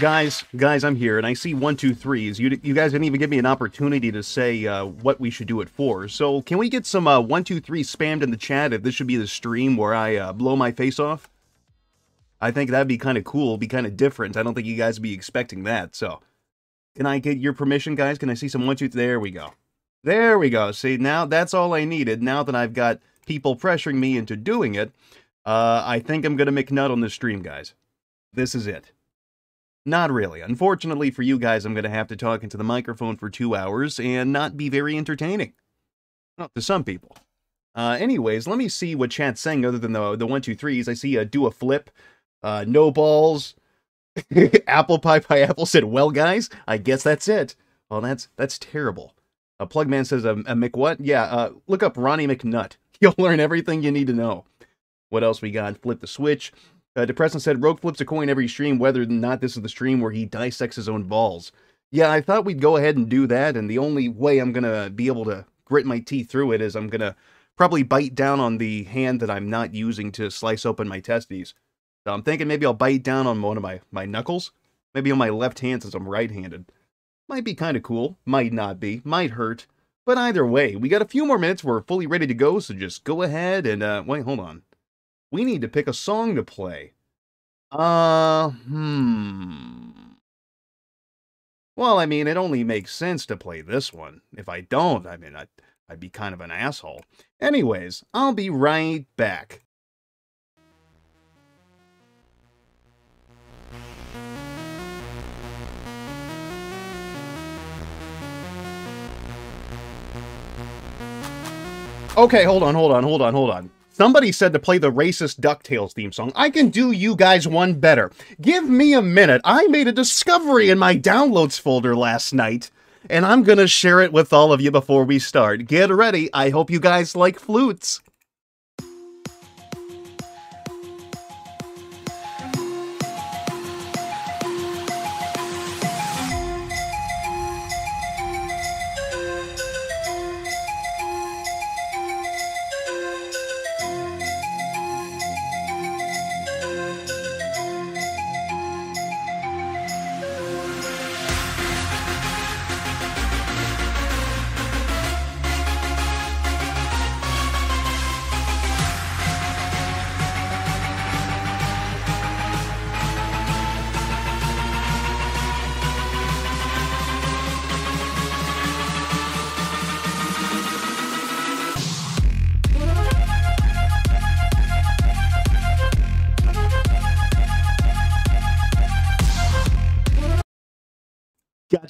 Guys, guys, I'm here, and I see one, two, threes. You, you guys didn't even give me an opportunity to say uh, what we should do it for. So, can we get some uh, one, two, three spammed in the chat if this should be the stream where I uh, blow my face off? I think that'd be kind of cool, be kind of different. I don't think you guys would be expecting that. So, can I get your permission, guys? Can I see some one, two? There we go. There we go. See, now that's all I needed. Now that I've got people pressuring me into doing it, uh, I think I'm gonna McNut on this stream, guys. This is it. Not really. Unfortunately for you guys, I'm going to have to talk into the microphone for two hours and not be very entertaining. Well, to some people. Uh, anyways, let me see what chat's saying other than the, the one, two, threes. I see a uh, do a flip, uh, no balls, apple pie pie apple said, well, guys, I guess that's it. Well, that's that's terrible. A uh, Plugman says, a, a McWhat? Yeah, uh, look up Ronnie McNutt. You'll learn everything you need to know. What else we got? Flip the switch. Uh, Depressant said, Rogue flips a coin every stream, whether or not this is the stream where he dissects his own balls. Yeah, I thought we'd go ahead and do that, and the only way I'm going to be able to grit my teeth through it is I'm going to probably bite down on the hand that I'm not using to slice open my testes. So I'm thinking maybe I'll bite down on one of my, my knuckles. Maybe on my left hand since I'm right-handed. Might be kind of cool. Might not be. Might hurt. But either way, we got a few more minutes. We're fully ready to go, so just go ahead and, uh, wait, hold on. We need to pick a song to play. Uh, hmm. Well, I mean, it only makes sense to play this one. If I don't, I mean, I'd, I'd be kind of an asshole. Anyways, I'll be right back. Okay, hold on, hold on, hold on, hold on. Somebody said to play the racist DuckTales theme song. I can do you guys one better. Give me a minute. I made a discovery in my downloads folder last night, and I'm gonna share it with all of you before we start. Get ready. I hope you guys like flutes.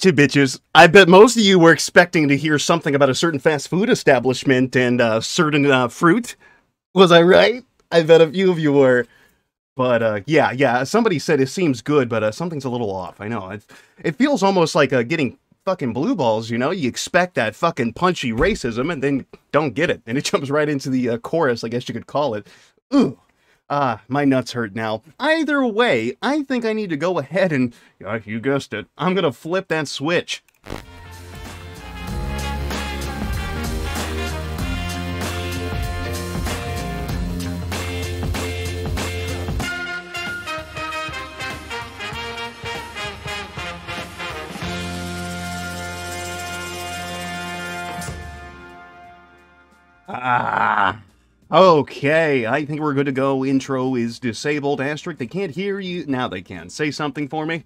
Gotcha, bitches. I bet most of you were expecting to hear something about a certain fast food establishment and uh, certain uh, fruit. Was I right? I bet a few of you were. But uh, yeah, yeah. Somebody said it seems good, but uh, something's a little off. I know. It, it feels almost like uh, getting fucking blue balls. You know, you expect that fucking punchy racism, and then don't get it, and it jumps right into the uh, chorus. I guess you could call it. Ooh. Ah, my nuts hurt now. Either way, I think I need to go ahead and, uh, you guessed it, I'm gonna flip that switch. Ah. Okay, I think we're good to go. Intro is disabled. Asterisk, they can't hear you. Now they can. Say something for me.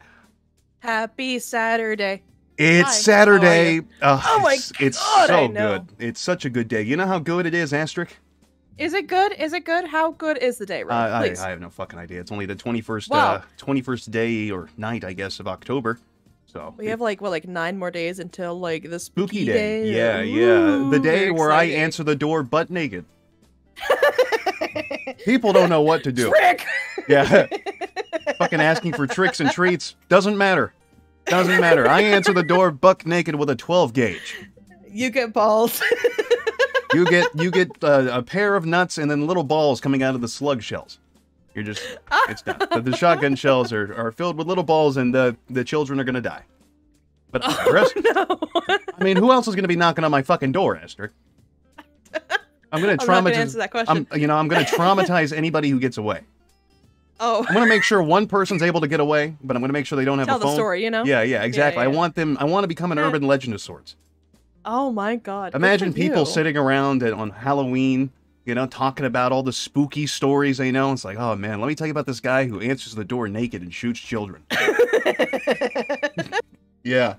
Happy Saturday. It's Hi. Saturday. Uh, oh my it's, it's so good. It's such a good day. You know how good it is, Asterisk? Is it good? Is it good? How good is the day, uh, I, I, have no fucking idea. It's only the 21st, wow. uh, 21st day or night, I guess, of October. So we have like what, like nine more days until like the spooky, spooky day. day. Yeah, Ooh, yeah, the day where exciting. I answer the door butt naked. People don't know what to do. Trick. Yeah. Fucking asking for tricks and treats doesn't matter. Doesn't matter. I answer the door buck naked with a 12 gauge. You get balls. you get you get uh, a pair of nuts and then little balls coming out of the slug shells. You're just it's done. The, the shotgun shells are, are filled with little balls and the the children are gonna die. But oh, rest, no. I mean, who else is gonna be knocking on my fucking door, Esther? I'm gonna traumatize. answer that question. I'm, you know, I'm gonna traumatize anybody who gets away. Oh, I'm gonna make sure one person's able to get away, but I'm gonna make sure they don't have tell a the phone. story, you know? Yeah, yeah, exactly. I yeah. want them. I want to become an Yeah. urban legend of sorts. Oh my god. Imagine people you. sitting around at- on Halloween, you know, talking about all the spooky stories they know. It's like, oh man, let me tell you about this guy who answers the door naked and shoots children. Yeah.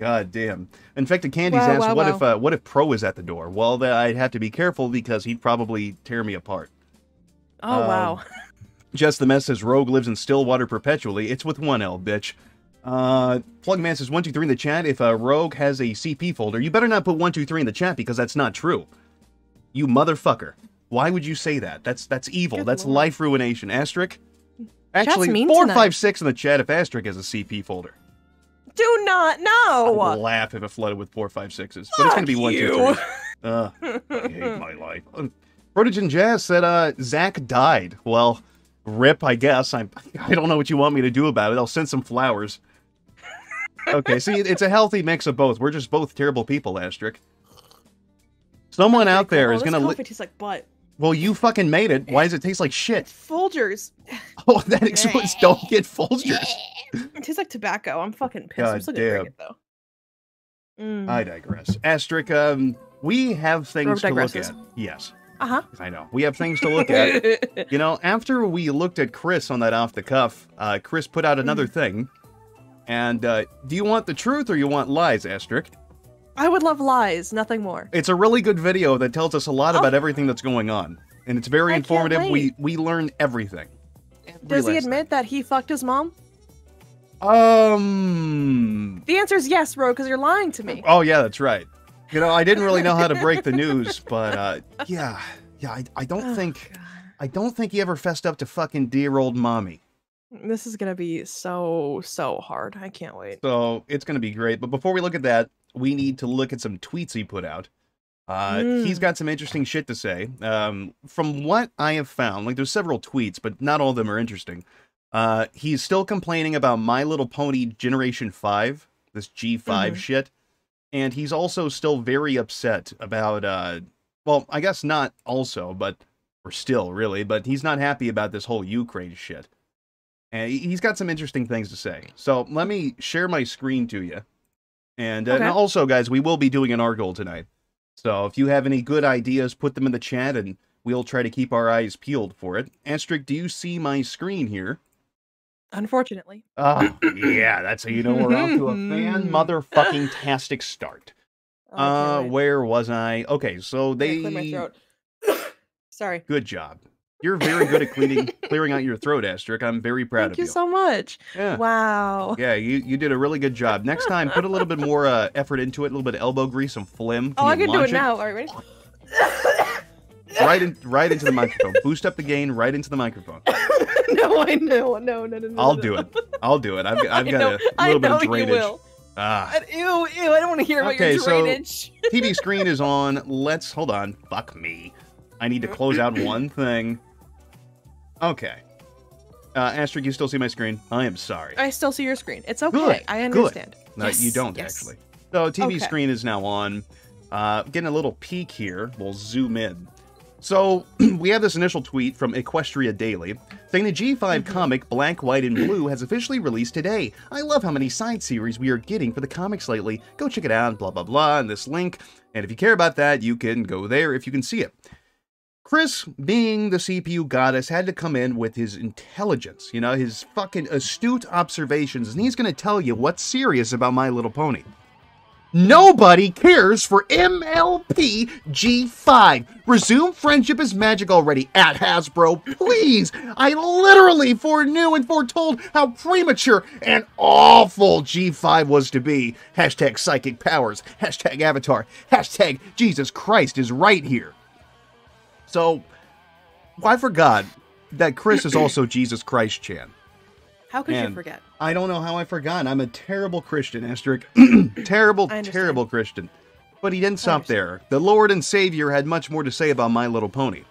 God damn. Infected Candies Wow, asked, wow, "What wow. if uh, what if Pro is at the door?" Well, then I'd have to be careful because he'd probably tear me apart. oh Um, wow. Just the mess says Rogue lives in Stillwater perpetually. It's with one L, bitch. Uh, Plugman says one two three in the chat. If a Rogue has a CP folder, you better not put one two three in the chat because that's not true. You motherfucker! Why would you say that? That's that's evil. Good that's lord. life ruination. Asterisk. Actually, mean four tonight. five six in the chat. If Asterisk has a CP folder, Do not know. I'd laugh if it flooded with four five sixes. But it's gonna be Fuck one two you. three. Uh, I hate my life. Protogen Jazz said, uh, Zach died. Well, rip, I guess. I I don't know what you want me to do about it. I'll send some flowers. Okay, see, it's a healthy mix of both. We're just both terrible people, Asterisk. Someone out there is gonna. Li- tastes like butt. Well, you fucking made it. Why does it taste like shit? Folgers. Oh, that explains. Don't get Folgers. It tastes like tobacco. I'm fucking pissed. I'm God still gonna damn. drink it though. Mm. I digress. Asterisk, um, we have things to look at. Yes, Uh huh. I know. We have things to look at. You know, after we looked at Chris on that off the cuff, uh, Chris put out another Mm. thing. And uh, do you want the truth or you want lies, Asterisk? I would love lies, nothing more. It's a really good video that tells us a lot Oh. about everything that's going on, and it's very I informative. We we learn everything. Every Does he admit that he fucked his mom? Um. The answer is yes, bro, because you're lying to me. Oh yeah, that's right. You know, I didn't really know how to break the news, but uh, yeah, yeah. I, I don't Oh, think God. I don't think he ever fessed up to fucking dear old mommy. This is gonna be so so hard. I can't wait. So it's going to be great. But before we look at that, we need to look at some tweets he put out. Uh, He's Mm. got some interesting shit to say. Um, from what I have found, like there's several tweets, but not all of them are interesting. Uh, he's still complaining about My Little Pony Generation 5, this G5 Mhm. shit. And he's also still very upset about, uh, well, I guess not also, but, or still really, but he's not happy about this whole Ukraine shit. And he's got some interesting things to say. So let me share my screen to you. And, uh, and also, guys, we will be doing an art tonight. So if you have any good ideas, put them in the chat and we'll try to keep our eyes peeled for it. Asterisk, do you see my screen here? Unfortunately. Oh, yeah, that's how you know we're off to a fan motherfucking tastic start. Oh, Uh, where was I? Okay, so they. clear my throat. Sorry. Good job. You're very good at cleaning, clearing out your throat, Asterisk. I'm very proud Thank of you Thank you. so much. yeah. Wow. Yeah, you, you did a really good job. Next time, put a little bit more uh, effort into it, a little bit of elbow grease, some phlegm. Oh, I can do launch it now. All right, ready? Right in, right into the microphone. Boost up the gain right into the microphone. no, I know. No, no, no, no. I'll no, do it. I'll do it. I've, I've got know, a I little bit of drainage. You will. Ah, Ew, ew, I don't want to hear about Okay, your so- TV screen is on. Let's hold on. Fuck me. I need to close out one thing. Okay. Uh, Astrid, you still see my screen? I am sorry. I still see your screen. It's okay. Good, I good. understand. No, you don't yes. actually. So TV Okay. screen is now on. Uh, getting a little peek here. We'll zoom in. So we have this initial tweet from Equestria Daily saying the G5 Mm-hmm. comic Black, White, and Blue has officially released today. I love how many side series we are getting for the comics lately. Go check it out. Blah blah blah. And this link. And if you care about that, you can go there if you can see it. Chris, being the CPU goddess, had to come in with his intelligence, you know, his fucking astute observations, and he's gonna tell you what's serious about My Little Pony. Nobody cares for MLP G5. Resume friendship is magic already at Hasbro, please. I literally foreknew and foretold how premature and awful G5 was to be. Hashtag psychic powers. Hashtag avatar. Hashtag Jesus Christ is right here. So, I forgot that Chris is also Jesus Christ Chan. How could Man. you forget? I don't know how I forgot. I'm a terrible Christian, Asterisk. terrible, terrible Christian. But he didn't stop there. The Lord and Savior had much more to say about My Little Pony.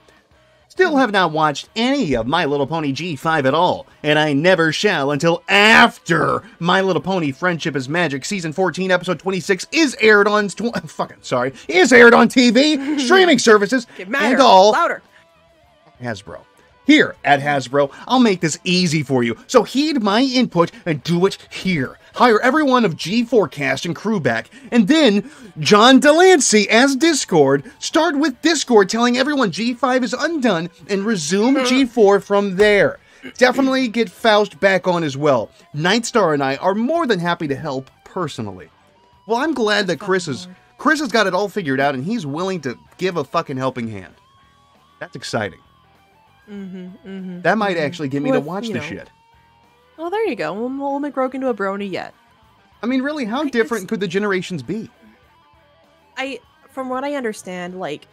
Still have not watched any of My Little Pony G5 at all, and I never shall until after My Little Pony Friendship is Magic Season 14 Episode 26 is aired on tw- fucking sorry, is aired on TV, streaming services, madder, and all louder. Hasbro. Here at Hasbro, I'll make this easy for you. So heed my input and do it here. Hire everyone of G4 cast and crew back, and then John de Lancie as Discord. Start with Discord telling everyone G5 is undone and resume G4 from there. Definitely get Faust back on as well. Nightstar and I are more than happy to help personally. Well, I'm glad that Chris is Chris has got it all figured out and he's willing to give a fucking helping hand. That's exciting. Mm-hmm. Mm-hmm. That might actually get me to watch the know, shit. Well, there you go. We'll, we'll make Rogue into a brony yet. I mean, really, how I different just- could the generations be? I, from what I understand, like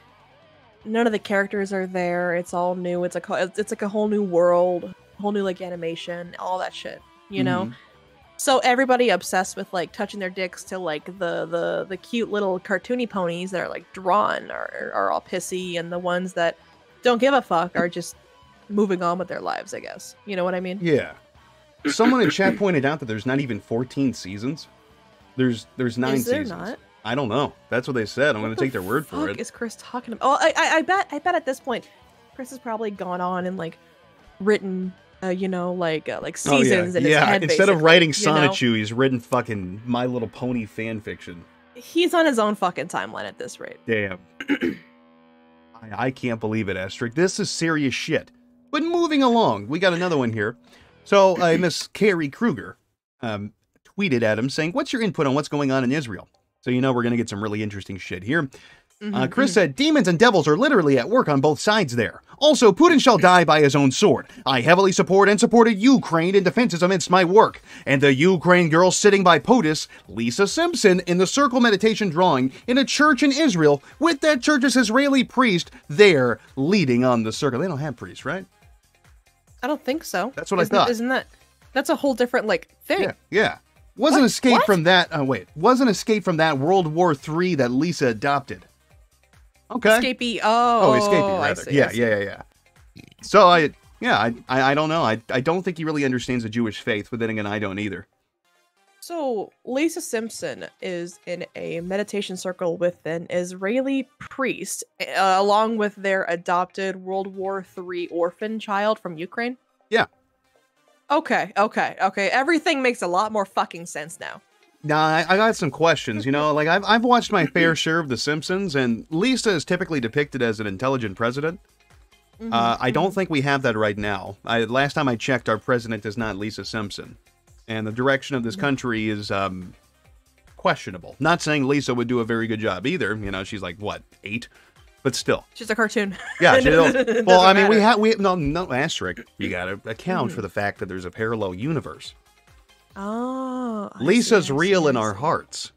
none of the characters are there. It's all new. It's a it's it's like a whole new world, whole new like animation, all that shit. You know. Mhm. So everybody obsessed with like touching their dicks to like the the the cute little cartoony ponies that are like drawn are are all pissy, and the ones that don't give a fuck are just moving on with their lives. I guess you know what I mean. Yeah. Someone in chat pointed out that there's not even 14 seasons. There's there's nine Is there seasons. not? I don't know. That's what they said. I'm going to take their word for it. Is Chris talking about? Oh, I, I, I bet, I bet at this point, Chris has probably gone on and like written, uh, you know, like uh, like Oh, seasons yeah. in his yeah. head. Instead of writing you know? Sonichu, he's written fucking My Little Pony fan fiction. he's on his own fucking timeline at this rate. Damn. I, I can't believe it, Astric. This is serious shit. But moving along, we got another one here. So, uh, Miss Carrie Kruger um, tweeted at him saying, What's your input on what's going on in Israel? So, you know, we're going to get some really interesting shit here. Uh, Mhm, Chris said, Demons and devils are literally at work on both sides there. Also, Putin shall die by his own sword. I heavily support and supported Ukraine in defenses amidst my work. And the Ukraine girl sitting by POTUS, Lisa Simpson, in the circle meditation drawing in a church in Israel with that church's Israeli priest there leading on the circle. They don't have priests, right? I don't think so. That's what I thought. Isn't that? That's a whole different like thing. Yeah, yeah. Wasn't What? escape What? from that. Oh wait, wasn't escape from that World War III that Lisa adopted. Okay. Escapee. Oh, Oh, escapee rather. see, yeah, yeah, yeah, yeah. So I, yeah, I, I, I don't know. I, I don't think he really understands the Jewish faith, but then again, I don't either. So Lisa Simpson is in a meditation circle with an Israeli priest, uh, along with their adopted World War III orphan child from Ukraine. Yeah. Okay, okay, okay. Everything makes a lot more fucking sense now. Now I, I got some questions. You know, like I've, I've watched my fair share of The Simpsons, and Lisa is typically depicted as an intelligent president. Uh, I don't think we have that right now. I, last time I checked, our president is not Lisa Simpson, and the direction of this country is um, questionable. Not saying Lisa would do a very good job either. You know, she's like what eight, but still. She's a cartoon. Yeah, she well, I mean, we have we no no asterisk. You got to account Mm. for the fact that there's a parallel universe. Oh, I Lisa's see, real in our hearts,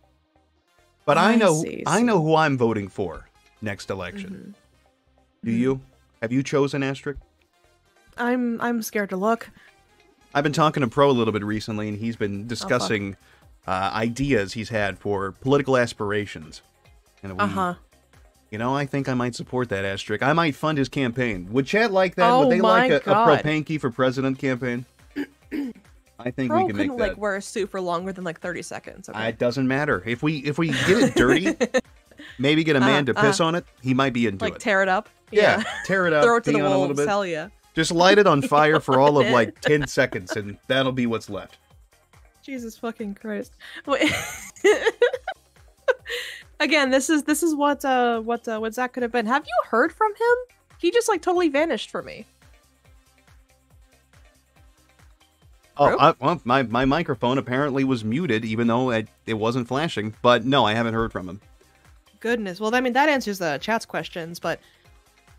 but I I know see, I know who I'm voting for next election. Mhm. Do you? Have you chosen asterisk? I'm I'm scared to look. I've been talking to Pro a little bit recently, and he's been discussing uh, ideas he's had for political aspirations. And Uh huh. you know, I think I might support that asterisk. I might fund his campaign. Would Chad like that? Oh Would they like a, a God. Propanky for president campaign? I think Pro we can make that. like wear a suit for longer than like 30 seconds. Okay. It doesn't matter if we if we get it dirty. maybe get a man Uh, to piss on it. He might be into like it. tear it up. yeah, tear it up, Throw it to the on it a little wolves. bit. Hell yeah. Just light it on fire for all of like ten seconds, and that'll be what's left. Jesus fucking Christ. Wait. Again, this is this is what uh what uh, what Zach could have been. Have you heard from him? He just like totally vanished for me. Oh, I, well, my my microphone apparently was muted, even though it, it wasn't flashing. But no, I haven't heard from him. Goodness. Well, I mean that answers the chat's questions, but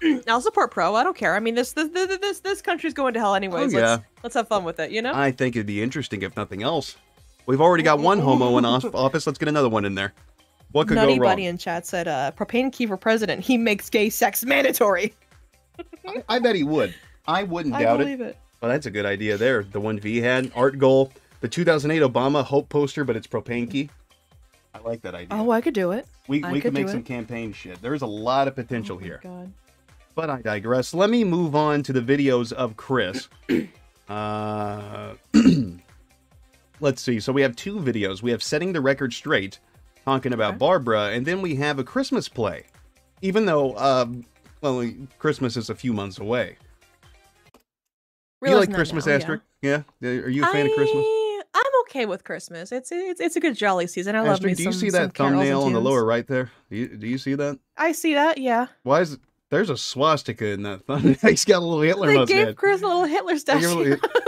I'll support pro. I don't care. I mean this this this this, this country's going to hell anyways. Oh, yeah. Let's let's have fun with it, you know? I think it'd be interesting if nothing else. We've already got one homo in office. Let's get another one in there. What could Nutty go wrong? Buddy in chat said uh propane key for president. He makes gay sex mandatory. I, I bet he would. I wouldn't I doubt it. believe it. Well, that's a good idea there. The one V had art goal, the 2008 Obama hope poster, but it's propane key. I like that idea. Oh, I could do it. we I we could could make some it. campaign shit. There's a lot of potential Oh my here. God. But I digress. Let me move on to the videos of Chris. uh, let's see. So we have two videos. We have setting the record straight, talking about Okay. Barbara, and then we have a Christmas play. Even though, um, well, Christmas is a few months away. you like Christmas, now, yeah. Asterisk? Yeah. Yeah, Are you a fan of Christmas? I- I'm okay with Christmas. It's it's it's a good jolly season. I love me do you some- see that thumbnail on the lower right there? Do you, do you see that? I see that. Yeah. Why is there's a swastika in that thumbnail? He's got a little Hitler They mustache. gave Chris a little Hitler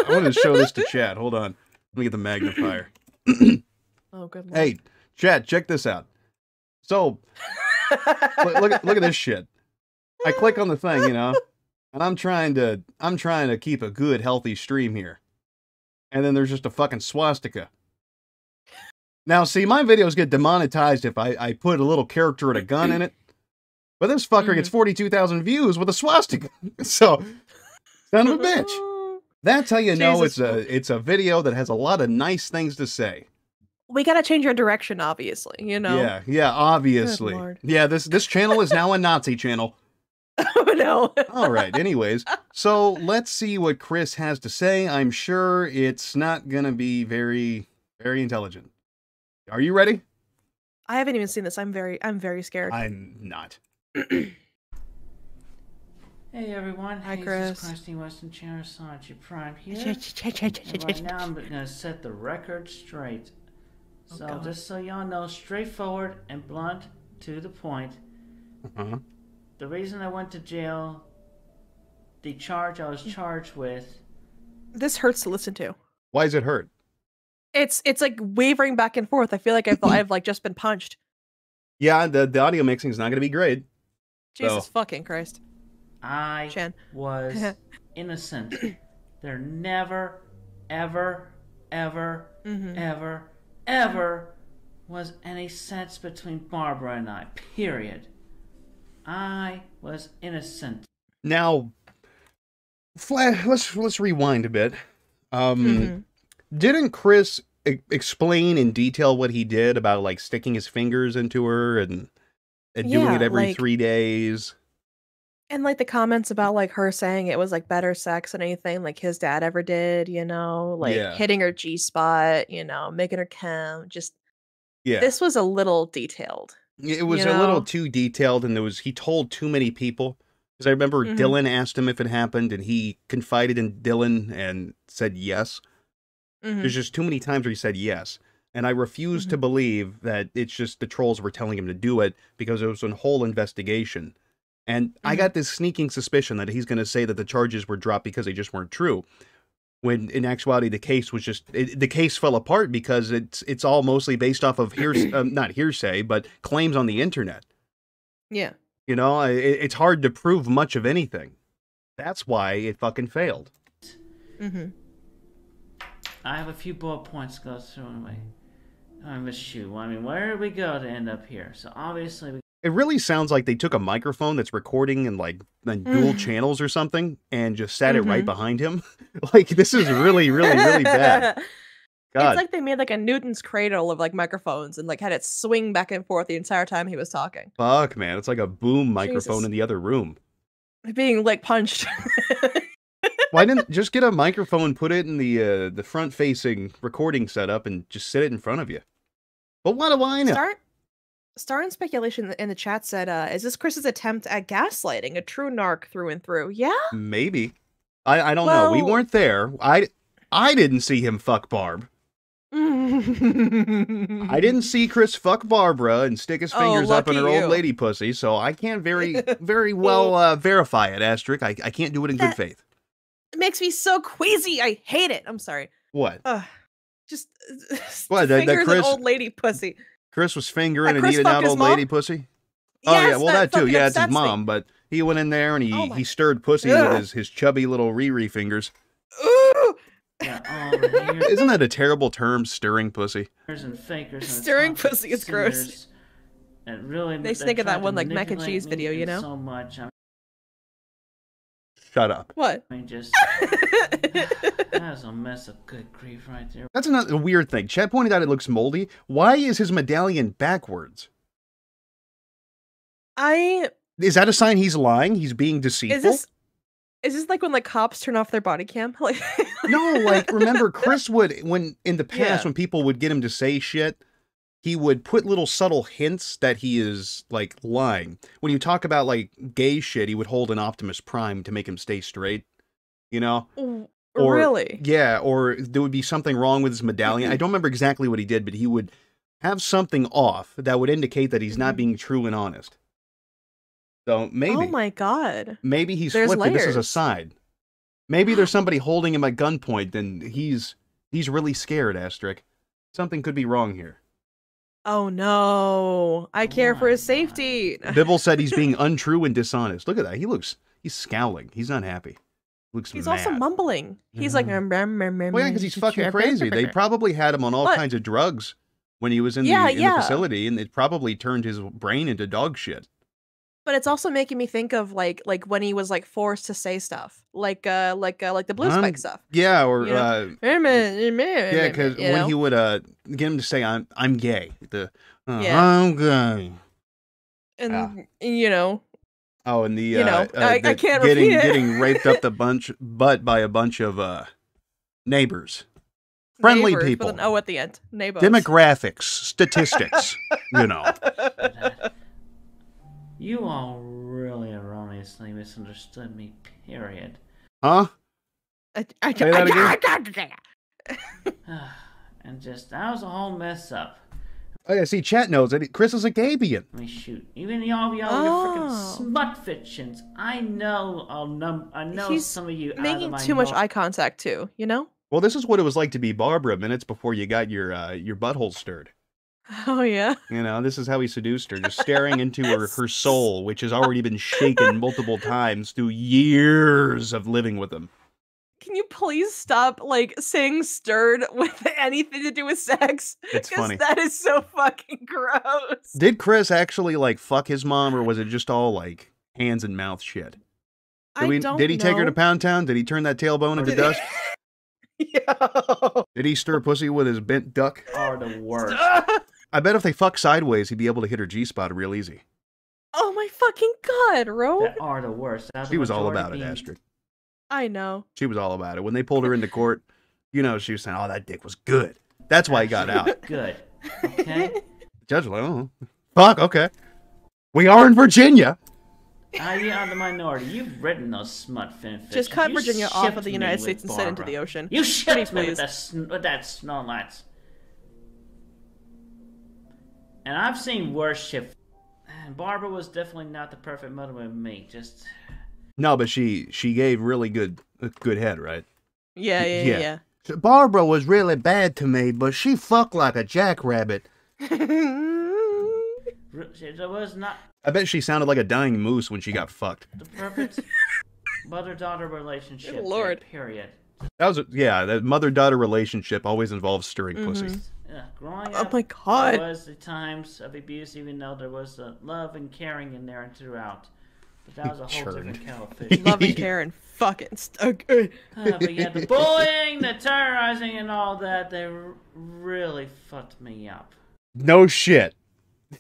I want to show this to chat. Hold on. Let me get the magnifier. oh, good. Lord. Hey, chat, check this out. So look, look at look at this shit. I click on the thing, you know, and I'm trying to I'm trying to keep a good healthy stream here. And then there's just a fucking swastika. Now, see, my videos get demonetized if I, I put a little character and a gun in it. But this fucker gets mm-hmm. 42,000 views with a swastika. So, son of a bitch. That's how you know it's a it's a video that has a lot of nice things to say. We gotta change our direction, obviously. You know. Yeah, yeah, obviously. Yeah, this this channel is now a Nazi channel. oh no. All right. Anyways, so let's see what Chris has to say. I'm sure it's not going to be very very intelligent. Are you ready? I haven't even seen this. I'm very I'm very scared. I'm not. Hey everyone, Hi, hey, Chris. this is Crusty Western Channel Sanchi Prime here. and right now I'm gonna set the record straight. Oh, So God. just so y'all know, straightforward and blunt to the point. Uh-huh. The reason I went to jail, the charge I was charged with, this hurts to listen to. Why does it hurt? It's it's like wavering back and forth. I feel like I've I've like just been punched. Yeah, the the audio mixing is not going to be great. Jesus So- fucking Christ. I Shan. was innocent. there never, ever, ever, Mm-hmm. ever, ever was any sense between Barbara and I. Period. I was innocent. Now, fla- let's let's rewind a bit. Um Mhm. didn't Chris e- explain in detail what he did about like sticking his fingers into her and and doing Yeah, it every like- 3 days? And like the comments about like her saying it was like better sex than anything like his dad ever did, you know, like Yeah. hitting her G spot, you know, making her come. Just Yeah. this was a little detailed. It was you a little too detailed, and there was he told too many people. Because I remember Mhm. Dylan asked him if it happened, and he confided in Dylan and said yes. Mhm. There's just too many times where he said yes, and I refuse to Mhm. believe that it's just the trolls were telling him to do it because it was a whole investigation. And I Mhm. got this sneaking suspicion that he's going to say that the charges were dropped because they just weren't true. When in actuality the case was just it, the case fell apart because it's it's all mostly based off of hears um, not hearsay but claims on the internet. Yeah. You know, it, it's hard to prove much of anything. That's why it fucking failed. Mm-hmm. I have a few bullet points to go through anyway. I mean, shoot. I mean, where did we go to end up here? So obviously, we It really sounds like they took a microphone that's recording in like in dual channels or something and just sat it right Mhm. behind him. like this is really, really, really bad. God, It's like they made like a Newton's cradle of like microphones and like had it swing back and forth the entire time he was talking. fuck, man. It's like a boom microphone Jesus. in the other room. Being like punched. Why didn't just get a microphone, put it in the uh, the front facing recording setup, and just sit it in front of you? But what do I know? Start Star in speculation in the chat said, uh, is this Chris's attempt at gaslighting? A true narc through and through. Yeah? Maybe. I I don't know. We weren't there. I I didn't see him fuck Barb. I didn't see Chris fuck Barbara and stick his Oh, fingers up in her you. old lady pussy, so I can't very very well uh, verify it, Asterisk. I, I can't do it in good faith. It makes me so queasy. I hate it. I'm sorry. What? Ugh. Just uh, What, that- that fingers Chris- an old lady pussy. Chris was fingering That and Chris eating fucked out old mom? lady pussy? Oh yeah, well that, too. Yeah, it's his upsets me. mom, but he went in there and he, Oh he stirred pussy with his, his chubby little Riri fingers. Ooh! got all the haters Isn't that a terrible term, stirring pussy? and fakers. And Stirring pussy is gross. singers. And really, they think of that one, like, mac and cheese video, you know? So much. I Shut up. What? mean, just that is a mess of good grief right there. That's another weird thing. Chad pointed out it looks moldy. Why is his medallion backwards? I Is that a sign he's lying? He's being deceitful? is this is this like when like cops turn off their body cam? Like No, like remember Chris would when in the past Yeah. when people would get him to say shit, he would put little subtle hints that he is like lying. When you talk about like gay shit, he would hold an Optimus Prime to make him stay straight. You know? Or- really? Yeah, or there would be something wrong with his medallion. I don't remember exactly what he did, but he would have something off that would indicate that he's not being true and honest. So oh maybe, Oh my god. maybe he's There's flipped. This is a side. Maybe there's somebody holding him at gunpoint, and he's he's really scared. Asterisk. Something could be wrong here. Oh no. I Oh care for his safety. Bibble said he's being untrue and dishonest. Look at that. He looks. He's scowling. He's not happy. Looks He's mad. also mumbling. He's like, Yeah. "Um, um, um, um, Well, yeah, because he's fucking crazy. They probably had him on all But- kinds of drugs when he was in, Yeah, the, in yeah. the facility, and it probably turned his brain into dog shit. But it's also making me think of like like when he was like forced to say stuff, like uh like uh, like the blue Um, spike stuff. Yeah, or You know? uh, Yeah, yeah, because when he would uh get him to say I'm I'm gay, the uh, Yeah. I'm gay. and Ah. you know Oh, and the You uh, know, uh, I- I can't getting repeat it. getting raped up the bunch butt by a bunch of uh neighbors, Friendly neighbors people. with an O at the end. Neighbors. demographics, statistics. you know, You all really erroneously misunderstood me, period. huh? I, I, Say that I- and just, that was a whole mess up. Oh yeah, see, chat knows that Chris is a Gabian. Let me shoot. Even y'all, y'all, your freaking Oh. smut fictions. I know, I'll num- I know He's some of you out of making my too much nor- eye contact too. You know. Well, this is what it was like to be Barbara minutes before you got your uh, your butthole stirred. Oh yeah. You know, this is how he seduced her, just staring into her, her soul, which has already been shaken multiple times through years of living with him. Can you please stop like saying stirred with anything to do with sex? It's 'Cause funny. That is so fucking gross. Did Chris actually like fuck his mom, or was it just all like hands and mouth shit? Did, I we- don't did he take her to. Pound Town? Did he turn that tailbone into Did he- dust? Yo. Did he stir pussy with his bent duck? are the worst. I bet if they fuck sideways, he'd be able to hit her G spot real easy. oh my fucking god, Ro. that are the worst. That's She was all majority about it, Astrid. I know. She was all about it. When they pulled her into court, you know, she was saying, "Oh, that dick was good." That's why he got out. Good. Okay? The judge was like, "Oh, fuck, okay." We are in Virginia. Are you are the minority? You've written those smut fanfics. Just cut You Virginia off of the United States and send it into the ocean. You shipped Pretty me with please. that, sn- with that Snorlax. And I've seen worse shit. And Barbara was definitely not the perfect mother with me. Just No, but she she gave really good uh, good head, right? Yeah, yeah, Yeah. yeah. Barbara was really bad to me, but she fucked like a jackrabbit. it was not I bet she sounded like a dying moose when she got fucked. the perfect mother-daughter relationship. Good lord. Period. That was a, yeah. That mother daughter relationship always involves stirring pussy. Yeah, growing oh up, my there was the times of abuse, even though there was uh, love and caring in there and throughout. But that was a whole Churned. different kettle of fish. Love and care and fucking st- okay. Uh, but yeah, the bullying, the terrorizing, and all that, they r- really fucked me up. No shit.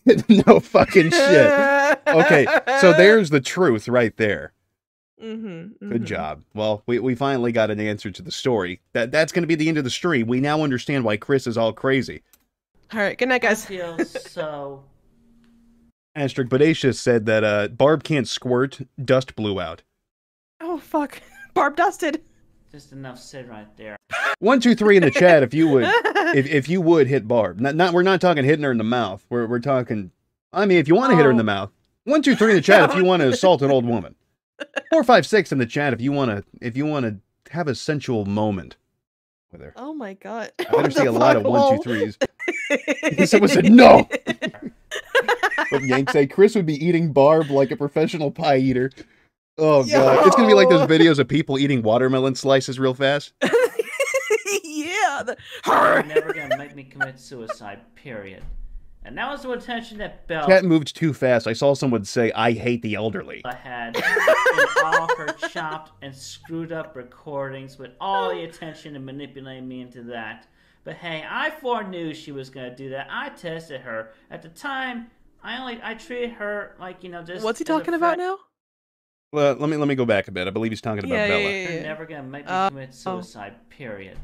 no fucking shit. Okay, so there's the truth right there. Mm-hmm, Good job. Well, we, we finally got an answer to the story. That that's going to be the end of the stream. We now understand why Chris is all crazy. All right, good night, I guys. feel so. Asterisk Bodacious said that uh, Barb can't squirt. Dust blew out. Oh fuck, Barb dusted. Just enough said right there. One, two, three in the chat. If you would, if if you would hit Barb. Not not we're not talking hitting her in the mouth. We're we're talking. I mean, if you want to hit her in the Oh. mouth. One, two, three in the chat. If you want to assault an old woman. Four, five, six in the chat. If you want to, if you want to have a sensual moment with her. oh my god. I better see a lot of one, two, threes. Someone said no. But Yank say Chris would be eating Barb like a professional pie eater. Oh god, it's gonna be like those videos of people eating watermelon slices real fast. yeah. The... You're never gonna make me commit suicide. Period. And that was the attention that Belle Cat moved too fast. I saw someone say, "I hate the elderly." I had in all her chopped and screwed up recordings with all the attention and manipulating me into that. But hey, I foreknew she was gonna do that. I tested her at the time. I only I treated her like you know just. What's he talking about now? Well, let me let me go back a bit. I believe he's talking about Yeah, yeah, Bella. yeah, You're yeah. never gonna make me Uh, commit suicide. Period.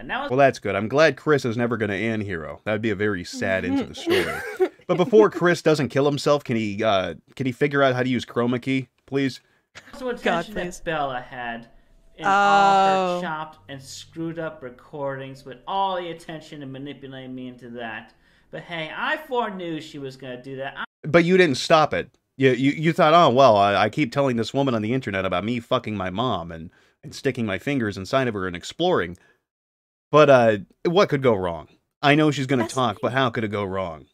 And that was Well, that's good. I'm glad Chris is never going to end hero. That'd be a very sad end to the story. But before Chris doesn't kill himself, can he uh can he figure out how to use chroma key, please? the attention please. that Bella had in all Oh. her chopped and screwed up recordings with all the attention and manipulating me into that. But hey, I foreknew she was gonna do that. I But you didn't stop it. You you, you thought, oh well, I, I keep telling this woman on the internet about me fucking my mom and and sticking my fingers inside of her and exploring. But uh, what could go wrong? I know she's gonna talk, but how could it go wrong?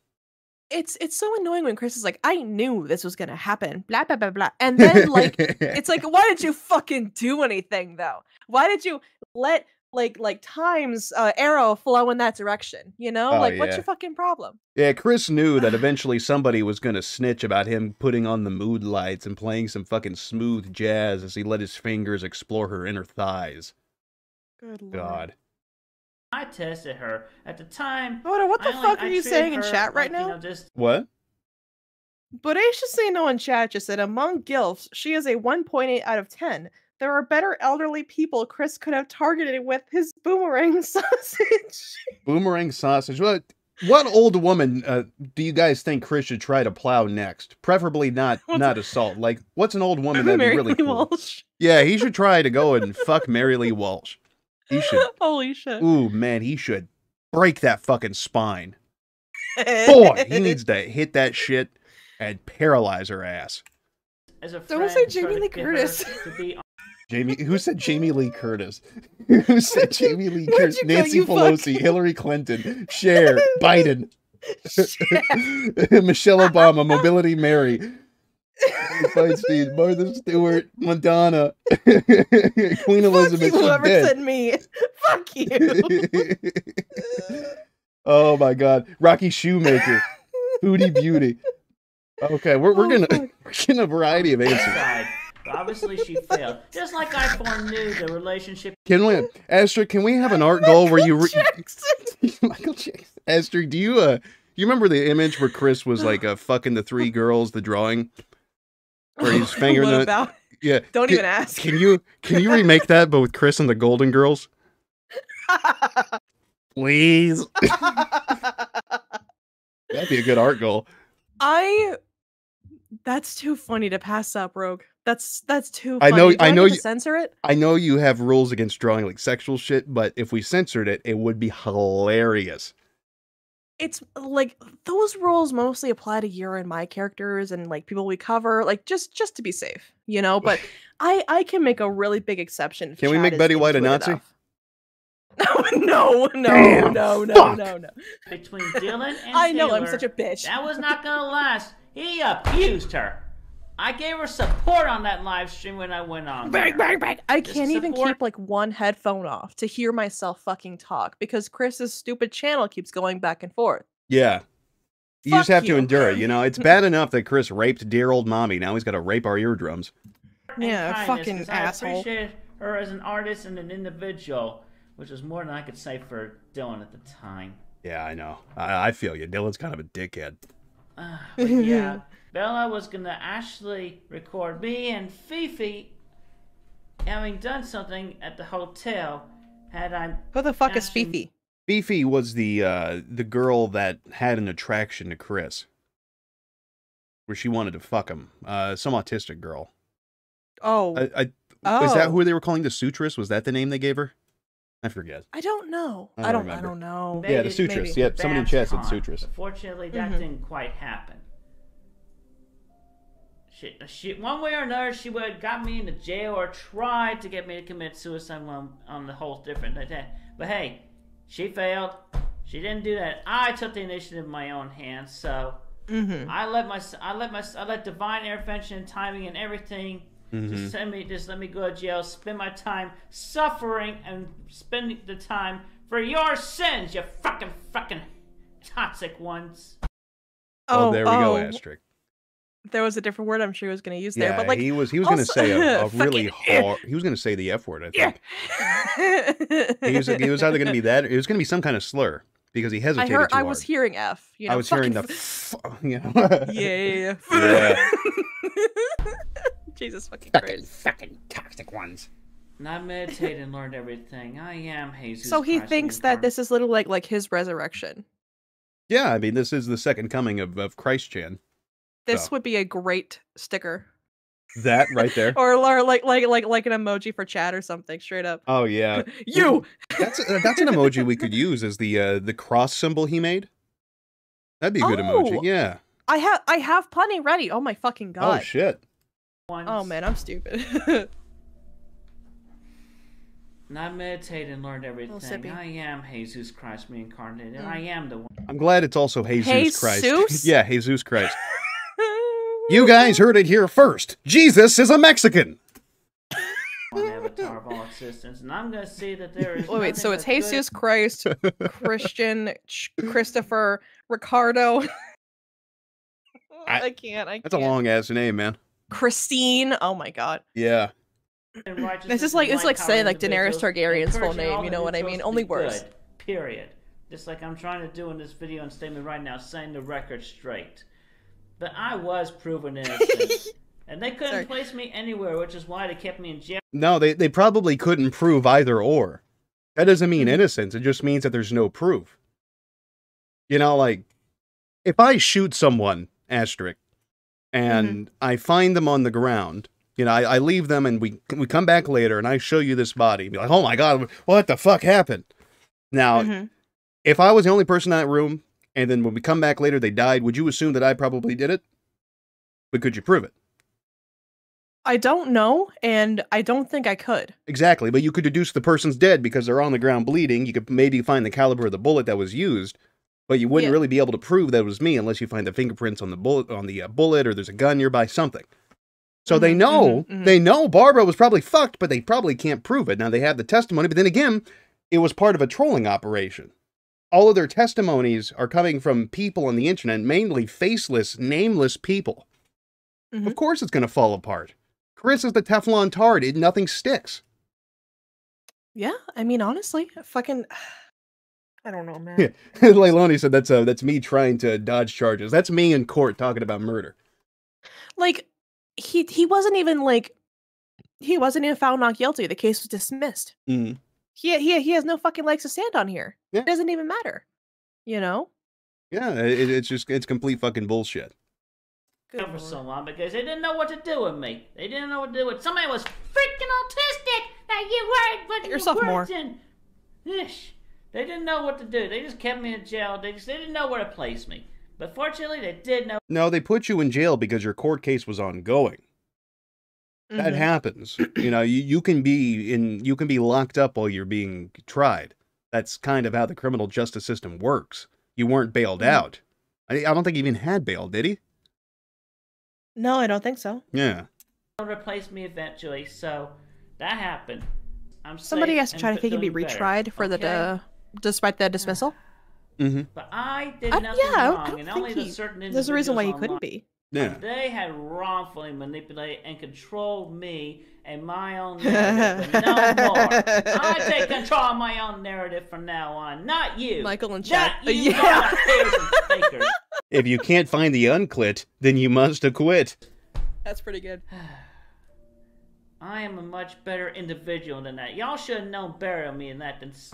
It's it's so annoying when Chris is like, I knew this was gonna happen, blah blah blah blah, and then like it's like, why did you fucking do anything though? Why did you let like like time's uh, arrow flow in that direction? You know, Oh, like what's your fucking problem? Yeah, Chris knew that eventually somebody was going to snitch about him putting on the mood lights and playing some fucking smooth jazz as he let his fingers explore her inner thighs. Good lord. God. I tested her at the time. Oda, what the I fuck I are you saying in her chat right like, you now? know, just What? Bodacious No in chat just said, among gilfs, she is a 1.8 out of 10. There are better elderly people Chris could have targeted with his boomerang sausage. Boomerang sausage. What? What old woman uh, do you guys think Chris should try to plow next? Preferably not What's- not assault. Like, what's an old woman that'd be Mary really Lee cool? Walsh. Yeah, he should try to go and fuck Mary Lee Walsh. He should. Holy shit. Ooh, man, he should break that fucking spine. Boy, he needs to hit that shit and paralyze her ass. as a Don't say Jamie Lee Curtis. To Jamie, who said Jamie Lee Curtis? Who said Jamie Lee Curtis? you go, Nancy you fuck? Pelosi, Hillary Clinton, Cher, Biden, Shit. Michelle Obama, Mobility Mary, Feinstein, Martha Stewart, Madonna, Queen Fuck Elizabeth. you, whoever dead. said me. Fuck you. oh my God, Rocky Shoemaker, Foodie Beauty. Okay, we're we're Oh, gonna fuck. we're getting a variety of answers. side. Obviously, she failed. Just like I foreknew the relationship Can we, Astrid? Can we have an art goal where you? Re- Jackson. Michael Jackson. Astrid, do you uh you remember the image where Chris was like uh fucking the three girls, the drawing? Where he's fingering the- about? Yeah. Don't Can- even ask. Can you can you remake that but with Chris and the Golden Girls? Please. That'd be a good art goal. I. That's too funny to pass up, Rogue. That's that's too. I know- Do I get know you- censor it. I know you have rules against drawing like sexual shit, but if we censored it, it would be hilarious. It's uh, like those rules mostly apply to your and my characters and like people we cover, like just just to be safe, you know. But I I can make a really big exception. if Can we make Betty White a Nazi? enough. No, no, no, Damn, no, no, fuck. no, no. between Dylan and I know I'm such a bitch. That was not gonna last. He abused her. I gave her support on that live stream when I went on. Bang, there. bang, bang. I Just can't even support- keep like one headphone off to hear myself fucking talk because Chris's stupid channel keeps going back and forth. Yeah. You Fuck just have to endure it, you know. It's bad enough that Chris raped dear old mommy. Now he's got to rape our eardrums. Yeah, kindness, fucking 'cause asshole. I appreciate her as an artist and an individual, which was more than I could say for Dylan at the time. Yeah, I know. I, I feel you. Dylan's kind of a dickhead. Uh, but yeah, Bella was gonna actually record me and Fifi having done something at the hotel. Had I Who the fuck is Fifi? Fifi was the uh the girl that had an attraction to Chris. Where she wanted to fuck him. Uh some autistic girl. Oh, I, I oh. is that who they were calling the sutress? Was that the name they gave her? I forget. I don't know. I I don't don't. I don't know. Yeah, the Maybe- sutress. maybe. Yep, somebody in Babs chat said Khan. sutress. Fortunately, that Mhm. didn't quite happen. She, she, one way or another, she would have got me into jail or tried to get me to commit suicide on, on the whole different that. But hey, she failed. She didn't do that. I took the initiative in my own hands. So Mm-hmm. I let my, I let my, I let divine intervention, and timing, and everything Mhm. just send me, just let me go to jail, spend my time suffering, and spending the time for your sins, you fucking fucking toxic ones. Oh, there we go, oh, Asterisk. There was a different word I'm sure he was going to use there, Yeah, but like he was he was gonna say a, a really hard he was gonna say the F word, I yeah. think. He was he was either gonna be that or it was gonna be some kind of slur because he I hesitated heard. too I was hearing F. You know, I was hearing the fucking f- you know. f- yeah. Yeah. Jesus fucking fucking Christ. fucking toxic ones. And I meditated and learned everything. I am Jesus. So he Christ thinks that this is little like like his resurrection. Yeah, I mean this is the second coming of, of Christ Chan. This So. would be a great sticker. That right there. or, or like like like like an emoji for chat or something. Straight up. Oh yeah, You. that's uh, that's an emoji we could use as the uh, the cross symbol he made. That'd be a good emoji. Oh. Yeah. I have I have plenty ready. Oh my fucking god. Oh shit. Once, Oh man, I'm stupid. And I meditated and learned everything. I am Jesus Christ reincarnated. Mm. I am the one. I'm glad it's also Jesus, Christ. Jesus? yeah, Jesus Christ. You guys heard it here first. Jesus is a Mexican. one avatar of all existence, and I'm gonna see that there is. Wait, wait, so it's but good- Jesus Christ, Christian, Christopher, Ricardo. I- I, can't. I That's a can't. long ass name, man. Christine. Oh my god. Yeah. This is like- it's like saying, like, Daenerys Targaryen's full name, you know what I mean? Only words. good, Period. Just like I'm trying to do in this video and statement right now, saying the record straight. But I was proven innocent. and they couldn't Sorry. place me anywhere, which is why they kept me in jail. No, they, they probably couldn't prove either or. That doesn't mean Mhm. innocence. It just means that there's no proof. You know, like, if I shoot someone, asterisk, and I find them on the ground, you know, I, I leave them and we we come back later and I show you this body, be like, oh my god, what the fuck happened? Now, Mhm. if I was the only person in that room, and then when we come back later they died, would you assume that I probably did it? But could you prove it? I don't know, and I don't think I could. Exactly, but you could deduce the person's dead because they're on the ground bleeding. You could maybe find the caliber of the bullet that was used, but you wouldn't Yeah. really be able to prove that it was me unless you find the fingerprints on the bullet on the uh, bullet or there's a gun nearby, something. So they Mhm, know mhm, mhm. they know Barbara was probably fucked, but they probably can't prove it. Now they have the testimony, but then again, it was part of a trolling operation. All of their testimonies are coming from people on the internet, mainly faceless, nameless people. Mhm. Of course, it's going to fall apart. Chris is the Teflon tart; it nothing sticks. Yeah, I mean, honestly, fucking. I don't know, man. Yeah. Leilani said that's uh, that's me trying to dodge charges. That's me in court talking about murder. Like, he he wasn't even like, he wasn't even found not guilty. The case was dismissed. Mm. He he he has no fucking legs to stand on here. Yeah. It doesn't even matter. You know. Yeah, it, it's just it's complete fucking bullshit. Good for so long because they didn't know what to do with me. They didn't know what to do with somebody was freaking autistic that you weren't putting Your your sophomore. Ish. They didn't know what to do. They just kept me in jail. They just they didn't know where to place me. But fortunately, they did know. No, they put you in jail because your court case was ongoing. That Mhm. happens. You know, you, you can be in you can be locked up while you're being tried. That's kind of how the criminal justice system works. You weren't bailed Mhm. out. I, I don't think he even had bail, did he? No, I don't think so. Yeah. to replace me eventually. So that happened. I'm Somebody has to try to think he'd be doing better, retried for the uh, despite the dismissal. Mm-hmm. But I did I- nothing yeah, I- wrong, I don't and think only the certain There's a reason why he individuals couldn't be. Yeah. They had wrongfully manipulated and controlled me and my own narrative, no more. I take control of my own narrative from now on, not you. Michael and Not Chad. you, Yeah. haters and fakers. If you can't find the unclit, then you must acquit. That's pretty good. I am a much better individual than that. Y'all should have known better of me than that. Than s-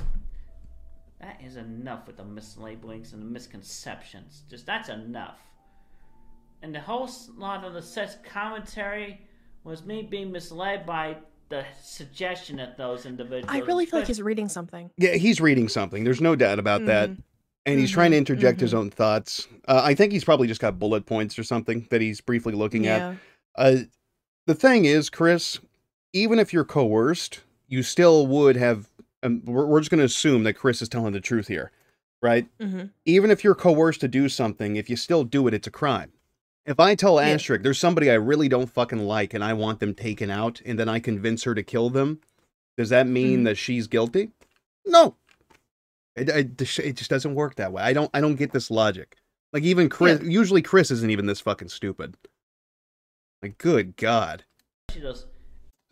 that is enough with the mislabelings and the misconceptions. Just that's enough. And the whole s- lot of the set's commentary was me being misled by the suggestion of those individuals. I really feel like he's reading something. Yeah, he's reading something. There's no doubt about that. Mhm. And he's trying to Mhm, interject his own thoughts. Uh, I think he's probably just got bullet points or something that he's briefly looking at. Uh, the thing is, Chris, even if you're coerced, you still would have. Um, we're, we're just going to assume that Chris is telling the truth here, right? hmm Even if you're coerced to do something, if you still do it, it's a crime. If I tell Yeah. Astrid there's somebody I really don't fucking like and I want them taken out, and then I convince her to kill them, does that mean Mhm. that she's guilty? No. It, it, it just doesn't work that way. I don't I don't get this logic. Like even Chris, usually Chris isn't even this fucking stupid. Like good god. those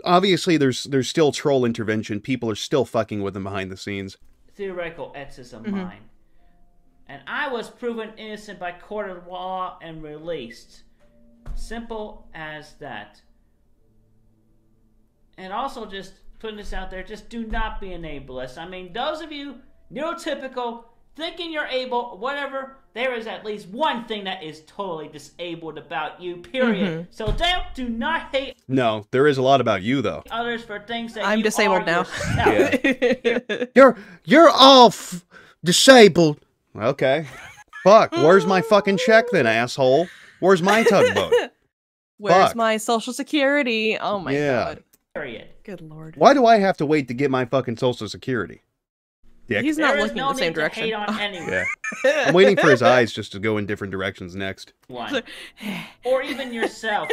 Obviously there's there's still troll intervention. People are still fucking with them behind the scenes. theoretical exes of Mhm. mine. And I was proven innocent by court of law and released. Simple as that. And also, just putting this out there, just do not be an ableist. I mean, those of you neurotypical thinking you're able, whatever, there is at least one thing that is totally disabled about you, period. Mm-hmm. So don't do not hate No, there is a lot about you though. others for things that I'm you disabled are now. yourself. You're you're all f- disabled. Okay. Fuck. Where's my fucking check then, asshole? Where's my tugboat? Where's Fuck. my social security? Oh my Yeah. god. period. Good lord. Why do I have to wait to get my fucking social security? Dick. He's not There is looking no in the same direction. hate on. Yeah. I'm waiting for his eyes just to go in different directions next. Why? Or even yourself.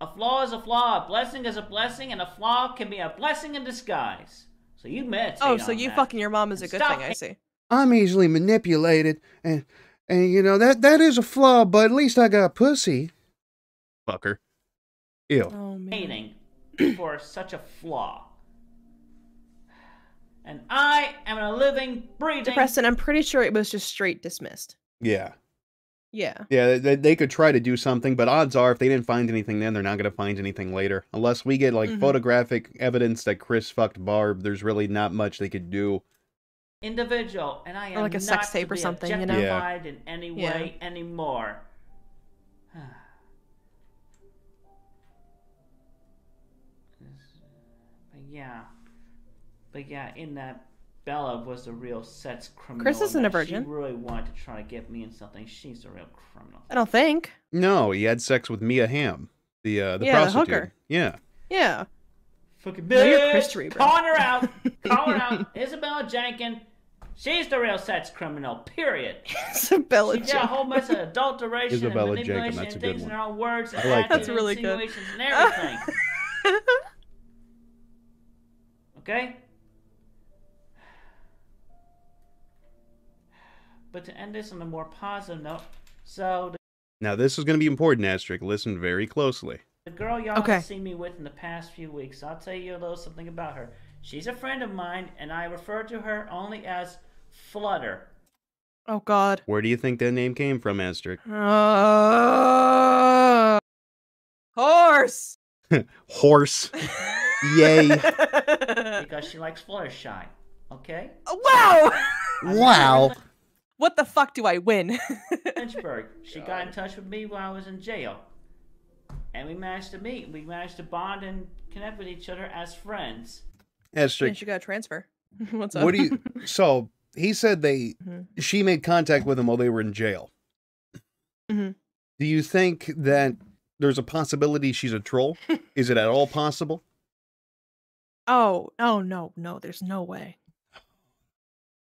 a flaw is a flaw. A blessing is a blessing, and a flaw can be a blessing in disguise. So you meditate oh, so you that. fucking your mom is a good Stop thing, I see. I'm easily manipulated, and and you know that that is a flaw, but at least I got pussy. Fucker. Ew. Oh man. for such a flaw. And I am a living, breathing. Preston, I'm pretty sure it was just straight dismissed. Yeah. Yeah. Yeah, they, they could try to do something, but odds are if they didn't find anything then, they're not going to find anything later. Unless we get like Mhm. photographic evidence that Chris fucked Barb, there's really not much they could do. Individual, and I am like a not sex to tape or something, you know? Yeah. objectified in any Yeah. way anymore. but yeah, but yeah, in that Bella was a real sex criminal. Chris isn't a virgin. She really wanted to try to get me in something. She's a real criminal. I don't think. No, he had sex with Mia Hamm, the uh, the Yeah, the prostitute. hooker. Yeah. Yeah. Fucking No, you're bitch! Christery, bro. Calling her out. Calling her out. Isabella Jenkins. She's the real sex criminal. Period. Isabella She did a whole bunch of adulteration Isabella and Jenkins, manipulation that's a and things in one. her own words and I like that. attitude That's really good. and everything. okay? But to end this on a more positive note, so the, Now this is going to be important, Astric. Listen very closely. the girl y'all Okay. have seen me with in the past few weeks, I'll tell you a little something about her. She's a friend of mine, and I refer to her only as Flutter. Oh God. Where do you think that name came from, Astric? Uh, horse. Horse. Yay. Because she likes Fluttershy. Okay? wow. Wow. What the fuck do I win? Lynchburg. She got in touch with me while I was in jail. And we managed to meet. We managed to bond and connect with each other as friends. And Astric, she got a transfer. What's up? what do you? So he said they Mhm. she made contact with him while they were in jail. Mhm. Do you think that there's a possibility she's a troll? Is it at all possible? Oh, oh no, no, there's no way.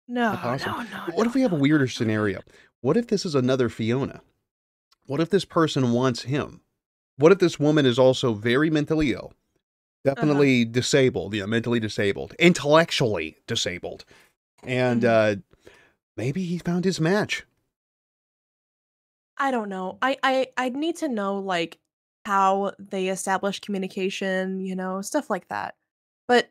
No, no, no. What no, if we have a weirder no, scenario? What if this is another Fiona? What if this person wants him? What if this woman is also very mentally ill, definitely disabled, yeah, mentally disabled, intellectually disabled, and uh, maybe he found his match? I don't know. I I I need to know like how they establish communication, you know, stuff like that. But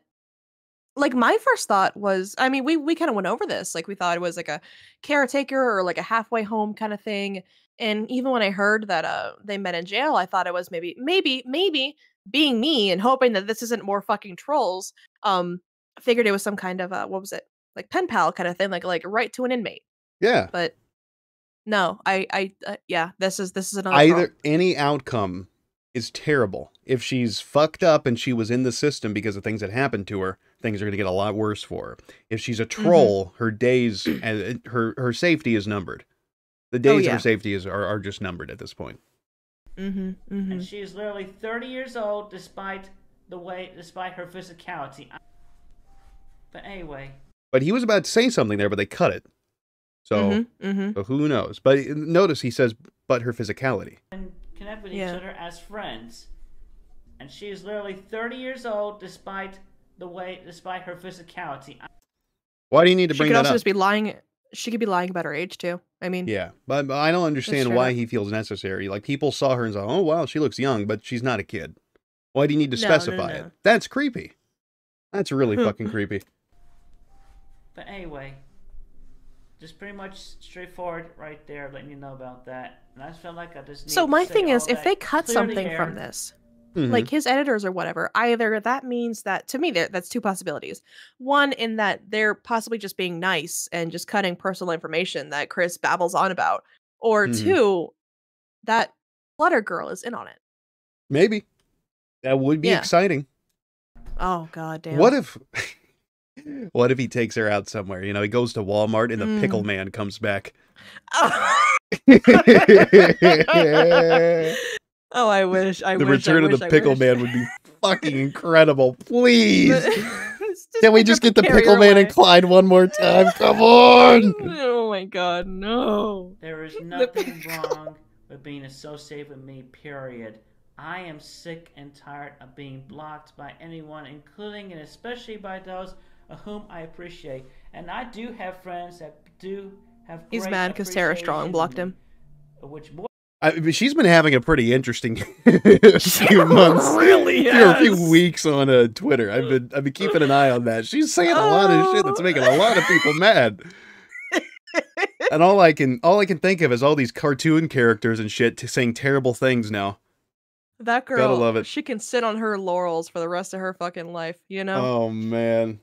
like my first thought was, I mean, we we kind of went over this. Like we thought it was like a caretaker or like a halfway home kind of thing. And even when I heard that uh they met in jail, I thought it was maybe maybe maybe being me and hoping that this isn't more fucking trolls. Um figured it was some kind of uh what was it? Like pen pal kind of thing, like like write to an inmate. Yeah. But no, I I uh, yeah, this is this is another. Either any outcome is terrible. If she's fucked up and she was in the system because of things that happened to her, things are going to get a lot worse for her. If she's a troll, her days and her her safety is numbered. The days of yeah. her safety is are, are just numbered at this point. Mm-hmm. Mm-hmm. And she is literally 30 years old despite the way, despite her physicality. But anyway, But he was about to say something there, but they cut it. So, mm-hmm. Mm-hmm. so who knows? But notice he says, "But her physicality." and connect with Yeah. each other as friends. And she is literally 30 years old despite the way, despite her physicality. Why do you need to She bring could that also up? just be lying. She could be lying about her age too. I mean, Yeah, but, but I don't understand why he feels necessary. Like people saw her and said, "Oh wow, she looks young," but she's not a kid. Why do you need to No, no, specify no. it? That's creepy. That's really fucking creepy. But anyway, just pretty much straightforward right there, letting you know about that. And I just felt like I just. So needed to my thing is, if they cut something air. from this, Mhm. like his editors or whatever either that means that to me there that's two possibilities one in that they're possibly just being nice and just cutting personal information that chris babbles on about or Mhm. two that flutter girl is in on it maybe that would be Yeah. exciting. oh god damn What if what if he takes her out somewhere? You know, he goes to Walmart and the pickle Mm. man comes back. oh Oh, i wish i the wish I return of the I pickle wish. man would be fucking incredible. Please. Can we just get the pickle man away. and Clyde one more time? Come on. oh my god no There is nothing wrong with being associated with me, period. I am sick and tired of being blocked by anyone, including and especially by those of whom I appreciate. And I do have friends that do have He's great mad 'cause Tara Strong blocked him. Which more I, she's been having a pretty interesting few months, really few, a few weeks on uh, Twitter. I've been I've been keeping an eye on that. She's saying a lot of shit that's making a lot of people mad. And all I can all I can think of is all these cartoon characters and shit t- saying terrible things now. That girl, Gotta love it. she can sit on her laurels for the rest of her fucking life, you know? Oh man.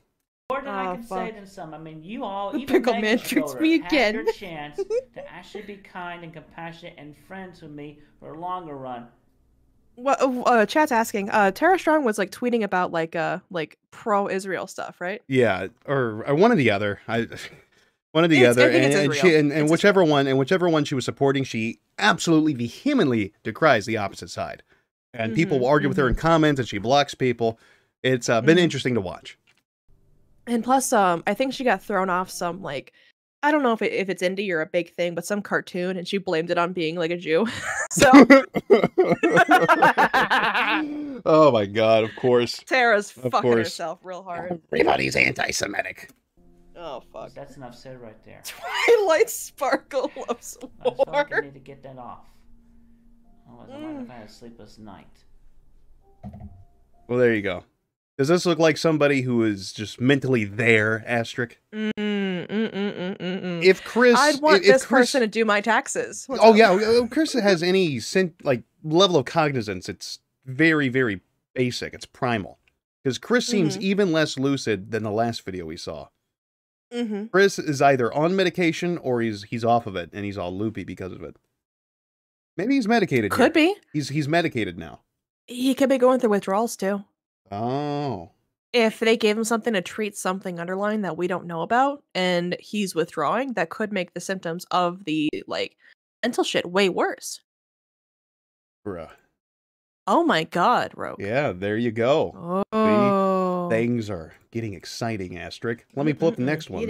More than I Oh, can say fuck. than some. I mean, you all, The even pickle man treats Schroeder, me had again. your chance to actually be kind and compassionate and friends with me for a longer run. What uh, uh, chat's asking, uh Tara Strong was like tweeting about like uh like pro Israel stuff, right? Yeah, or, or one or the other. I one or the It's- other, and, and she and, and It's whichever one and whichever one she was supporting, she absolutely vehemently decries the opposite side. And people Mhm, will argue with her in comments, and she blocks people. It's uh, been Mhm. interesting to watch. And plus, um, I think she got thrown off some like I don't know if it, if it's indie or a big thing, but some cartoon, and she blamed it on being like a Jew. so oh my god! Of course, Tara's Of fucking course. herself real hard. everybody's anti-Semitic. Oh fuck! That's enough said right there. Twilight Sparkle loves I just felt like I need to get that off. Otherwise, I might have had a sleepless night. Well, there you go. Does this look like somebody who is just mentally there, Asterisk? Mm, mm, mm, mm, mm, mm. If Chris, I'd want if, if this Chris, person to do my taxes. What's Oh up? yeah, Chris has any like level of cognizance, it's very very basic. It's primal. Because Chris seems Mhm. even less lucid than the last video we saw. Mm-hmm. Chris is either on medication or he's he's off of it and he's all loopy because of it. Maybe he's medicated. Could be. He's he's medicated now. He could be going through withdrawals too. Oh. If they gave him something to treat something underlying that we don't know about, and he's withdrawing, that could make the symptoms of the like mental shit way worse. Bruh. Oh my god, Rogue. Yeah, there you go. Oh. Things are getting exciting, Asterisk. Let me pull up the next one.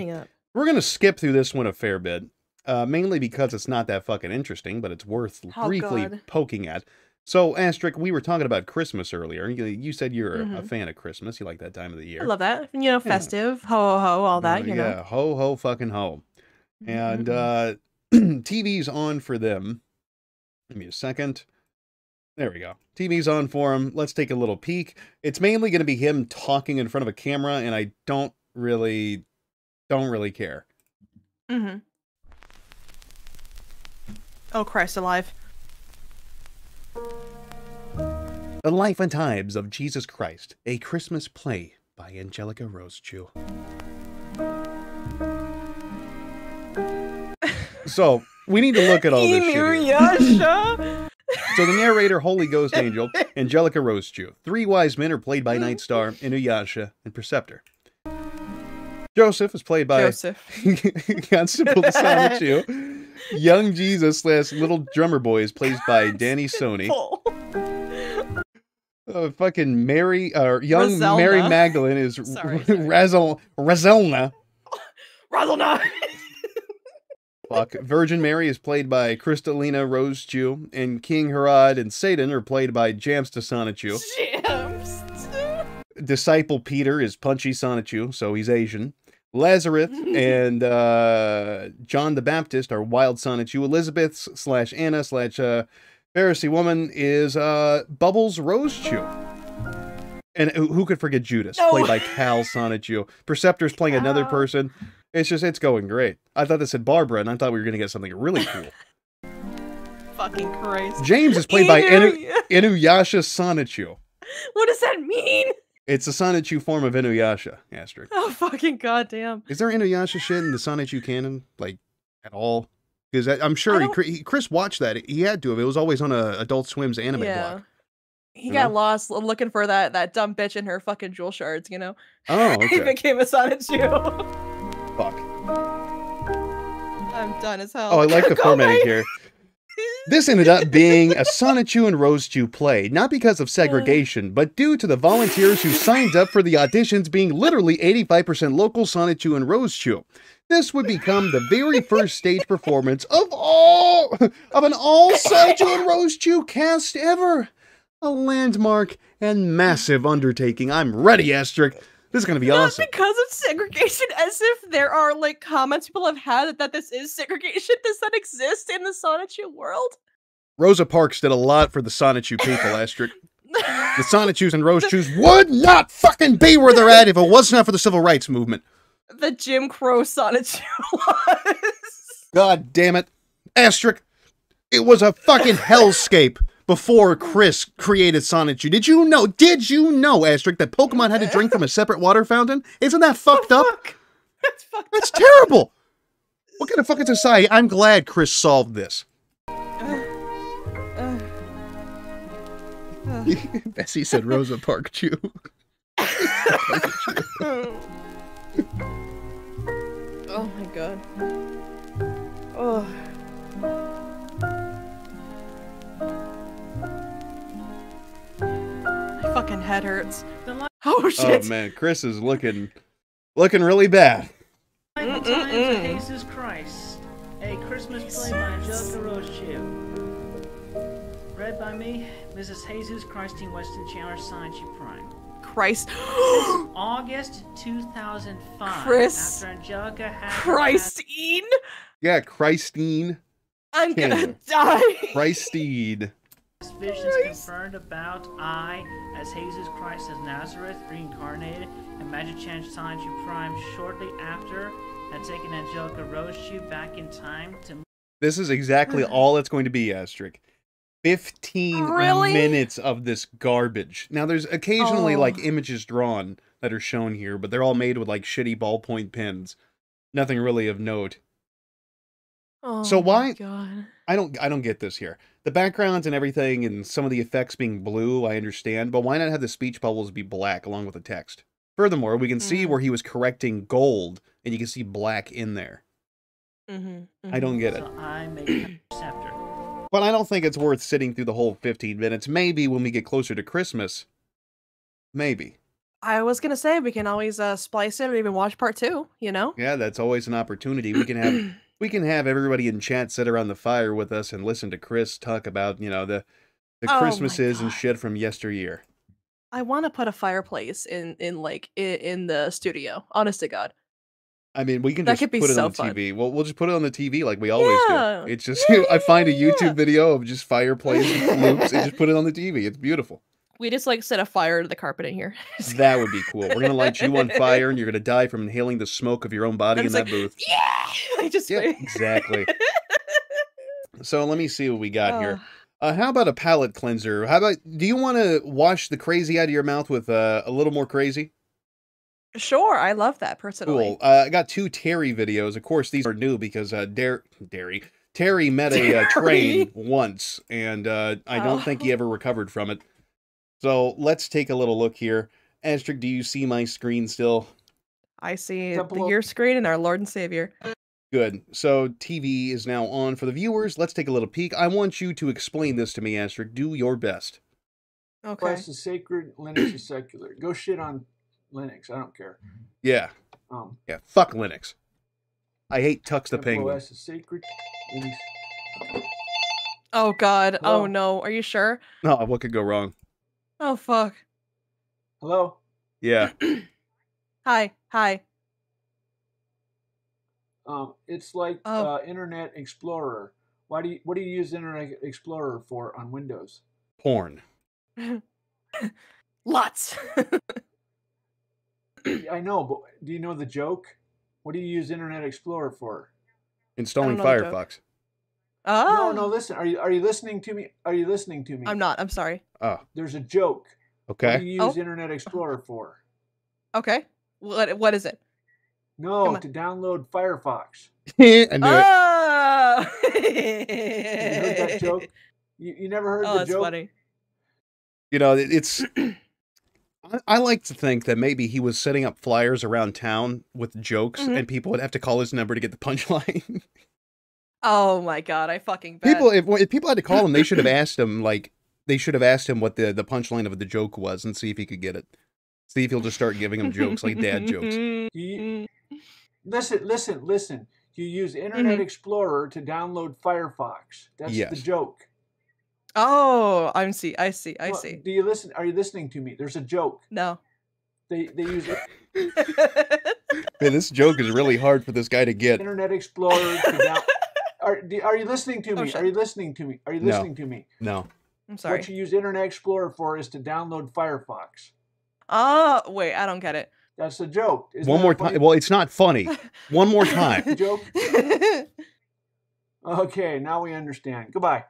We're gonna skip through this one a fair bit, uh, mainly because it's not that fucking interesting, but it's worth Oh, briefly God. poking at. So, Asterisk, we were talking about Christmas earlier. You, you said you're a Mhm. fan of Christmas. You like that time of the year. I love that. You know, festive, ho ho ho, all that. Uh, You yeah, ho ho fucking ho. know. And Mhm. uh, TV's on for them. Give me a second. There we go. TV's on for him. Let's take a little peek. It's mainly going to be him talking in front of a camera, and I don't really, don't really care. Mm-hmm. Oh Christ alive! The Life and Times of Jesus Christ, a Christmas play by Angelica Rosechu. so, we need to look at all this shit. So, the narrator, Holy Ghost Angel, Angelica Rosechu. Three wise men are played by Night Star, Inuyasha, and Preceptor. Joseph is played by Joseph. Constable Sonichu. Young Jesus slash Little Drummer Boy is played by Danny Sony. Uh, fucking Mary, uh, young. Mary Magdalene is Sorry, sorry. Razel, Razelna. Razzle Fuck. Virgin Mary is played by Kristalina Rosechu, and King Herod and Satan are played by Jamsta Sonichu. Jams. Disciple Peter is Punchy Sonichu, so he's Asian. Lazarus and uh, John the Baptist are Wild Sonichu. Elizabeth slash Anna slash uh, Pharisee woman is uh, Bubbles Rosechu. And who could forget Judas, No. played by Cal Sonichu. Preceptor's playing another person. It's just, it's going great. I thought this said Barbara, and I thought we were going to get something really cool. Fucking Christ. James is played by Inuyasha. Inuyasha Sonichu. What does that mean? It's a Sonichu form of Inuyasha, asterisk. Oh fucking goddamn! Is there Inuyasha shit in the Sonichu canon, like at all? Because I'm sure he, Chris watched that. He had to have. It was always on a Adult Swim's anime yeah. block. He got know? lost looking for that that dumb bitch and her fucking jewel shards, you know? Oh, he became a Sonichu. Fuck. I'm done as hell. Oh, I like the formatting away. here. This ended up being a Sonichu and Rosechu play, not because of segregation, but due to the volunteers who signed up for the auditions being literally 85% local Sonichu and Rosechu. This would become the very first stage performance of all of an all Sonichu and Rosechu cast ever. A landmark and massive undertaking. I'm ready, Asterisk. This is gonna be Not awesome. because of segregation, as if there are like comments people have had that, that this is segregation. Does that exist in the Sonichu world? Rosa Parks did a lot for the Sonichu people, Asterisk. The Sonichus and Rosechus would not fucking be where they're at if it was not for the civil rights movement. The Jim Crow Sonichu was. God damn it. Asterisk, it was a fucking hellscape before Chris created Sonichu. Did you know, did you know, Asterisk, that Pokemon had to drink from a separate water fountain? Isn't that oh, fucked up? Fuck. That's fucked That's terrible. What kind of fucking society? I'm glad Chris solved this. Bessie said Rosa Park Chew. Oh my god. Oh. My fucking head hurts. The li- Oh Oh shit. man, Chris is looking looking really bad. Life and Mm, mm, Times mm. of Jesus Christ. A Christmas play by Angelica Rochew. Read by me, Mrs. Jesus Christine Weston Chandler, signed Science Prime. Christ. August 2005. Chris After Angelica had Christine. Yeah, Christine. I'm gonna die. Christine. His visions Christ. confirmed about I, as Jesus Christ of Nazareth, reincarnated, and Magic Change Science Prime shortly after had taken Angelica Rochew back in time to This is exactly hmm. all it's going to be, Asterisk. 15 Really? minutes of this garbage. Now, there's occasionally like Oh. images drawn that are shown here, but they're all made with like shitty ballpoint pens. Nothing really of note. Oh So why- God. I don't I don't get this here. The backgrounds and everything and some of the effects being blue, I understand, but why not have the speech bubbles be black along with the text? Furthermore, we can see Mm. where he was correcting gold and you can see black in there. Mm-hmm, I don't get it. So I make a scepter. But I don't think it's worth sitting through the whole 15 minutes. Maybe when we get closer to Christmas. Maybe. I was gonna say we can always uh, splice it or even watch part two. You know. Yeah, that's always an opportunity. We can have we can have everybody in chat sit around the fire with us and listen to Chris talk about, you know, the the Oh Christmases and shit from yesteryear. I want to put a fireplace in in like in, in the studio. Honest to God. I mean, we can That just put it so on the fun. TV. Well, we'll just put it on the TV like we always Yeah. do. It's just Yeah, I find a YouTube yeah. video of just fireplace loops and just put it on the TV. It's beautiful. We just like set a fire to the carpet in here. That would be cool. We're gonna light you on fire, and you're gonna die from inhaling the smoke of your own body in just that like, booth. Yeah. I just Yeah, exactly. So let me see what we got here. Uh, how about a palate cleanser? How about do you want to wash the crazy out of your mouth with uh, a little more crazy? Sure, I love that personally. Cool. Uh, I got two Terry videos. Of course, these are new because uh, Dar- Derry Terry met a uh, train once, and uh, I don't think he Oh. ever recovered from it. So let's take a little look here. Astrid, do you see my screen still? I see Step the your screen and our Lord and Savior. Good. So TV is now on for the viewers. Let's take a little peek. I want you to explain this to me, Astrid. Do your best. Okay. West is sacred, Linux is secular. Go shit on Linux. I don't care. Yeah. Um, Yeah. Fuck Linux. I hate Tux the Penguin. OS is sacred. Linux. Oh God. Oh no. Are you sure? No, what could go wrong? Oh fuck. Hello. Yeah. Hi. Hi. Um, it's like Oh. uh, Internet Explorer. Why do you what do you use Internet Explorer for on Windows? Porn. Lots. I know, but do you know the joke? What do you use Internet Explorer for? Installing know the joke. Firefox. Oh. No, no, listen. Are you are you listening to me? Are you listening to me? I'm not. I'm sorry. Oh, There's a joke. Okay. What do okay. you Oh. use Internet Explorer for? Okay. What what is it? No, to download Firefox. I knew it. Oh. Have you heard that joke? You, you never heard Oh, the that's joke? funny. You know, it- it's. I- I like to think that maybe he was setting up flyers around town with jokes, Mhm. and people would have to call his number to get the punchline. Oh my god, I fucking bet. people, if, if people had to call him, they should have asked him like they should have asked him what the the punchline of the joke was, and see if he could get it. See if he'll just start giving him jokes like dad jokes. You, listen, listen, listen. You use Internet Mhm. Explorer to download Firefox. That's the joke. Oh, I'm see. I see. I Well, see. Do you listen? Are you listening to me? There's a joke. No. They they use Man, this joke is really hard for this guy to get. Internet Explorer to down. Are, are you listening to Oh, me? shit. are you listening to me? Are you No. listening to me? No, I'm sorry. What you use Internet Explorer for is to download Firefox. Oh, wait, I don't get it. That's a joke. Isn't one more time. Well, it's not funny. One more time. joke. Okay, now we understand. Goodbye.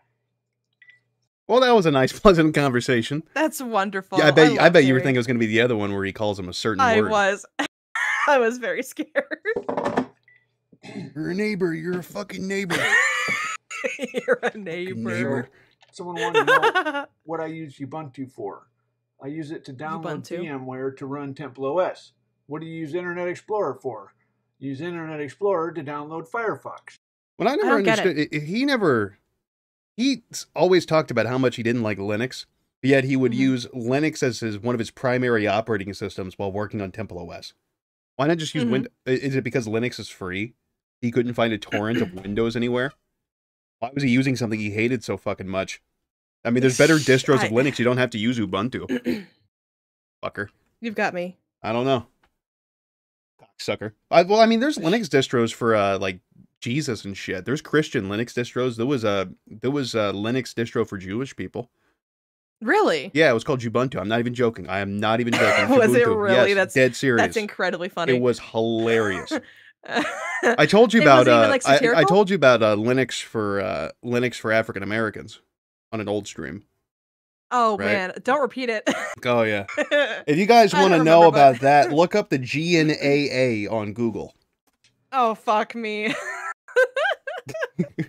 Well, that was a nice, pleasant conversation. That's wonderful. Yeah, I bet. I, love bet you were thinking it was going to be the other one where he calls him a certain I word. was. I was very scared. You're a neighbor. You're a fucking neighbor. You're a neighbor. neighbor. Someone wanted to know what I use Ubuntu for. I use it to download Ubuntu? VMware to run Temple OS. What do you use Internet Explorer for? Use Internet Explorer to download Firefox. Well, I never don't get it. understood. He never. He always talked about how much he didn't like Linux, yet he would Mhm. use Linux as his one of his primary operating systems while working on Temple OS. Why not just use Mhm. Win? i- Is it because Linux is free? He couldn't find a torrent of Windows anywhere. Why was he using something he hated so fucking much? I mean, there's better distros I- of Linux. You don't have to use Ubuntu, fucker. You've got me. I don't know. Cocksucker. I, well, I mean, there's Linux distros for uh like Jesus and shit. There's Christian Linux distros. There was a there was a Linux distro for Jewish people. Really? Yeah, it was called Ubuntu. I'm not even joking. I am not even joking. Was it really? Yes, That's- dead serious. That's incredibly funny. It was hilarious. I told you about wasn't even, uh, like, I, I told you about uh, Linux for uh, Linux for African Americans on an old stream. oh right? man, don't repeat it. Oh yeah. If you guys want to know about that, look up the GNAA on Google. oh fuck me.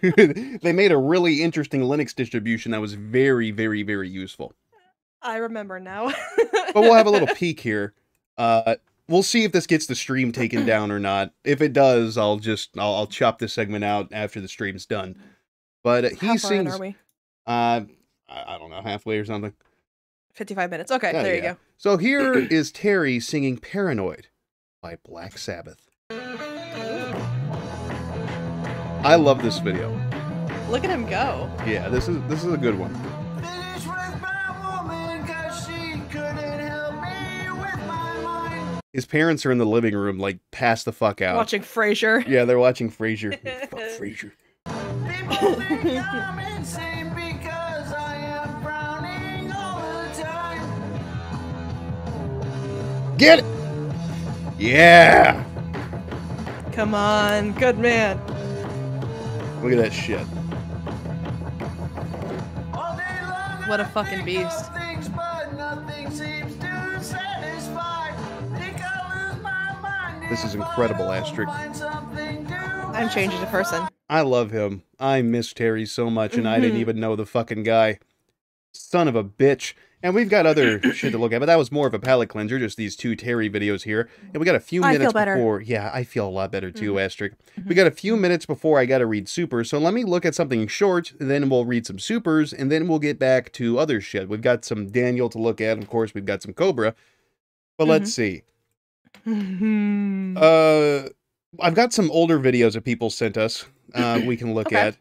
they made a really interesting Linux distribution that was very, very, very useful. I remember now. But we'll have a little peek here. Uh, we'll see if this gets the stream taken down or not. If it does, I'll just I'll, I'll chop this segment out after the stream's done. But uh, he How sings. are we? Uh, I, I don't know, halfway or something. 55 minutes. Okay, Oh, there you go. So here is Terry singing "Paranoid" by Black Sabbath. I love this video. Look at him go. Yeah, this is this is a good one. Finish with my woman, cause she couldn't help me with my mind. His parents are in the living room, like pass the fuck out. Watching Frasier. Yeah, they're watching Frasier. Fuck Frasier. People think I'm insane because I am frowning all the time. Get it! Yeah! Come on, good man. Look at that shit. All day long What a fucking beast. Things, but nothing seems to satisfy. Think I'll lose my mind This is incredible, Astrid. find something to I'm changing to person. I love him. I miss Terry so much, and I didn't Mhm. even know the fucking guy. Son of a bitch. And we've got other shit to look at, but that was more of a palate cleanser, just these two Terry videos here. And we got a few I minutes before. Yeah, I feel a lot better too, Mhm. Astrid. We got a few minutes before I got to read super, so let me look at something short, then we'll read some supers, and then we'll get back to other shit. We've got some Daniel to look at, of course, we've got some Cobra. But let's see. Mhm. Uh, I've got some older videos that people sent us. Uh, we can look Okay. at.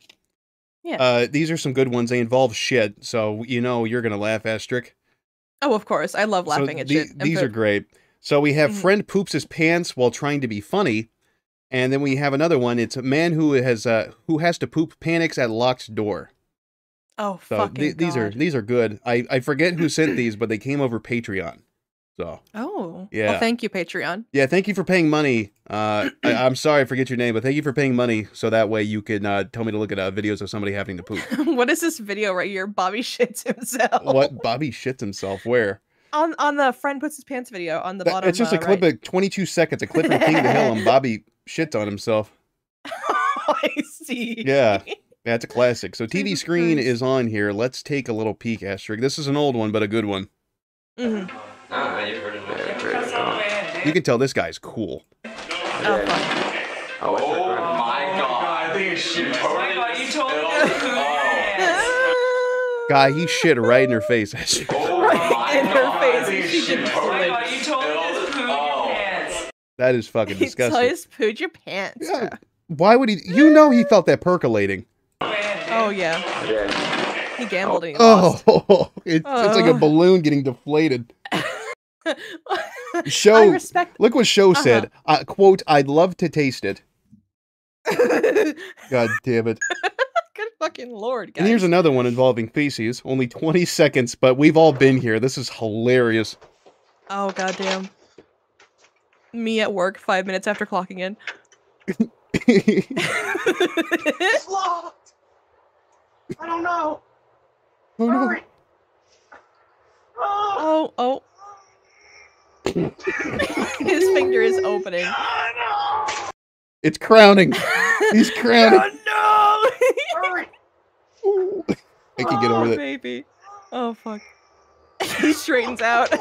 Yeah. Uh, these are some good ones. They involve shit, so you know you're gonna laugh, Astric. oh, of course. I love laughing so at the- shit. These are great. So we have Mhm. friend poops his pants while trying to be funny, and then we have another one. It's a man who has uh who has to poop panics at locked door. Oh, So fucking th- these are these are good. I I forget who sent these, but they came over Patreon. So Oh. Yeah. Well, thank you, Patreon. yeah, thank you for paying money. Uh, I, I'm sorry I forget your name, but thank you for paying money so that way you can uh, tell me to look at uh, videos of somebody having to poop. what is this video right here? Bobby shits himself. what? Bobby shits himself. Where? On on the friend puts his pants video on the That- bottom. it's just uh, a clip right. of 22 seconds, a clip from King of the Hill, and Bobby shits on himself. I see. Yeah. That's a classic. So TV screen is on here. Let's take a little peek, Astrid. This is an old one, but a good one. Mhm. Ah, you've heard of it. You can tell this guy's cool. Oh, fuck. Oh, my god. I think it's shit. Oh my god, you told me Guy, he shit right in her face. Astrid. right in her face. and She didn't Oh my god, you told me to poo your pants. that is fucking He disgusting. just pooed your pants. Yeah. Why would he? You know he felt that percolating. Oh yeah. He gambled and he lost. Oh, it's, it's like a Oh. balloon getting deflated. Show. respect. Look what Show said. Uh, quote, I'd love to taste it. God damn it. good fucking lord, guys. And here's another one involving feces. Only 20 seconds, but we've all been here. This is hilarious. Oh goddamn. Me at work five minutes after clocking in. It's locked. I don't know. oh no. Oh, oh. His finger is opening. oh It's crowning. He's crowning. Oh, no. I can get oh, over that. baby. Oh fuck. he straightens out.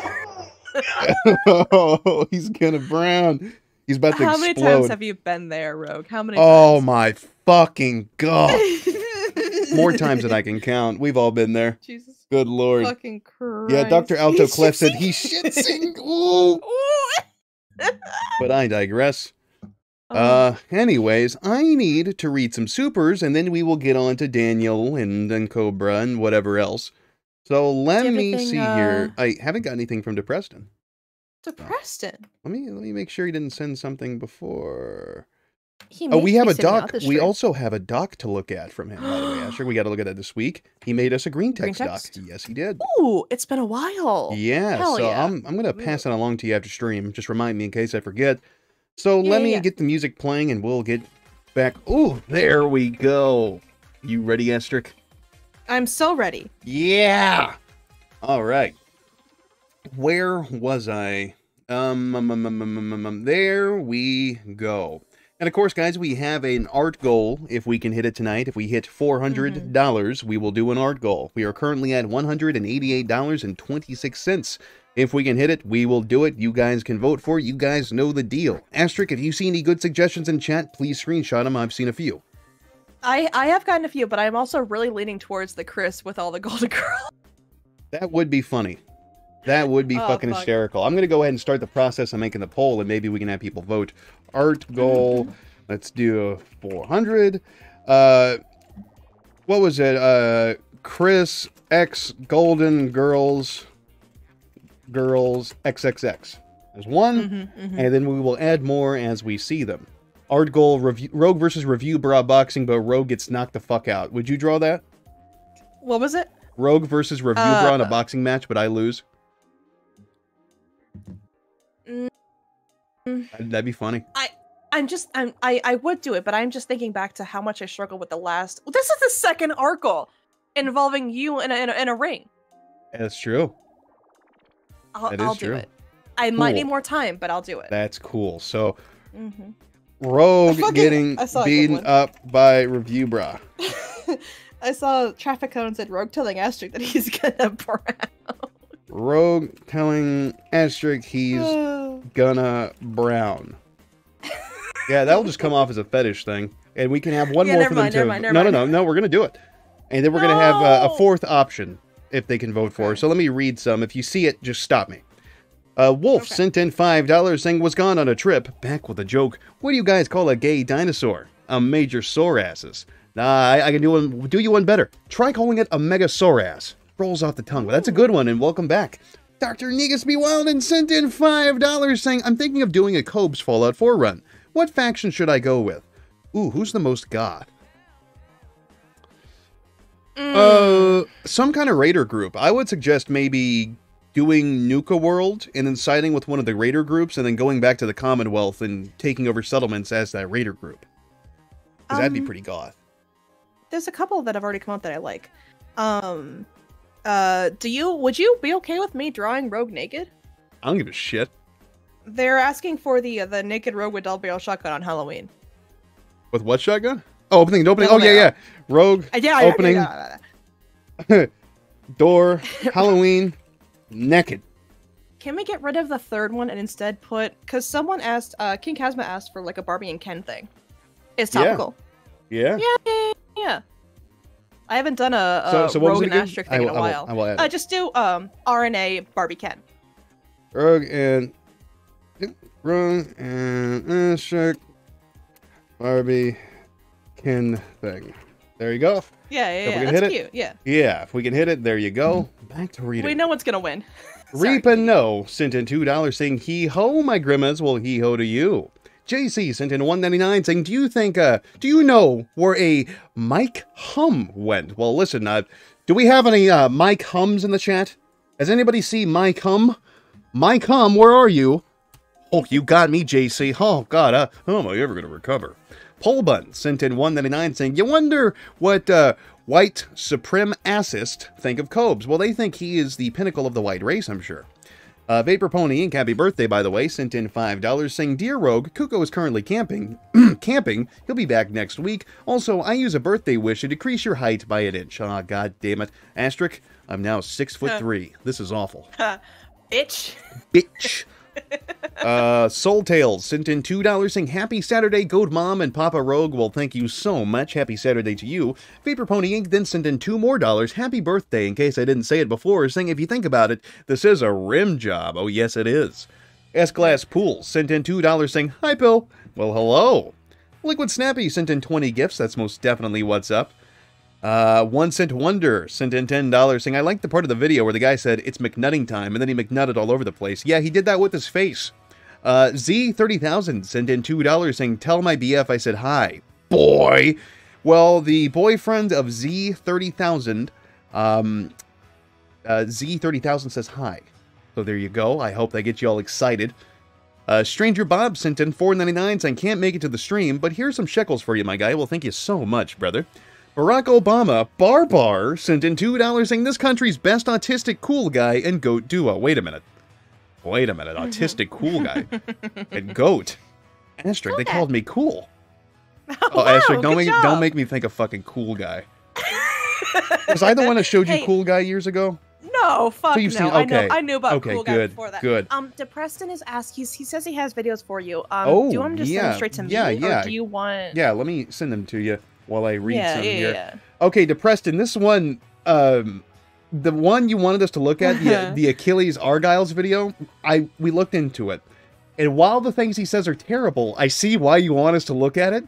oh, he's gonna brown. He's about to How many times have you been there, Rogue? How many oh times? my fucking god. More times than I can count. We've all been there. Jesus Good lord. fucking Christ. Yeah, Dr. Alto Clef said shits- he shits. Ooh. Ooh. But I digress. Oh, Uh, anyways, I need to read some supers, and then we will get on to Daniel and then Cobra and whatever else. So let me see here. I haven't got anything from DePreston. to Preston. Let me let me make sure he didn't send something before. He Oh, we have a doc. We also have a doc to look at from him. By the way, Asher, we got to look at that this week. He made us a green Green text, doc. Yes, he did. Ooh, it's been a while. Yeah, Hell so yeah. I'm I'm gonna pass that along to you after stream. Just remind me in case I forget. So Yeah, let yeah, me yeah. get the music playing, and we'll get back. Ooh, there we go. You ready, Estrick? I'm so ready. Yeah. All right. Where was I? Um, um, um, um, um, um, um, um, there we go. And of course, guys, we have an art goal. If we can hit it tonight, if we hit $400, mm-hmm. we will do an art goal. We are currently at one hundred and eighty-eight dollars and twenty-six cents. If we can hit it, we will do it. You guys can vote for it. You guys know the deal. Asterisk, if you see any good suggestions in chat, please screenshot them. I've seen a few. I I have gotten a few, but I'm also really leaning towards the Chris with all the Golden Girl. That would be funny. That would be Oh, fucking fuck. hysterical. I'm gonna go ahead and start the process of making the poll, and maybe we can have people vote. Art goal. Let's do a 400. Uh, what was it? Uh, Chris X Golden Girls. Girls XXX. There's one, Mm-hmm, and then we will add more as we see them. Art goal review, Rogue versus Review Brah Boxing, but Rogue gets knocked the fuck out. Would you draw that? What was it? Rogue versus Review Brah in a Uh, boxing match, but I lose. That'd that'd be funny. I I'm just I'm I I would do it, but I'm just thinking back to how much I struggled with the last. Well, this is the second article involving you in a in a, in a ring. That's true. I'll, That I'll do true. it. I might need more time, but I'll do it. That's cool. So hmm Rogue fucking- getting I saw a good beaten up by Review Brah. I saw traffic cone and said Rogue telling Astrid that he's gonna brown. Rogue telling Asterisk he's gonna brown. Yeah, that'll just come off as a fetish thing, and we can have one Yeah, more for them mind, to. mind, no, no, mind. no, no. We're gonna do it, and then we're gonna have uh, a fourth option if they can vote for. Okay. So let me read some. If you see it, just stop me. Uh, Wolf Okay. sent in five dollars saying was gone on a trip. Back with a joke. What do you guys call a gay dinosaur? A major sore asses. Nah, I, I can do one. Do you one better. Try calling it a mega sore ass. Rolls off the tongue, but that's a good one. And welcome back. Dr. Negus Be Wild and sent in five dollars saying, I'm thinking of doing a Cobes Fallout 4 run. What faction should I go with? Ooh, who's the most goth? Mm. Uh, some kind of raider group. I would suggest maybe doing Nuka World and then siding with one of the raider groups and then going back to the Commonwealth and taking over settlements as that raider group. Because that'd be Um, pretty goth. There's a couple that have already come out that I like. Um, uh, do you? Would you be okay with me drawing Rogue naked? I don't give a shit. They're asking for the uh, the naked Rogue with double barrel shotgun on Halloween. With what shotgun? Oh, opening, opening. Oh, yeah, yeah. Rogue, Uh, yeah, opening, yeah, yeah, yeah. door, Halloween, naked. Can we get rid of the third one and instead put? Because someone asked, uh, King Kazma asked for like a Barbie and Ken thing. It's topical. Yeah. Yeah, yeah, yeah. I haven't done a, a So- so Rogue and again? Asterisk I thing in will- a I will- while. I will add uh, it. just do um RNA Barbie Ken. Rogue and Rogue and Asterisk Barbie Ken thing. There you go. Yeah, If yeah, we yeah. can That's hit it. Yeah. Yeah, if we can hit it, there you go. Back to reading. We know what's gonna win. Sorry. Reap and No sent in two dollars saying hee ho, my grimace. Well, hee ho to you. JC sent in one ninety nine saying, Do you think uh do you know where a Mike Hum went? Well listen, uh do we have any uh Mike Hums in the chat? Has anybody see Mike Hum? Mike Hum, where are you? Oh, you got me, JC. Oh god, uh, how am I ever gonna recover? Polbun sent in 199 saying, You wonder what uh, white supremacist think of Cobes? Well, they think he is the pinnacle of the white race, I'm sure. Uh, Vapor Pony and happy birthday, by the way, sent in $5 saying, Dear Rogue, Kuko is currently camping. camping. He'll be back next week. Also, I use a birthday wish to decrease your height by an inch. Ah, god damn it. Asterisk, I'm now six foot three. This is awful. Bitch. Bitch. uh, Soul Tales sent in two dollars saying Happy Saturday, Goat Mom and Papa Rogue. Well, thank you so much. Happy Saturday to you. Vapor Pony Inc. then sent in two more dollars. Happy birthday, in case I didn't say it before, saying if you think about it, this is a rim job. Oh yes, it is. S Glass Pool sent in two dollars saying Hi Bill. Well, hello. Liquid Snappy sent in 20 gifts. That's most definitely what's up. Uh, One Cent Wonder sent in ten dollars, saying I like the part of the video where the guy said it's McNutting time, and then he McNutted all over the place. Yeah, he did that with his face. Uh, Z thirty thousand sent in two dollars, saying tell my BF I said hi, boy. Well, the boyfriend of Z thirty thousand, um, uh, Z thirty thousand says hi. So there you go. I hope that gets you all excited. Uh, Stranger Bob sent in four ninety nine, saying can't make it to the stream, but here's some shekels for you, my guy. Well, thank you so much, brother. Barack Obama, Barbar, sent in $2 saying this country's best autistic cool guy and goat duo. Wait a minute. Wait a minute. Autistic cool guy and goat. Asterisk, they called me cool. Oh, wow, Asterisk, don't make, job. don't make me think of fucking cool guy. Was I the one that showed you Hey. cool guy years ago? No, fuck you've no. seen- I know. okay. I knew about Okay, Cool Guy before that. good. Um, DePreston is asked. He's, he says he has videos for you. Um, Oh, do you want him to send them straight to me, yeah, yeah. do you want? Yeah, let me send them to you while I read yeah, some yeah, here. yeah. Okay, to Preston, this one, um, the one you wanted us to look at, the, the Achilles Argyles video, I we looked into it, and while the things he says are terrible, I see why you want us to look at it,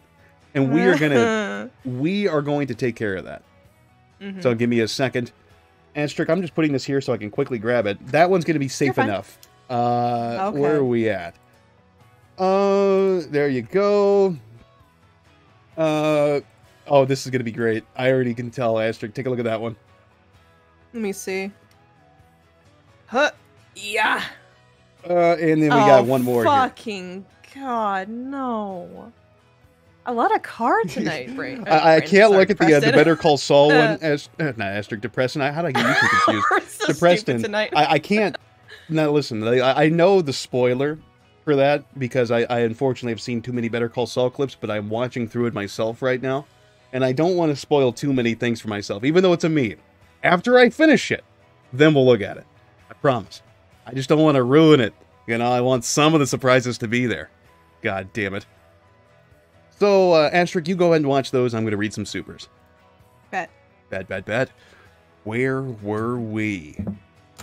and we are gonna we are going to take care of that. Mhm. So give me a second. Asterisk, I'm just putting this here so I can quickly grab it. That one's gonna be safe enough. Uh, Okay. where are we at? Uh, there you go. Uh, oh, this is gonna be great. I already can tell. Asterisk, take a look at that one. Let me see. Huh? Yeah. Uh, and then we oh, got one more here. Fucking god, no. A lot of cards tonight, Brain. uh, I, I can't look at the, uh, the Better Call Saul one as uh, not asterisk depressing. I, how did I get you confused? We're so Depressed tonight. I, I can't. Now listen, I, I know the spoiler for that because I, I unfortunately have seen too many Better Call Saul clips, but I'm watching through it myself right now, and I don't want to spoil too many things for myself, even though it's a meme. After I finish it, then we'll look at it. I promise. I just don't want to ruin it. You know, I want some of the surprises to be there. God damn it. So, uh, Asterisk, you go ahead and watch those. I'm going to read some supers. Bet. Bad, bad, bad. Where were we?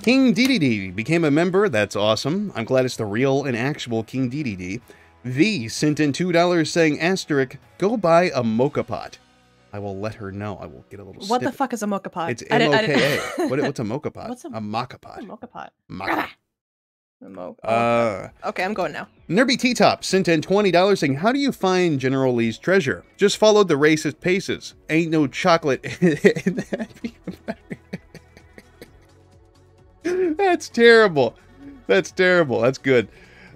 King DDD became a member. That's awesome. I'm glad it's the real and actual King DDD. V sent in $2 saying, Asterisk, go buy a moka pot. I will let her know. I will get a little What the fuck is a moka pot? It's I didn't- I M O K A. What- What's a moka pot? What's a- a maca pot. a moka pot? Maca. A mo- oh, Uh, okay, I'm going now. Nerby T Top sent in $20 saying, How do you find General Lee's treasure? Just follow the racist paces. Ain't no chocolate in that. That's terrible. That's terrible. That's good.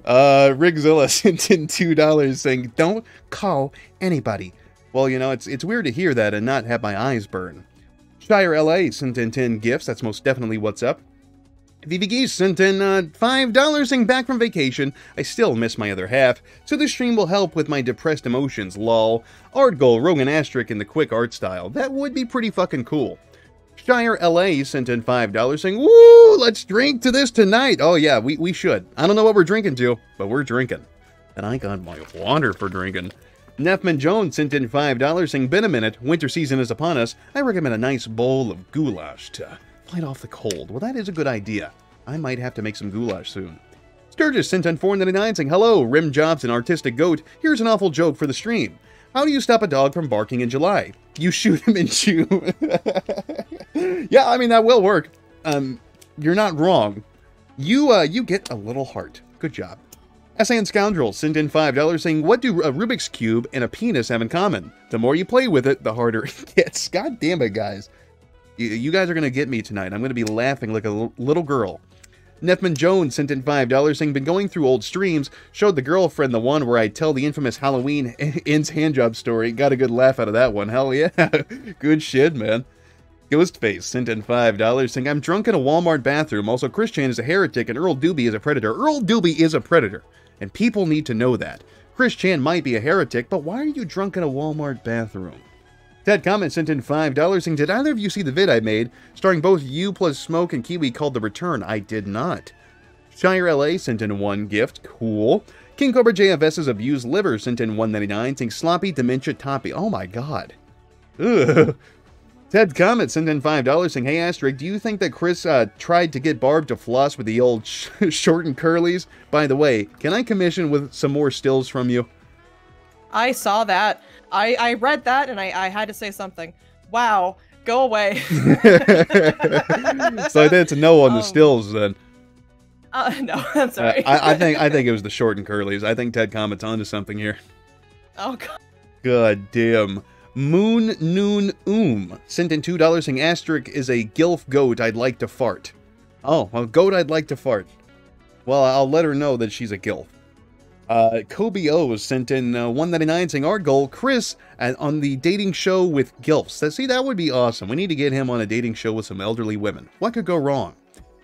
Uh, Rigzilla sent in two dollars saying, "Don't call anybody." Well, you know, it's it's weird to hear that and not have my eyes burn. Shire LA sent in ten gifts. That's most definitely what's up. Vivi VVG sent in uh, $5 saying back from vacation. I still miss my other half, so this stream will help with my depressed emotions, lol. Art goal, Rogan Asterisk in the quick art style. That would be pretty fucking cool. Shire LA sent in $5 saying, Woo, let's drink to this tonight. Oh, yeah, we, we should. I don't know what we're drinking to, but we're drinking. And I got my water for drinking. Nefman Jones sent in $5 saying, Been a minute, winter season is upon us. I recommend a nice bowl of goulash to fight off the cold. Well, that is a good idea. I might have to make some goulash soon. Sturgis sent in 499 saying, Hello, Rim Jobs and Artistic Goat. Here's an awful joke for the stream. How do you stop a dog from barking in July? You shoot him in chew. yeah, I mean that will work. Um, you're not wrong. You uh, you get a little heart. Good job. SAN Scoundrel sent in $5 saying, What do a Rubik's Cube and a penis have in common? The more you play with it, the harder it gets. God damn it, guys. You, you guys are going to get me tonight. I'm going to be laughing like a little girl. Nefman Jones sent in $5 saying, Been going through old streams, showed the girlfriend the one where I tell the infamous Halloween ends handjob story. Got a good laugh out of that one. Hell yeah. good shit, man. Ghostface sent in $5 saying, I'm drunk in a Walmart bathroom. Also, Chris Chan is a heretic and Earl Doobie is a predator. Earl Doobie is a predator, and people need to know that. Chris Chan might be a heretic, but why are you drunk in a Walmart bathroom? Ted Comment sent in $5 saying, Did either of you see the vid I made starring both you plus Smoke and Kiwi called The Return? I did not. Shire LA sent in one gift. Cool. King Cobra JFS's Abused Liver sent in 199 saying Sloppy Dementia Toppy. Oh my god. Ugh. Ted Comet sent in $5 saying, Hey Asterisk, do you think that Chris uh, tried to get Barb to floss with the old sh- short and curlies? By the way, can I commission with some more stills from you? I saw that. I, I read that and I, I had to say something. Wow, go away. so I think it's a no on the Um, stills then. uh, no, I'm Uh, sorry. I, I think I think it was the short and curlies. I think Ted Comet's onto something here. oh god. God damn. Moon Noon Oom sent in two dollars saying asterisk is a gilf goat I'd like to fart. Oh, well, goat I'd like to fart. Well, I'll let her know that she's a gilf. Uh, Kobe O sent in uh, 199 saying our goal, Chris, on the dating show with gilfs. That, see, that would be awesome. We need to get him on a dating show with some elderly women. What could go wrong?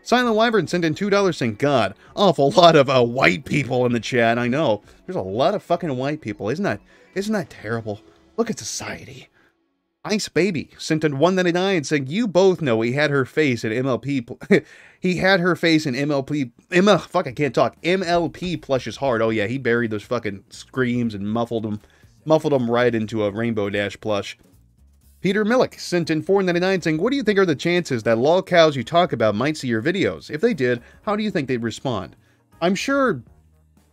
Silent Wyvern sent in $2 saying, God, awful lot of uh, white people in the chat. I know. There's a lot of fucking white people. Isn't that, isn't that terrible? Look at society. Ice Baby sent in 199 saying, You both know he had her face in MLP. he had her face in MLP. ML, fuck, I can't talk. MLP plushes hard. Oh, yeah, he buried those fucking screams and muffled them, muffled them right into a Rainbow Dash plush. Peter Millick sent in 499 saying, What do you think are the chances that lol cows you talk about might see your videos? If they did, how do you think they'd respond? I'm sure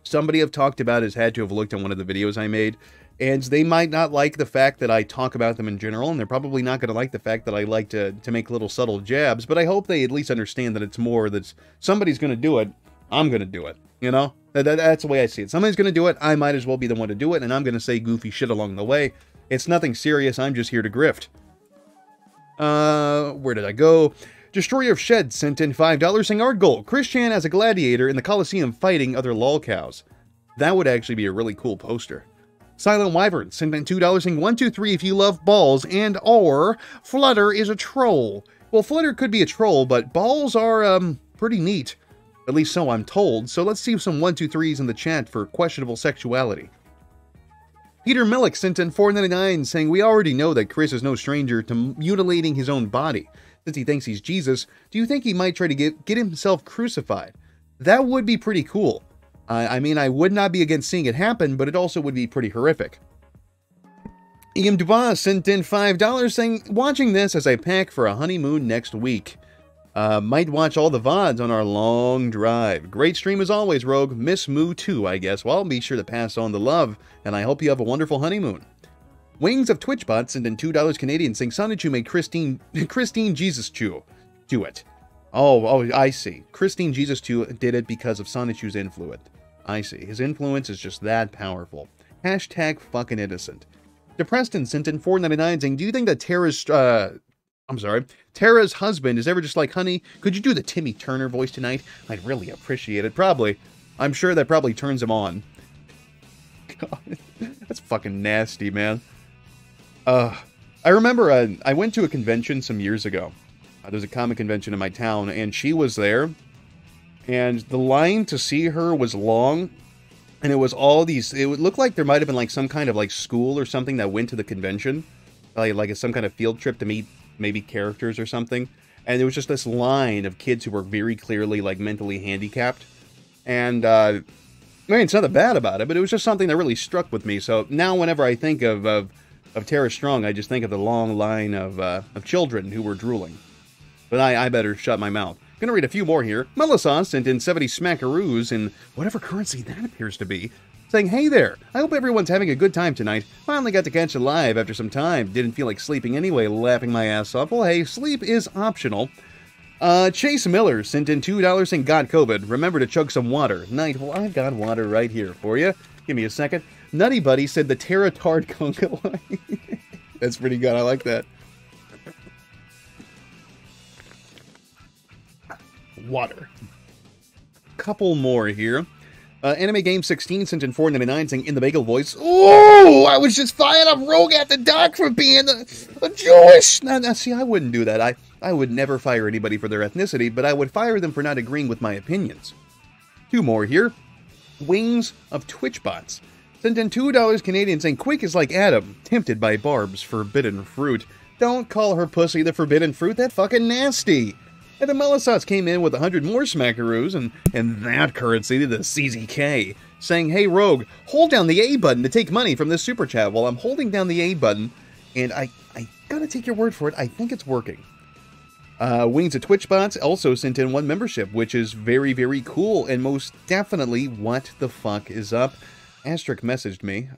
somebody I've talked about has had to have looked at one of the videos I made, and they might not like the fact that I talk about them in general, and they're probably not going to like the fact that I like to, to make little subtle jabs, but I hope they at least understand that it's more that somebody's going to do it, I'm going to do it, you know? That, that- that's the way I see it. Somebody's going to do it, I might as well be the one to do it, and I'm going to say goofy shit along the way. It's nothing serious, I'm just here to grift. Uh, where did I go? Destroyer of Shed sent in $5 saying our goal, Chris Chan as a gladiator in the Coliseum fighting other lol cows. That would actually be a really cool poster. Silent Wyvern sent in $2 saying 123 if you love balls and or Flutter is a troll. Well, Flutter could be a troll, but balls are, um, pretty neat. At least so I'm told, so let's see some 123s in the chat for questionable sexuality. Peter Millick sent in 499 saying, We already know that Chris is no stranger to mutilating his own body. Since he thinks he's Jesus, do you think he might try to get, get himself crucified? That would be pretty cool. I I mean, I would not be against seeing it happen, but it also would be pretty horrific. Ian Dubois sent in $5 saying, Watching this as I pack for a honeymoon next week. Uh, might watch all the VODs on our long drive. Great stream as always, Rogue. Miss Moo too, I guess. Well, be sure to pass on the love, and I hope you have a wonderful honeymoon. Wings of Twitchbot sent in $2 Canadian saying Sonichu made Christine Christine Jesus Chew do it. Oh, oh, I see. Christine Jesus Chew did it because of Sonichu's influence. I see. His influence is just that powerful. Hashtag fucking innocent. Depreston sent in 499 saying, Do you think that terrorist uh I'm sorry. Tara's husband is ever just like, honey, could you do the Timmy Turner voice tonight? I'd really appreciate it. Probably. I'm sure that probably turns him on. God, that's fucking nasty, man. Uh, I remember uh, I went to a convention some years ago. Uh, there's a comic convention in my town, and she was there. And the line to see her was long, and it was all these. It would look like there might have been like some kind of like school or something that went to the convention, like like some kind of field trip to meet maybe characters or something. And there was just this line of kids who were very clearly like mentally handicapped, and uh, I mean, it's nothing bad about it, but it was just something that really struck with me. So now, whenever I think of of, of Tara Strong, I just think of the long line of uh, of children who were drooling. But I, I better shut my mouth. Gonna read a few more here. Melissa sent in 70 smackaroos in whatever currency that appears to be, saying, Hey there, I hope everyone's having a good time tonight. Finally got to catch it live after some time. Didn't feel like sleeping anyway, laughing my ass off. Well, hey, sleep is optional. Uh, Chase Miller sent in $2 saying, Got COVID. Remember to chug some water. Night, well, I've got water right here for you. Give me a second. Nutty Buddy said the Terra Tard Conga line. That's pretty good. I like that. Water. Couple more here. Uh, Anime Game 16 sent in 4.99 saying in the bagel voice, Oh, I was just firing up Rogue at the doc for being a, a Jewish. Now, now, see, I wouldn't do that. I, I would never fire anybody for their ethnicity, but I would fire them for not agreeing with my opinions. Two more here. Wings of Twitchbots sent in $2 Canadian saying Quick is like Adam, tempted by Barb's forbidden fruit. Don't call her pussy the forbidden fruit, that fucking nasty. And the Melisauce came in with a hundred more smackaroos, and, and that currency, to the CZK, saying, Hey Rogue, hold down the A button to take money from this super chat. While I'm holding down the A button, and I, I gotta take your word for it, I think it's working. Uh, Wings of Twitchbots also sent in one membership, which is very, very cool, and most definitely what the fuck is up. Asterisk messaged me.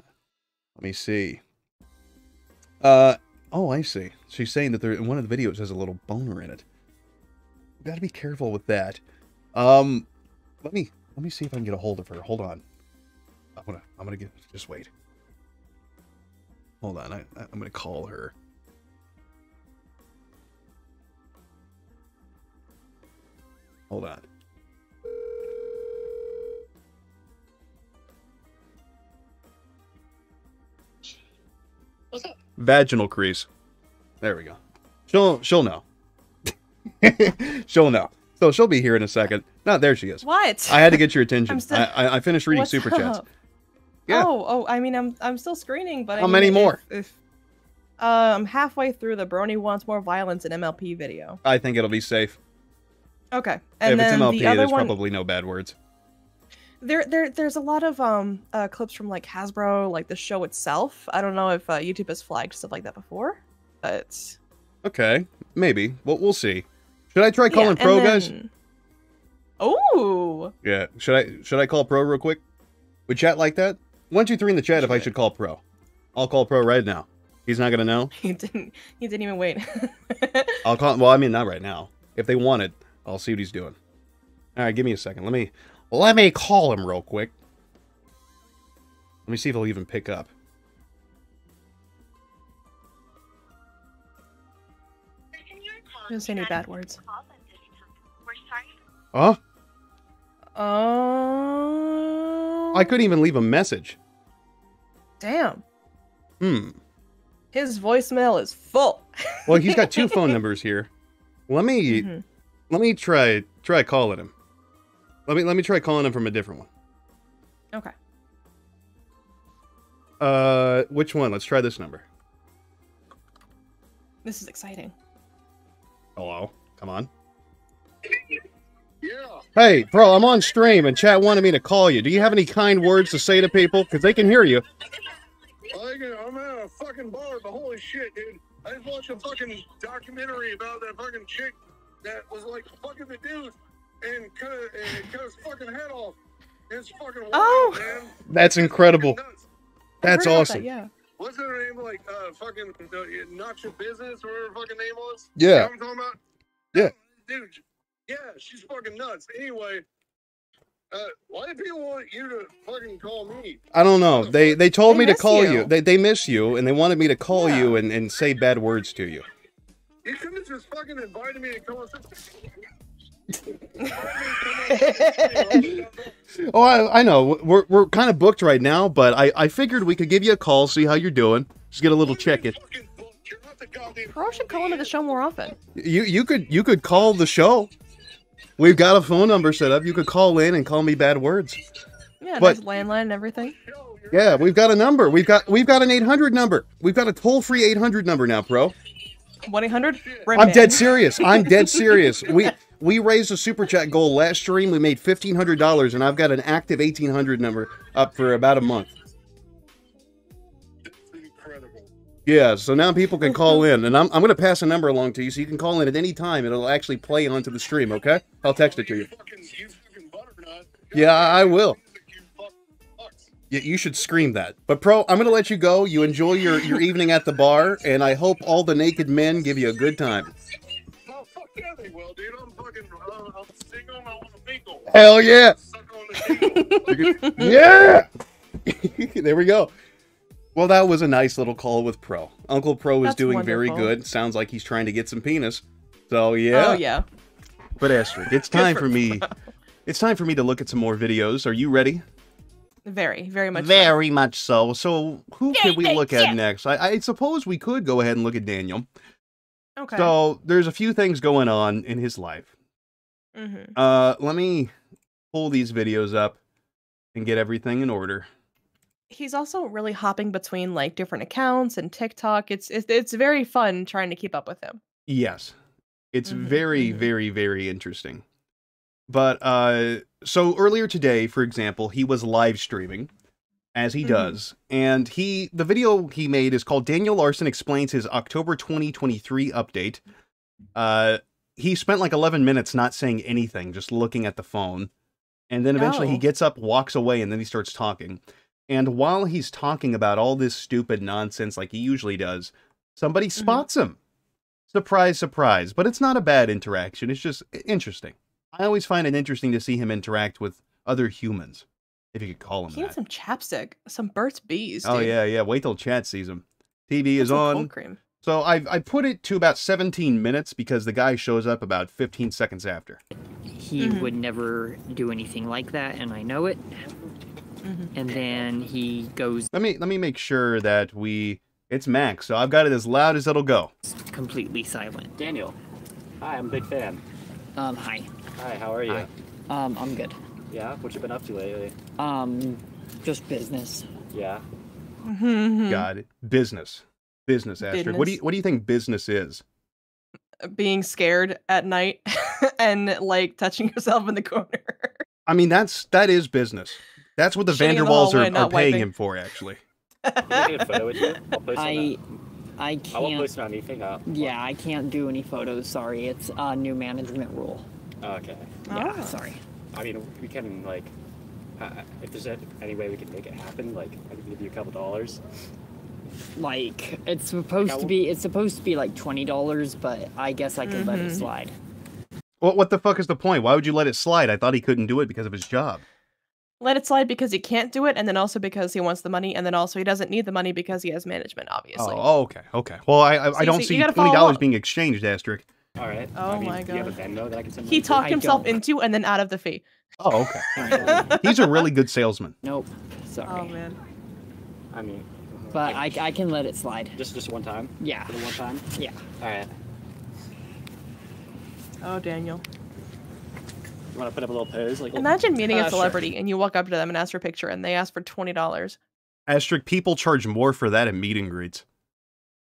Let me see. Uh, oh, I see. She's saying that there, in one of the videos has a little boner in it. Got to be careful with that. Um, let me let me see if I can get a hold of her. Hold on. I'm gonna I'm gonna get just wait. Hold on. I I'm gonna call her. Hold on. What's up? Vaginal crease. There we go. She'll she'll know. she'll know. So she'll be here in a second. No, there she is. What? I had to get your attention. Still- I, I, I finished reading What's super chats. Yeah. Oh, oh, I mean, I'm I'm still screening, but I How mean, many more? If, uh, I'm halfway through the Brony wants more violence in MLP video. I think it'll be safe. Okay, and if it's then MLP, the other there's one, probably no bad words. there, there, there's a lot of um uh, clips from like Hasbro, like the show itself. I don't know if uh, YouTube has flagged stuff like that before, but Okay, maybe. Well, we'll see. Should I try calling yeah, pro, and guys? Oh, Yeah. Should I should I call pro real quick? We chat like that? One, two, three in the chat if I should call pro. I'll call pro right now. He's not gonna know. he didn't. He didn't even wait. I'll call. Well, I mean, not right now. If they want it, I'll see what he's doing. All right, give me a second. Let me let me call him real quick. Let me see if he'll even pick up. Didn't say any bad words. Huh? Oh. I couldn't even leave a message. Damn. Hmm. His voicemail is full. Well, he's got two phone numbers here. Let me Mhm. let me try try calling him. Let me let me try calling him from a different one. Okay. Uh, which one? Let's try this number. This is exciting. Hello. Come on. Yeah. Hey, bro, I'm on stream and chat wanted me to call you. Do you have any kind words to say to people? Because they can hear you. I can, I'm at a fucking bar, but holy shit, dude. I just watched a fucking documentary about that fucking chick that was like fucking the dude and cut, and cut his fucking head off. It's fucking wild, Oh. man. That's incredible. That's I've heard about awesome. That, yeah. What's her name? Like, uh, fucking, uh, not your business, or whatever her fucking name was? Yeah. You know what I'm talking about? Yeah. Dude, yeah, she's fucking nuts. Anyway, uh, why do people want you to fucking call me? I don't know. They they told They me to call you. you. They they miss you and they wanted me to call Yeah. you and, and say bad words to you. You could have just fucking invited me to come on. Oh, I, I know. We're, we're kind of booked right now, but I, I figured we could give you a call, see how you're doing. Just get a little check in. Pro should call into the show more often. You you could you could call the show. We've got a phone number set up. You could call in and call me bad words. Yeah, But- nice landline and everything. Yeah, we've got a number. We've got we've got an 800 number. We've got a toll-free 800 number now, bro. One eight hundred. I'm dead serious. I'm dead serious. We we raised a super chat goal last stream. We made fifteen hundred dollars, and I've got an active eighteen hundred number up for about a month. Yeah, so now people can call in, and I'm I'm gonna pass a number along to you, so you can call in at any time. It'll actually play onto the stream. Okay, I'll text it to you. Yeah, I will. Yeah, you should scream that. But pro, I'm gonna let you go. You enjoy your your evening at the bar, and I hope all the naked men give you a good time. Oh, fuck yeah, they will, dude. I'm fucking, uh, I'm single and I want to mingle. Hell yeah! Suck on the dick. Yeah. there we go. Well, that was a nice little call with Pro. Uncle Pro is That's doing very good. Sounds like he's trying to get some penis. So yeah. Oh yeah. But Astrid, it's time for me. It's time for me to look at some more videos. Are you ready? Very, very much. so. Very much so. So who can we look at next? I, I suppose we could go ahead and look at Daniel. Okay. So there's a few things going on in his life. Mhm. Uh, let me pull these videos up and get everything in order. He's also really hopping between like different accounts and TikTok. It's it's, it's very fun trying to keep up with him. Yes. It's Mhm, very, mhm. very, very interesting. But uh so earlier today, for example, he was live streaming as he Mhm. does. And he the video he made is called Daniel Larson explains his October 2023 update. Uh he spent like 11 minutes not saying anything, just looking at the phone. And then eventually he Oh. gets up, walks away, and then he starts talking. And while he's talking about all this stupid nonsense like he usually does, somebody Mm-hmm. spots him. Surprise, surprise. But it's not a bad interaction. It's just interesting. I always find it interesting to see him interact with other humans, if you could call him. He had that. some chapstick, some Burt's Bees. Oh yeah, yeah. Wait till Chad sees him. TV Get is on. cream. So I I put it to about 17 minutes because the guy shows up about 15 seconds after. He Mhm. would never do anything like that, and I know it. Mhm. And then he goes Let me let me make sure that we it's Max, so I've got it as loud as it'll go. completely silent. Daniel. Hi, I'm a big fan. Um, hi. Hi, how are you? Hi. Um, I'm good. Yeah, what you been up to lately? Um, just business. Yeah. Mhm. Got it. Business. Business, Astrid. What do you what do you think business is? Being scared at night and like touching yourself in the corner. I mean, that's that is business. That's what the Shitting in the Vanderwalls hallway, are, are paying wiping. him for, actually. I get a photo with you? I'll post it I, on I that. I won't can't. post anything. I'll, Yeah, I can't do any photos. Sorry, it's a new management rule. Okay. Yeah, Ah. sorry. I mean, we can, like, uh, if there's any way we can make it happen, like, I can give you a couple dollars. Like, it's supposed How- to be. It's supposed to be like twenty dollars, but I guess I could let it Mhm. slide. What what the fuck is the point? Why would you let it slide? I thought he couldn't do it because of his job. Let it slide because he can't do it, and then also because he wants the money, and then also he doesn't need the money because he has management, obviously. Oh, okay, okay. Well, I I, I don't see, see twenty dollars being exchanged, Asterisk. All right. Oh I mean, my Do you have a God. Venmo that I can send He money to? talked himself into and then out of the fee. Oh, okay. He's a really good salesman. Nope. Sorry. Oh man. I mean, But I, I can let it slide. just just one time? Yeah. For the one time? Yeah. All right. Oh Daniel. You want to put up a little pose? Like, Imagine meeting Uh, a sure. celebrity and you walk up to them and ask for a picture, and they ask for twenty dollars. Asterisk, people charge more for that at meet and greets.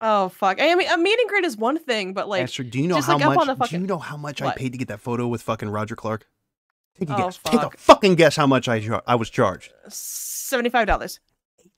Oh fuck! I mean, a meet and greet is one thing, but like, Asterisk, do you know just, how like, up much? on the Do fucking- you know how much I paid to get that photo with fucking Roger Clark? Take a Oh, guess. Take a fucking guess how much I I was charged. seventy-five dollars.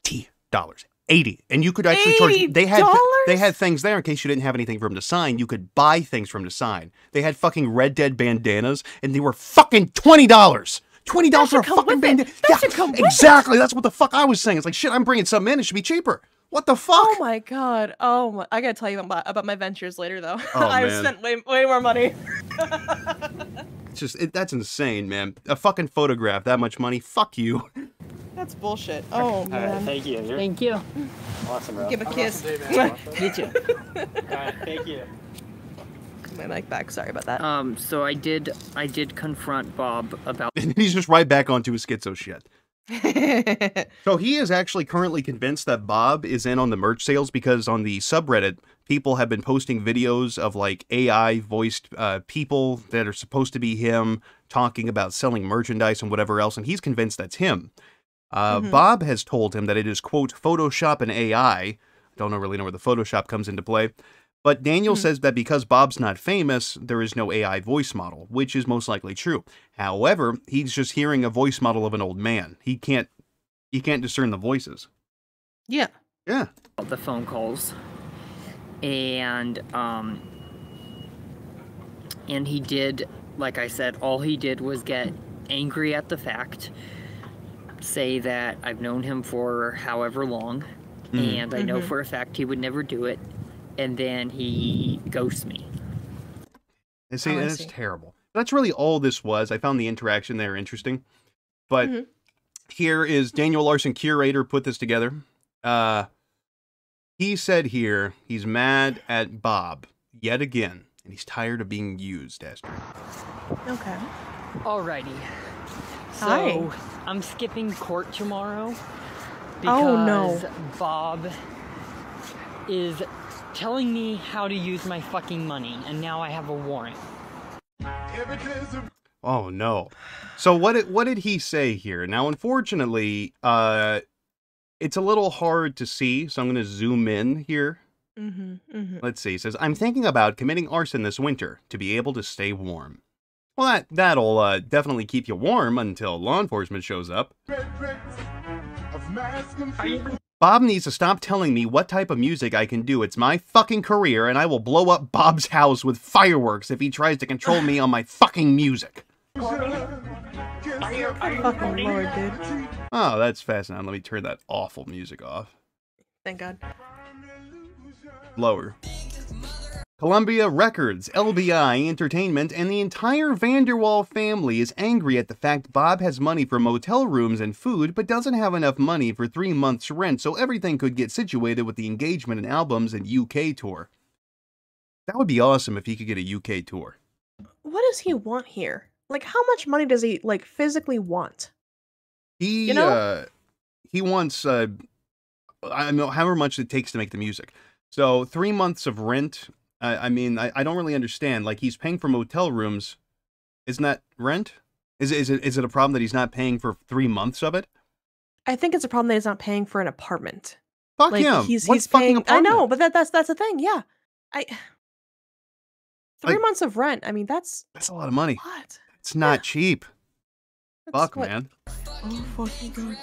Eighty dollars. Eighty, and you could actually charge. They had they had things there in case you didn't have anything for him to sign. You could buy things from him to sign. They had fucking Red Dead bandanas, and they were fucking twenty dollars. Twenty dollars for a fucking bandana. That come with it. exactly. That's what the fuck I was saying. It's like shit. I'm bringing something in. It should be cheaper. What the fuck? Oh my god! Oh my! I gotta tell you about, about my ventures later, though. Oh, I've man. spent way way more money. It's just it, that's insane, man. A fucking photograph, that much money. Fuck you. That's bullshit. Oh All right. man! Thank you. You're Thank you. awesome, bro. Give a kiss. You too. All right. Thank you. my mic back. Sorry about that. Um, so I did I did confront Bob about And he's just right back onto his schizo shit. So he is actually currently convinced that Bob is in on the merch sales because on the subreddit, people have been posting videos of like AI voiced uh, people that are supposed to be him talking about selling merchandise and whatever else, and he's convinced that's him. Uh, Mhm. Bob has told him that it is quote Photoshop and AI. I don't know really know where the Photoshop comes into play. But Daniel Mhm. says that because Bob's not famous, there is no AI voice model, which is most likely true. However, he's just hearing a voice model of an old man. He can't he can't discern the voices. yeah. Yeah. the phone calls, and um, and he did, like I said, all he did was get angry at the fact, say that I've known him for however long, Mhm. and I know Mhm. for a fact he would never do it, and then he ghosts me. And see, Oh, and it's see. terrible. That's really all this was. I found the interaction there interesting. But Mhm. here is Daniel Larson, curator, put this together. Uh, he said here he's mad at Bob yet again, and he's tired of being used, Esther. Okay. Alrighty. So Hi. I'm skipping court tomorrow Oh, no. because Bob is telling me how to use my fucking money, and now I have a warrant. Oh no. So what did what did he say here? Now unfortunately, uh it's a little hard to see, so I'm going to zoom in here. Mm-hmm. Mm-hmm. Let's see. He says, I'm thinking about committing arson this winter to be able to stay warm. Well, that, that'll uh, definitely keep you warm until law enforcement shows up. Bob needs to stop telling me what type of music I can do. It's my fucking career, and I will blow up Bob's house with fireworks if he tries to control me on my fucking music. Fucking lord, dude. Oh, that's fascinating. Let me turn that awful music off. Thank God. Lower. Columbia Records, LBI Entertainment, and the entire Vanderwall family is angry at the fact Bob has money for motel rooms and food, but doesn't have enough money for three months' rent so everything could get situated with the engagement and albums and UK tour. That would be awesome if he could get a UK tour. What does he want here? Like, how much money does he like physically want? He You know? uh he wants uh I don't know however much it takes to make the music. So three months of rent. I, I mean, I, I don't really understand. Like he's paying for motel rooms. Isn't that rent? Is it, is it is it a problem that he's not paying for three months of it? I think it's a problem that he's not paying for an apartment. Fuck like him. he's What's he's fucking paying. I know, but that that's that's the thing. Yeah, I three Like- months of rent. I mean, that's That's a lot of money. what. It's not cheap. That's Fuck what- man. Oh fucking god.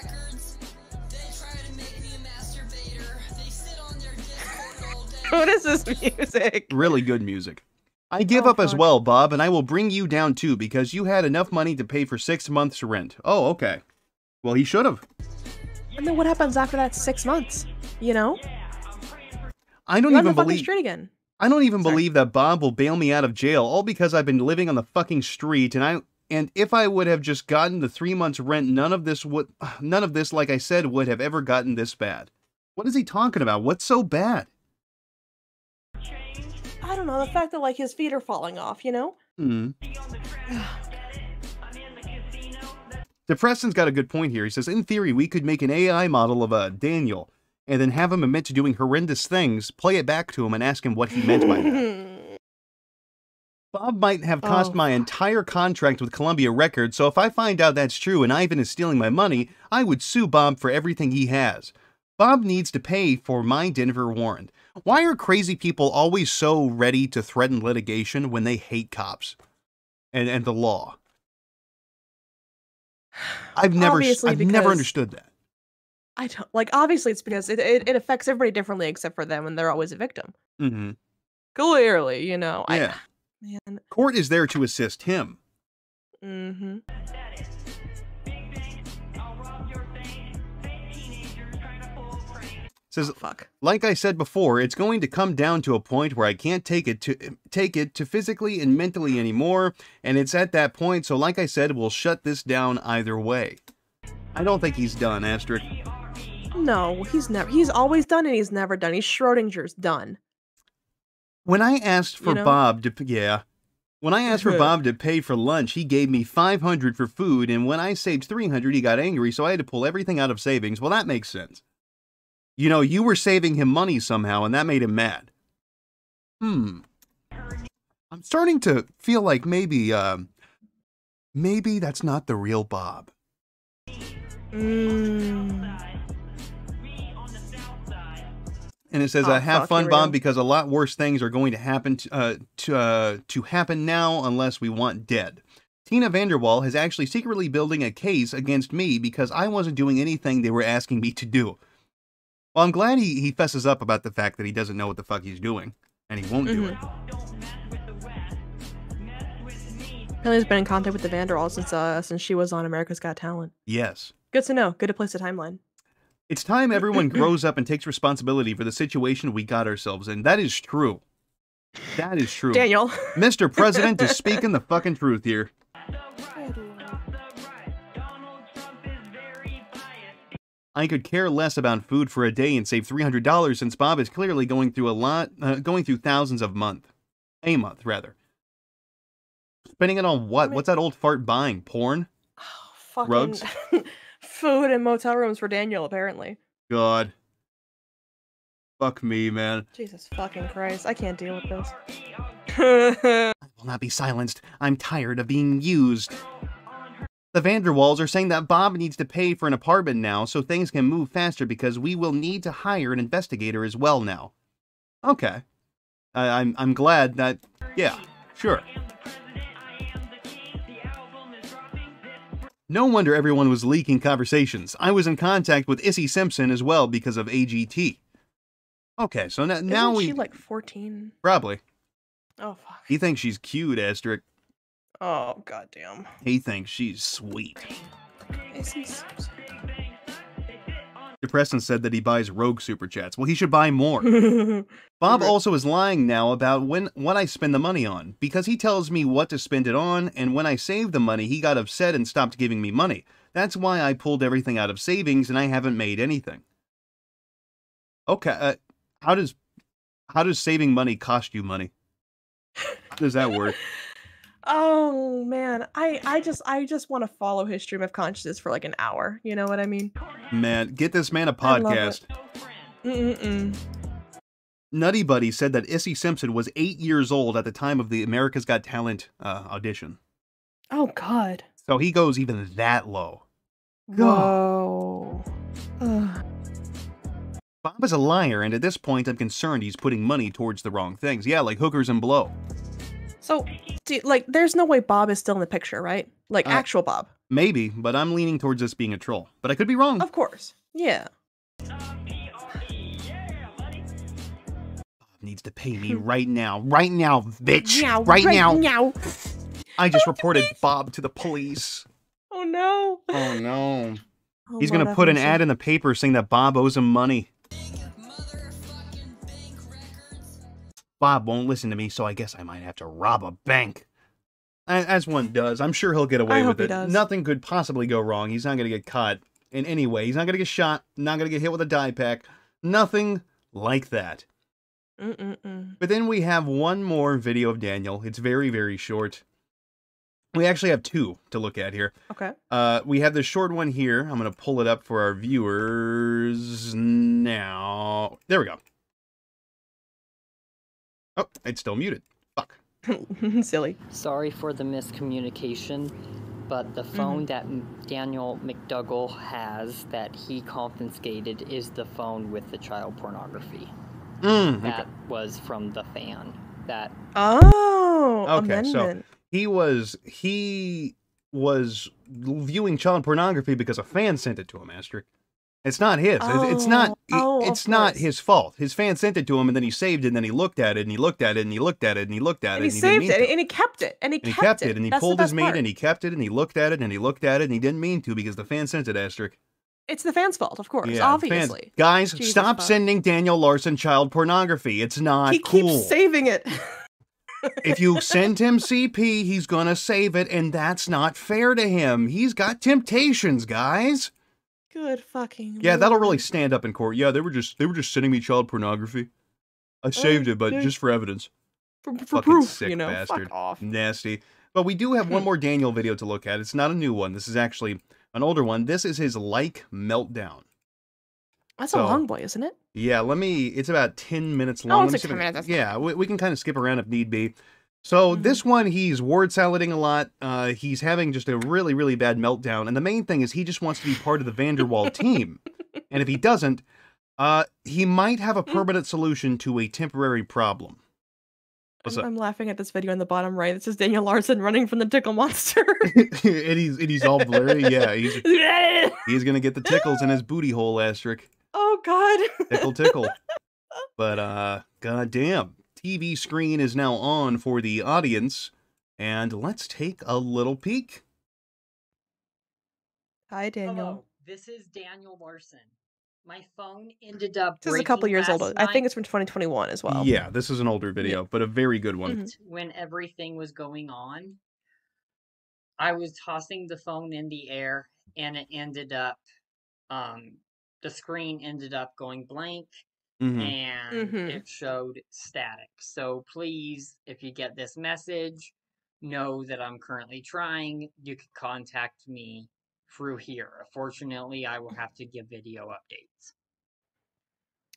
What is this music? Really good music. I oh, give Oh, up as well, Bob, and I will bring you down too because you had enough money to pay for six months' rent. Oh, okay. Well, he should have. And then what happens after that six months? You know, I don't you're on the even fucking believe. street again. I don't even Sorry. believe that Bob will bail me out of jail all because I've been living on the fucking street and I and if I would have just gotten the 3 months rent none of this would none of this like I said would have ever gotten this bad. What is he talking about? What's so bad? I don't know the fact that like his feet are falling off. You know. Hmm. DePreston's got a good point here. He says, in theory, we could make an AI model of uh, Daniel and then have him admit to doing horrendous things, play it back to him, and ask him what he meant by that. Bob might have cost Oh, my entire contract with Columbia Records, so if I find out that's true and Ivan is stealing my money, I would sue Bob for everything he has. Bob needs to pay for my Denver warrant. Why are crazy people always so ready to threaten litigation when they hate cops and, and the law? I've never, Obviously I've never understood that. I don't like. Obviously, it's because it, it it affects everybody differently except for them, and they're always a victim. Mm-hmm. Clearly, you know. Yeah. I, man. Court is there to assist him. Mm-hmm. Says, oh, Fuck. like I said before, it's going to come down to a point where I can't take it to take it to physically and mentally anymore, and it's at that point. So, like I said, we'll shut this down either way. I don't think he's done, Asterisk. No, he's never. He's always done, and he's never done. He's Schrodinger's done. When I asked for You know? Bob to, yeah, when I asked for Bob to pay for lunch, he gave me 500 for food, and when I saved 300, he got angry, so I had to pull everything out of savings. Well, that makes sense. You know, you were saving him money somehow, and that made him mad. Hmm. I'm starting to feel like maybe, um, maybe that's not the real Bob. Mm. And it says, Oh, uh, "Have fun, Bob, because a lot worse things are going to happen to uh, to uh, to happen now unless we want dead." Tina Vanderwall is actually secretly building a case against me because I wasn't doing anything they were asking me to do. Well, I'm glad he, he fesses up about the fact that he doesn't know what the fuck he's doing, and he won't do it. Apparently, has been in contact with the Vanderwall since uh since she was on America's Got Talent. Yes. Good to know. Good to place the timeline. It's time everyone grows up and takes responsibility for the situation we got ourselves in. That is true. That is true. Daniel. Mr. President is speaking the fucking truth here. I could care less about food for a day and save $300 since Bob is clearly going through a lot, uh, going through thousands of month. A month, rather. Spending it on what? What's that old fart buying? Porn? Oh, Fucking Rugs? food and motel rooms for Daniel. Apparently. God. Fuck me, man. Jesus fucking Christ! I can't deal with this. I will not be silenced. I'm tired of being used. The Vanderwalls are saying that Bob needs to pay for an apartment now so things can move faster because we will need to hire an investigator as well now. Okay. I I'm, I'm glad that. Yeah, sure. No wonder everyone was leaking conversations. I was in contact with Issy Simpson as well because of AGT. Okay, so now, now we. she like fourteen? Probably. Oh fuck. He thinks she's cute, Asterisk. Oh goddamn. He thinks she's sweet. He said that he buys rogue super chats. Well, he should buy more. Bob also is lying now about when what I spend the money on because he tells me what to spend it on, and when I save the money, he got upset and stopped giving me money. That's why I pulled everything out of savings and I haven't made anything. Okay, uh, how does how does saving money cost you money? How does that work? Oh man, I I just I just want to follow his stream of consciousness for like an hour. You know what I mean? Man, get this man a podcast. Mm-mm-mm. Nutty Buddy said that Issy Simpson was eight years old at the time of the America's Got Talent uh, audition. Oh god. So he goes even that low. Whoa. Ugh. Bob is a liar, and at this point, I'm concerned he's putting money towards the wrong things. Yeah, like hookers and blow. So, do, like, there's no way Bob is still in the picture, right? Like Uh, actual Bob. Maybe, but I'm leaning towards this being a troll. But I could be wrong. Of course. Yeah. Bob needs to pay me right now. Right now, bitch. Meow, right, right now. now. I just reported Bob to the police. Oh no. Oh no. Oh, He's gonna put an ad in the paper saying that Bob owes him money. Bob won't listen to me, so I guess I might have to rob a bank. As one does. I'm sure he'll get away I with it. does. Nothing could possibly go wrong. He's not gonna get caught in any way. He's not gonna get shot, not gonna get hit with a dye pack. Nothing like that. Mm-mm-mm. But then we have one more video of Daniel. It's very, very short. We actually have two to look at here. Okay. Uh, we have the short one here. I'm going to pull it up for our viewers now. There we go. Oh, it's still muted. Fuck. Silly. Sorry for the miscommunication, but the phone that Daniel McDougall has that he confiscated is the phone with the child pornography. Mm, okay. That was from the fan. That Oh, Okay, so he was he was viewing child pornography because a fan sent it to him, Asterisk. It's not his. It's- it's not. Oh, oh, it's not his fault. His fan sent it to him, and then he saved it, and then he looked at it, and he looked at it, and he looked at it, and he looked at and it, he and he saved mean it, to. and he kept it, and he, And he kept, kept it, and he That's pulled his part. and he kept it, and he looked at it, and he looked at it, and he didn't mean to because the fan sent it, Asterisk. It's the fans' fault, of course. Yeah, fans- obviously. Guys, Jesus stop fuck. sending Daniel Larson child pornography. It's not He cool. keeps saving it. if you send him CP, he's gonna save it, and that's not fair to him. He's got temptations, guys. Good fucking. Yeah, that'll really stand up in court. Yeah, they were just they were just sending me child pornography. I oh, saved it, but just for evidence. for, for Fucking proof, sick you know. bastard. Fuck off. Nasty. But we do have one more Daniel video to look at. It's not a new one. This is actually an older one. This is his like meltdown. That's So- a long boy, isn't it? Yeah, let me. It's about ten minutes oh, long. Oh, it's like 10 minutes, that's Yeah, we, we can kind of skip around if need be. So this one, he's word salading a lot. Uh, he's having just a really, really bad meltdown, and the main thing is he just wants to be part of the VanderWaal team. And if he doesn't, uh, he might have a permanent solution to a temporary problem. What's I'm. I'm laughing at this video on the bottom right. This is Daniel Larson running from the tickle monster. and he's and he's all blurry. Yeah, he's he's gonna get the tickles in his booty hole, asterisk. oh God. Tickle, tickle. but uh, goddamn, TV screen is now on for the audience, and let's take a little peek. Hi, Daniel. Hello, this is Daniel Larson. My phone ended up. This is a couple years old. last I think it's from 2021 as well. Yeah, this is an older video, but a very good one. Mm-hmm. when everything was going on. I was tossing the phone in the air, and it ended up. Um, the screen ended up going blank, Mhm. and Mhm. it showed static. So please, if you get this message, know that I'm currently trying. You can contact me through here. Unfortunately, I will have to give video updates.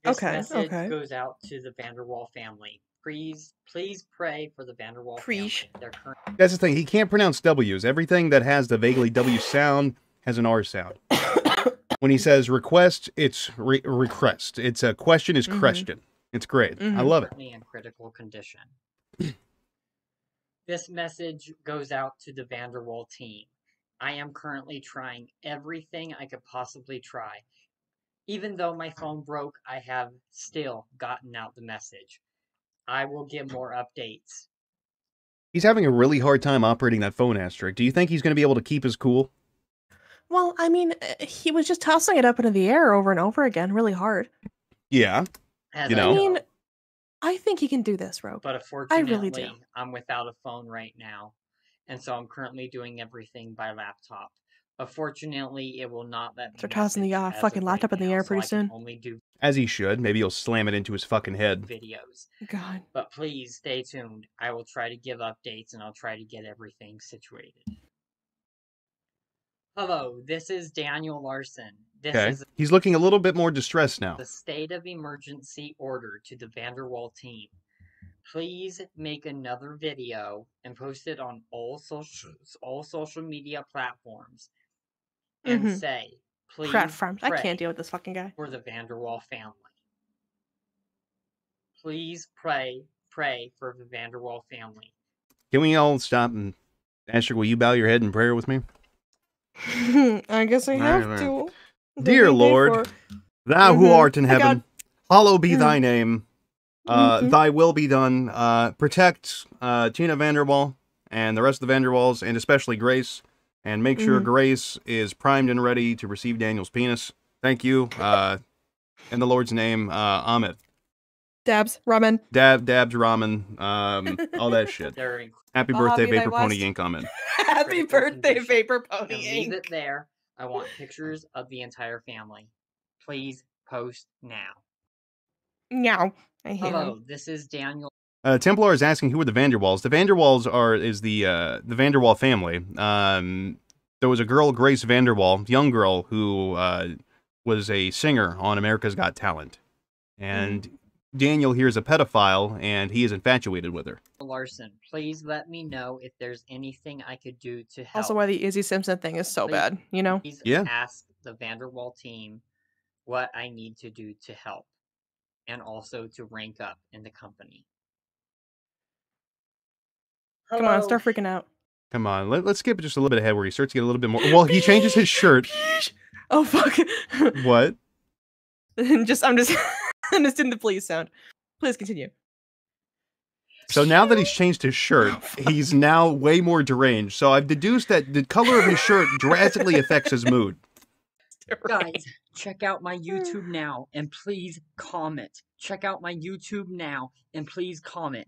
This Okay, message okay. goes out to the VanderWaal family. Please, please pray for the VanderWaal Preach. family. They're current. That's the thing. He can't pronounce W's. Everything that has the vaguely W sound has an R sound. When he says request, it's re- request. It's a question is Mhm. question. It's great. I Mhm. love it. in critical condition. this message goes out to the VanderWaal team. I am currently trying everything I could possibly try. Even though my phone broke, I have still gotten out the message. I will give more updates. He's having a really hard time operating that phone asterisk. Do you think he's going to be able to keep his cool? Well, I mean, uh, he was just tossing it up into the air over and over again, really hard. Yeah. As You I know? I mean, I think he can do this, Rogue. But I unfortunately, really do. I'm without a phone right now, and so I'm currently doing everything by laptop. Unfortunately, it will not let me. Start tossing the uh, as of fucking right laptop in the air so pretty I can soon. Only do As he should. Maybe he'll slam it into his fucking head. videos. God. But please stay tuned. I will try to give updates and I'll try to get everything situated. Hello, this is Daniel Larson. This Okay. is He's looking a little bit more distressed now. the state of emergency order to the VanderWaal team. Please make another video and post it on all social all social media platforms and Mhm. say, please Crap farms. I can't deal with this fucking guy. for the VanderWaal family. Please pray, pray for the VanderWaal family. Can we all stop and Asterisk, will you bow your head in prayer with me? I guess I have right, to. Dear do you pay Lord? Thou who Mhm. art in heaven, hallowed be thy name. Uh, Mhm. Thy will be done. Uh, protect uh, Tina VanderWaal and the rest of the VanderWaals, and especially Grace, and make sure Mhm. Grace is primed and ready to receive Daniel's penis. Thank you. Uh, in the Lord's name, uh, Amen. Dabs, ramen. Dab, dabs, ramen, um, all that shit. Happy Baja birthday, Vapor Pony West. Inc. Amen. Happy birthday. Vapor Pony and leave it there. I want pictures of the entire family. Please post now. Meow. I hate Hello, him. this is Daniel Uh, Templar is asking who are the VanderWaals. The VanderWaals are is the uh, the VanderWaal family. Um, there was a girl, Grace VanderWaal, young girl, who uh, was a singer on America's Got Talent, and Daniel here is a pedophile, and he is infatuated with her. Larson. Please let me know if there's anything I could do to help. Also, why the Izzy Simpson thing is so Please- bad, you know? Please Yeah. ask the VanderWaal team what I need to do to help and also to rank up in the company. Come on, Hello. start freaking out. Come on, let, let's skip just a little bit ahead where he starts to get a little bit more. Well, he changes his shirt. Oh fuck. What? just I'm just I'm just in the please sound. Please continue. So now that he's changed his shirt, he's now way more deranged. So I've deduced that the color of his shirt drastically affects his mood. Guys, check out my YouTube now and please comment. Check out my YouTube now and please comment.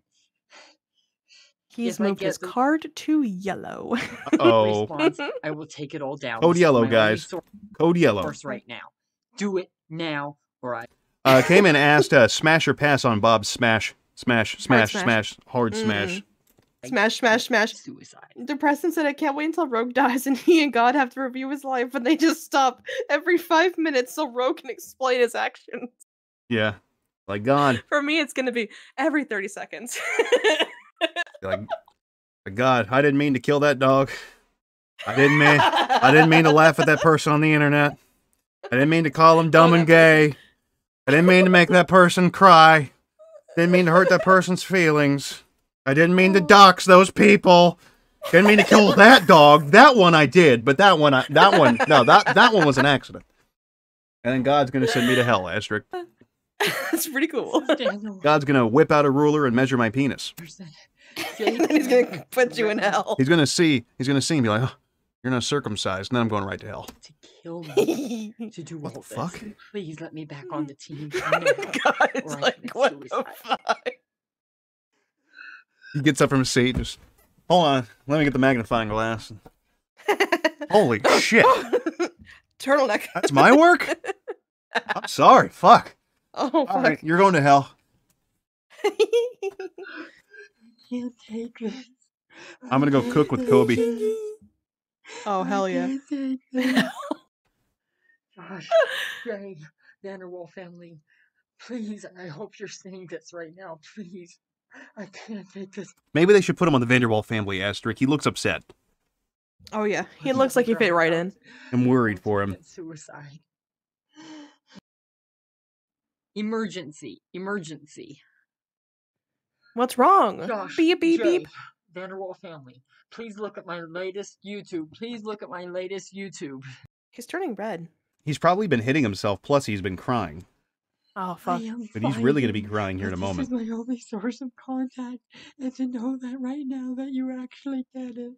He's If moved his the- card to yellow. Oh, Response, I will take it all down. Code yellow, guys. code yellow. right now. Do it now or I Uh, came and asked uh, smash or pass on Bob's smash, smash, smash, smash. smash, hard smash. Mhm. Smash, smash, smash. Suicide. Depression said, I can't wait until Rogue dies and he and God have to review his life, but they just stop every five minutes so Rogue can explain his actions. Yeah, like God, For me, it's going to be every 30 seconds. like, like God, I didn't mean to kill that dog. I didn't mean, I didn't mean to laugh at that person on the internet. I didn't mean to call him dumb and gay. I didn't mean to make that person cry. Didn't mean to hurt that person's feelings. I didn't mean to dox those people. Didn't mean to kill that dog. That one I did, but that one, I, that one, no, that that one was an accident. And then God's gonna send me to hell, Astrid. That's pretty cool. God's gonna whip out a ruler and measure my penis. And then he's going to put you in hell. He's gonna see. He's gonna see and be like, oh, "You're not circumcised." And then I'm going right to hell. To kill me to do What all the fuck? this. Please let me back on the team. God, it's like, commit what the fuck? He gets up from his seat. Just hold on. Let me get the magnifying glass. Holy shit! Turtleneck. That's my work. I'm sorry. Fuck. Oh, All fuck. right, you're going to hell. can't take this. I'm gonna go cook with Kobe. oh, hell yeah. Can't take this. Josh, Jay, VanderWaal family, please, I hope you're seeing this right now. Please, I can't take this. Maybe they should put him on the VanderWaal family asterisk. He looks upset. Oh, yeah. He looks like he fit right in. I'm worried for him. Suicide. Emergency. Emergency. What's wrong? Josh, beep, beep, Jay, beep. VanderWaal family, please look at my latest YouTube. Please look at my latest YouTube. He's turning red. He's probably been hitting himself. Plus, he's been crying. Oh, fuck. But he's really gonna be crying here in a moment. This is my only source of contact, and to know that right now that you actually get it.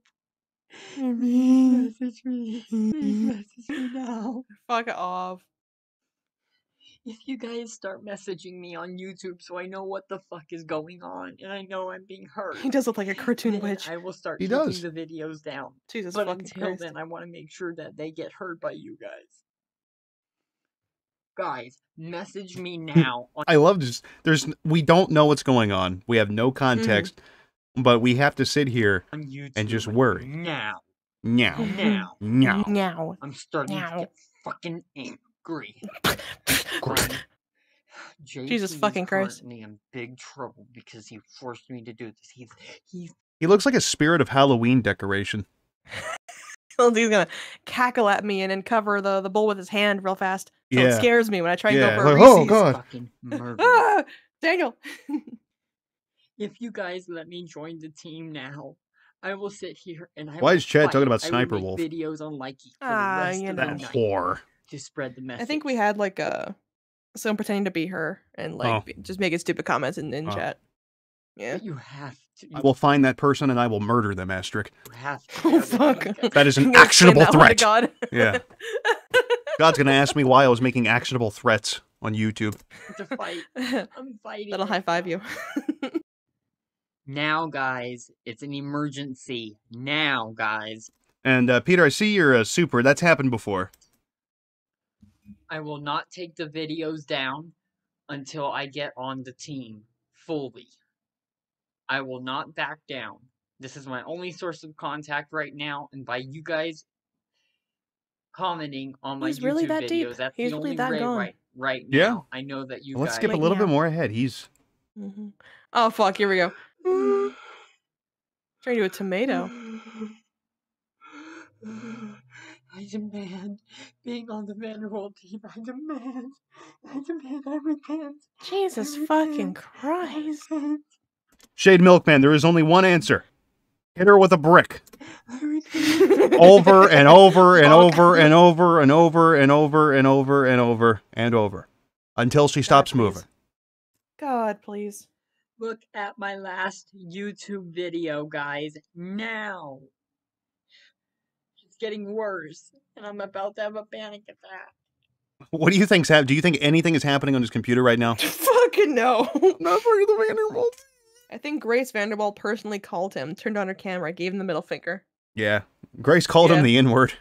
Please message me. Please message me now. Fuck off. If you guys start messaging me on YouTube so I know what the fuck is going on and I know I'm being hurt. He does look like a cartoon witch. I will start He taking does. the videos down. Jesus but fucking until Christ. then, I want to make sure that they get heard by you guys. Guys, message me now on I love this. There's we don't know what's going on. We have no mm-hmm. context, but we have to sit here YouTube and just worry. now. Now. Now. Now. Meow. I'm starting to get fucking angry. Great. Jesus fucking Christ. Me in big trouble because he forced me to do this. He's he's He looks like a spirit of Halloween decoration. He's gonna cackle at me and then cover the, the bowl with his hand real fast. So Yeah. it scares me when I try and Yeah, go for a like, oh, God. Ah, Daniel. if you guys let me join the team now, I will sit here and I Why is Chad talking about Sniper make Wolf? Videos on Likey for Ah, the rest you of know. the That whore. to spread the message. I think we had like a someone pretending to be her and like Oh. be- just making stupid comments in, in Oh. chat. Yeah. But you have to. You I will find that person and I will murder them, asterisk. have to. Oh fuck. That is an I'm gonna explain actionable that one threat. God. Yeah. God's gonna ask me why I was making actionable threats on YouTube. To fight. I'm fighting. That'll high five you. Now, guys, it's an emergency. Now, guys, And uh, Peter, I see you're a super. That's happened before. I will not take the videos down until I get on the team fully. I will not back down. This is my only source of contact right now, and by you guys commenting on my He's YouTube really that deep. videos, that's He's the really only that way gone. right right Yeah. now. I know that you Let's guys. skip a Wait, little bit more ahead. He's hmm Oh fuck! Here we go. Trying to do a tomato. I demand being on the Vanderbilt team. I demand. I demand. I repent. Jesus I fucking repent. I Christ! repent. Shade Milkman. There is only one answer. Hit her with a brick. Over and over and over and over and over and over and over and over and over until she stops please. moving. God, please. Look at my last YouTube video, guys. Now. It's getting worse, and I'm about to have a panic attack. What do you think's happening? Do you think anything is happening on his computer right now? Fucking no. Not for the Vanderbilt. I think Grace Vanderbilt personally called him, turned on her camera, gave him the middle finger. Yeah. Grace called Yeah. him the N word.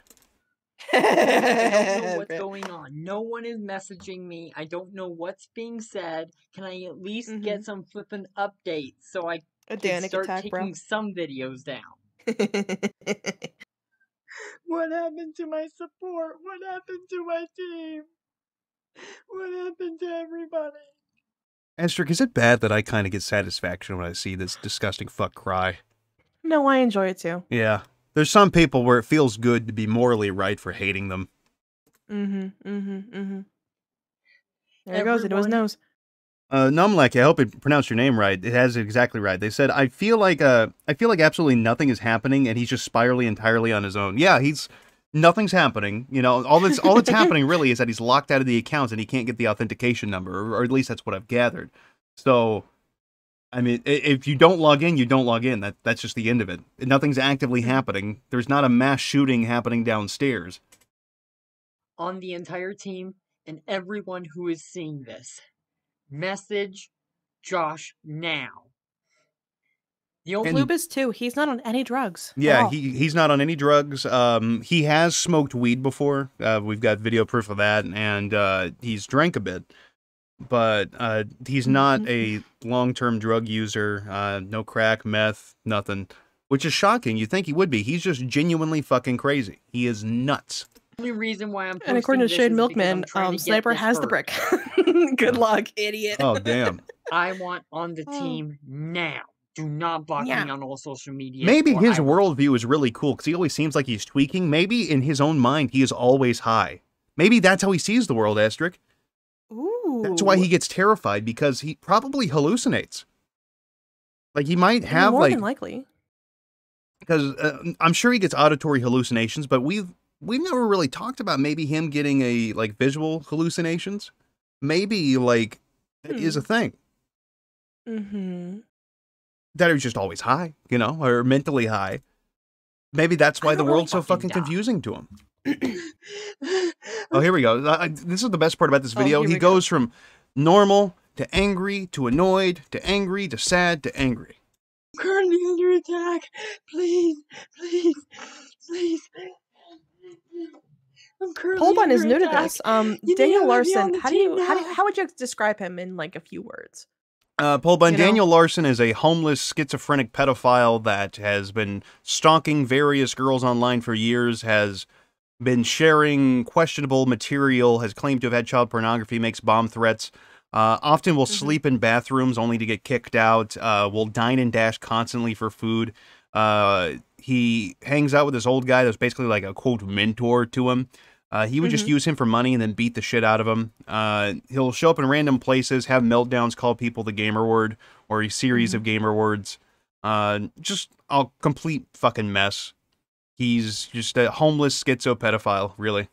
I don't know what's going on. No one is messaging me. I don't know what's being said. Can I at least get mm-hmm. some flippin' updates so I A can Danik start attack, taking bro. some videos down? What happened to my support? What happened to my team? What happened to everybody? Astric, is it bad that I kind of get satisfaction when I see this disgusting fuck cry? no, I enjoy it too. Yeah. There's some people where it feels good to be morally right for hating them. Mm-hmm. Mm-hmm. Mm-hmm. There it goes into his Everyone- nose. Uh, Numlek, I hope I pronounced your name right. It has it exactly right. They said, "I feel like uh, I feel like absolutely nothing is happening, and he's just spiraling entirely on his own." Yeah, he's nothing's happening. You know, all that's all that's happening really is that he's locked out of the accounts and he can't get the authentication number, or, or at least that's what I've gathered. So, I mean, if you don't log in, you don't log in. That that's just the end of it. Nothing's actively mm-hmm. happening. There's not a mass shooting happening downstairs. On the entire team and everyone who is seeing this, message Josh now. The only Lube is too. He's not on any drugs. at Yeah, all. he he's not on any drugs. Um, he has smoked weed before. Uh, we've got video proof of that, and uh, he's drank a bit, but uh, he's not a long-term drug user. Uh, no crack, meth, nothing. Which is shocking. You think he would be? He's just genuinely fucking crazy. He is nuts. only reason why I'm And according to posting Shade this is Milkman, trying to um, Sniper this has the brick. Good luck, idiot. Oh damn. I want on the team now. Do not block Yeah. me on all social media. Maybe his I worldview is really cool because he always seems like he's tweaking. Maybe in his own mind he is always high. Maybe that's how he sees the world, Astric. Ooh. That's why he gets terrified because he probably hallucinates. Like he might have more like than likely. because uh, I'm sure he gets auditory hallucinations, but we've we've never really talked about maybe him getting a like visual hallucinations. Maybe like that is a thing Mm-hmm. That he's just always high, you know, or mentally high. Maybe that's why the world's so fucking confusing to him. Oh, here we go. I- I- this is the best part about this Oh, video. here he we go. goes from normal to angry to annoyed to angry to sad to angry. currently under attack. Please, please, please. I'm currently Polbun under is new to this. Um, You Daniel to let me on Larson. How do you how do you, how would you describe him in like a few words? Uh, Paul Bunn, You know? Daniel Larson is a homeless schizophrenic pedophile that has been stalking various girls online for years, has been sharing questionable material, has claimed to have had child pornography, makes bomb threats, uh, often will sleep in bathrooms only to get kicked out, uh, will dine and dash constantly for food. Uh, he hangs out with this old guy that's basically like a quote mentor to him. Uh, he would just Mhm. use him for money and then beat the shit out of him. Uh, he'll show up in random places, have meltdowns, call people the gamer word or a series of gamer words. Uh, just a complete fucking mess. He's just a homeless schizo pedophile, really.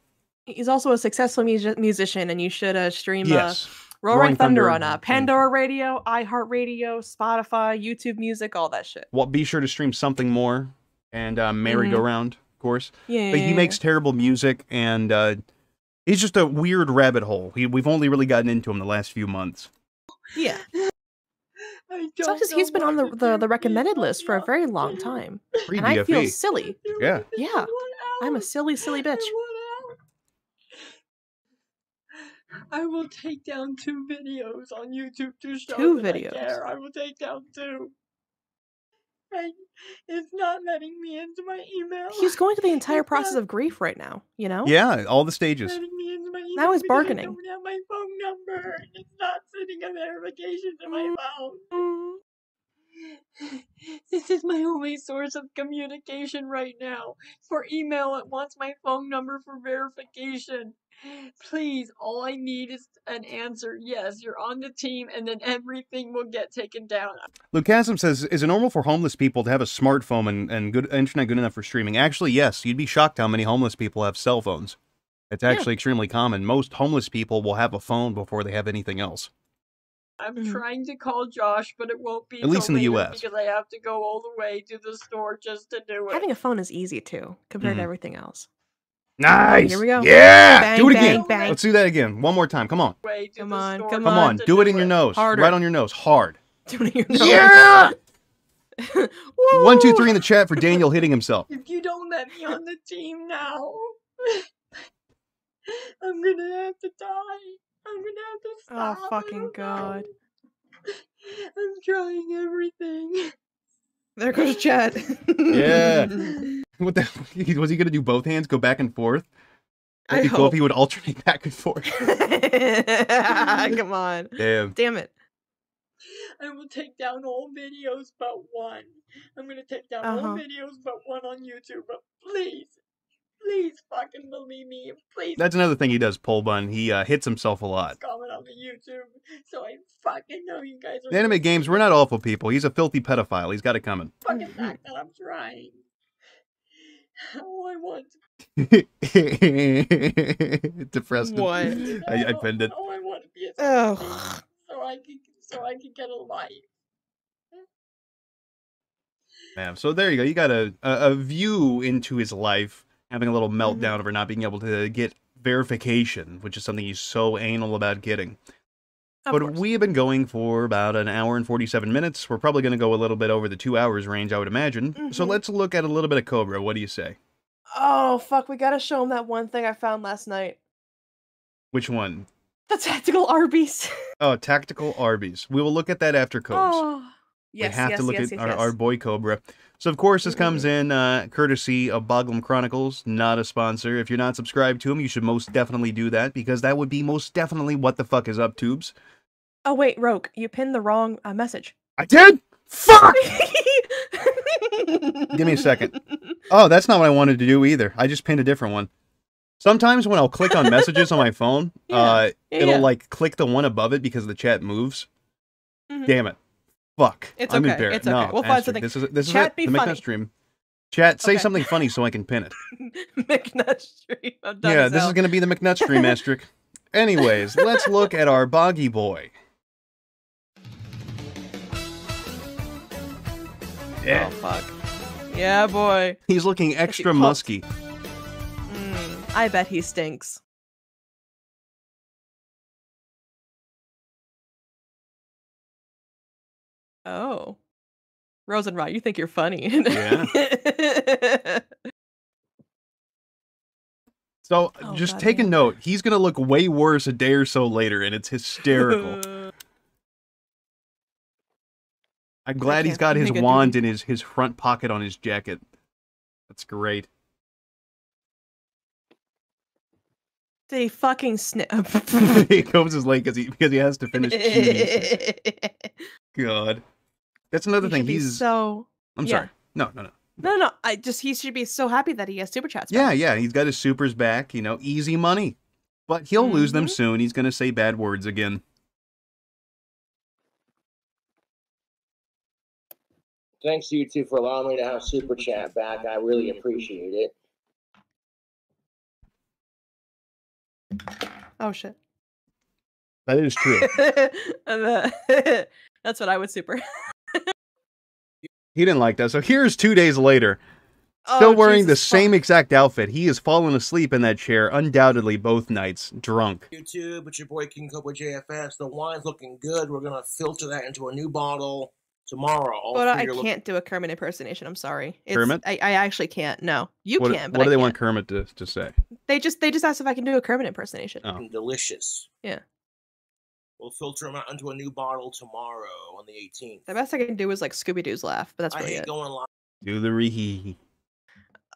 He's also a successful music- musician, and you should uh, stream Yes. uh, Roaring, Roaring Thunder, Thunder on uh, and- Pandora Radio, iHeartRadio, Spotify, YouTube Music, all that shit. Well, be sure to stream something more and uh, merry-go-round, of course. Yeah, But he makes terrible music and uh, he's just a weird rabbit hole. He, we've only really gotten into him the last few months. Yeah. I don't just he's been on the, the, the recommended list for a very long time. Free and I feel silly. Yeah. Yeah. I'm a silly, silly bitch. I will take down two videos on YouTube to show Two that videos. I care. I will take down two. I, it's not letting me into my email. He's going through the entire process of grief right now, you know? Yeah, all the stages. letting me into my email Now he's because I bargaining. don't have my phone number. and It's not sending a verification to my Mm. phone. This is my only source of communication right now. For email, it wants my phone number for verification. Please, all I need is an answer. Yes, you're on the team, and then everything will get taken down. Lucasm says, "Is it normal for homeless people to have a smartphone and, and good internet good enough for streaming?" Actually, yes. You'd be shocked how many homeless people have cell phones. It's actually extremely common. Most homeless people will have a phone before they have anything else. I'm trying to call Josh, but it won't be At least in the US. because I have to go all the way to the store just to do it. Having a phone is easy too, compared Mhm. to everything else. Nice. Here we go. Yeah. Bang, do it bang, again. bang. Let's do that again. One more time. Come on. way to Come on, store come Come on. on. Do it in your nose. Harder. Right on your nose. Hard. Do it in your nose. Yeah. One, two, three in the chat for Daniel hitting himself. If you don't let me on the team now, I'm gonna have to die. I'm gonna have to oh, stop. Oh fucking don't god. I'm trying everything. There goes Chet. Yeah. What the? Was he gonna do both hands, go back and forth? I That'd be cool hope. if he would alternate back and forth. Come on. Damn. Damn it. I will take down all videos but one. I'm gonna take down all Uh-huh. videos but one on YouTube. But please, please fucking believe me. Please That's another thing he does, pole bun. He uh, hits himself a lot. comment on the YouTube so I fucking know you guys are Anime games, we're not awful people. He's a filthy pedophile. He's got it coming. fucking fact that I'm trying. All I want Depressed. What? I, I pinned it. all I want to be is Oh. so I can so I can get a life. Man, so there you go. You got a, a, a view into his life, having a little mm-hmm. meltdown over not being able to get verification, which is something he's so anal about getting. Of but course. we have been going for about an hour and 47 minutes. We're probably going to go a little bit over the two hours range, I would imagine. So Mhm. let's look at a little bit of Cobra. What do you say? Oh fuck, we gotta show him that one thing I found last night. Which one? The tactical Arby's. Oh, Tactical Arby's. We will look at that after Cobes. Oh. Yes, we have yes, to look yes, at our. Mm-hmm. our boy Cobra. So, of course, this comes in uh, courtesy of Boglum Chronicles, not a sponsor. If you're not subscribed to them, you should most definitely do that because that would be most definitely what the fuck is up, tubes. Oh wait, Rogue, you pinned the wrong uh, message. I did? Fuck! Give me a second. Oh, that's not what I wanted to do either. I just pinned a different one. Sometimes when I'll click on messages on my phone, uh, Yeah, it'll yeah. like click the one above it because the chat moves. Mhm. Damn it. Fuck. It's I'm okay, embarrassed. it's okay. No, We'll find something- This is this Chat is be it. The funny. McNutt stream. Chat, say Okay. something funny so I can pin it. McNutt stream. I'm done yeah, this hell. is gonna be the McNutt stream, asterisk. Anyways, let's look at our boggy boy. Yeah. Oh fuck. Yeah, boy. He's looking extra musky. Mm, I bet he stinks. Oh. Rosenrod, you think you're funny. Yeah. So Oh, just take a note. He's gonna look way worse a day or so later, and it's hysterical. I'm glad he's got his wand in his, his front pocket on his jacket. That's great. Did he fucking snip? he combs his leg because he because he has to finish cheese. God, that's another He thing. He's so. I'm yeah. sorry. No, no, no. No, no. I just he should be so happy that he has super chats. Yeah, back. yeah. He's got his supers back. You know, easy money. But he'll lose them Mhm. soon. He's gonna say bad words again. Thanks to you two for allowing me to have super chat back. I really appreciate it. Oh shit. That is true. Uh, that's what I would super. he didn't like that. So here's two days later. Oh, Still Oh, wearing the Jesus same fuck. exact outfit. He has fallen asleep in that chair, undoubtedly both nights, drunk. YouTube, it's your boy King Cobra JFS. The wine's looking good. We're gonna filter that into a new bottle tomorrow. All But I three are look- can't do a Kermit impersonation. I'm sorry. It's, Kermit? I, I actually can't. No, you what can. But what do I they can't. want Kermit to, to say? They just they just asked if I can do a Kermit impersonation. Oh. delicious. Yeah. We'll filter them out into a new bottle tomorrow on the 18th. The best I can do is like Scooby Doo's laugh, but that's I really hate it. going live. Do the ree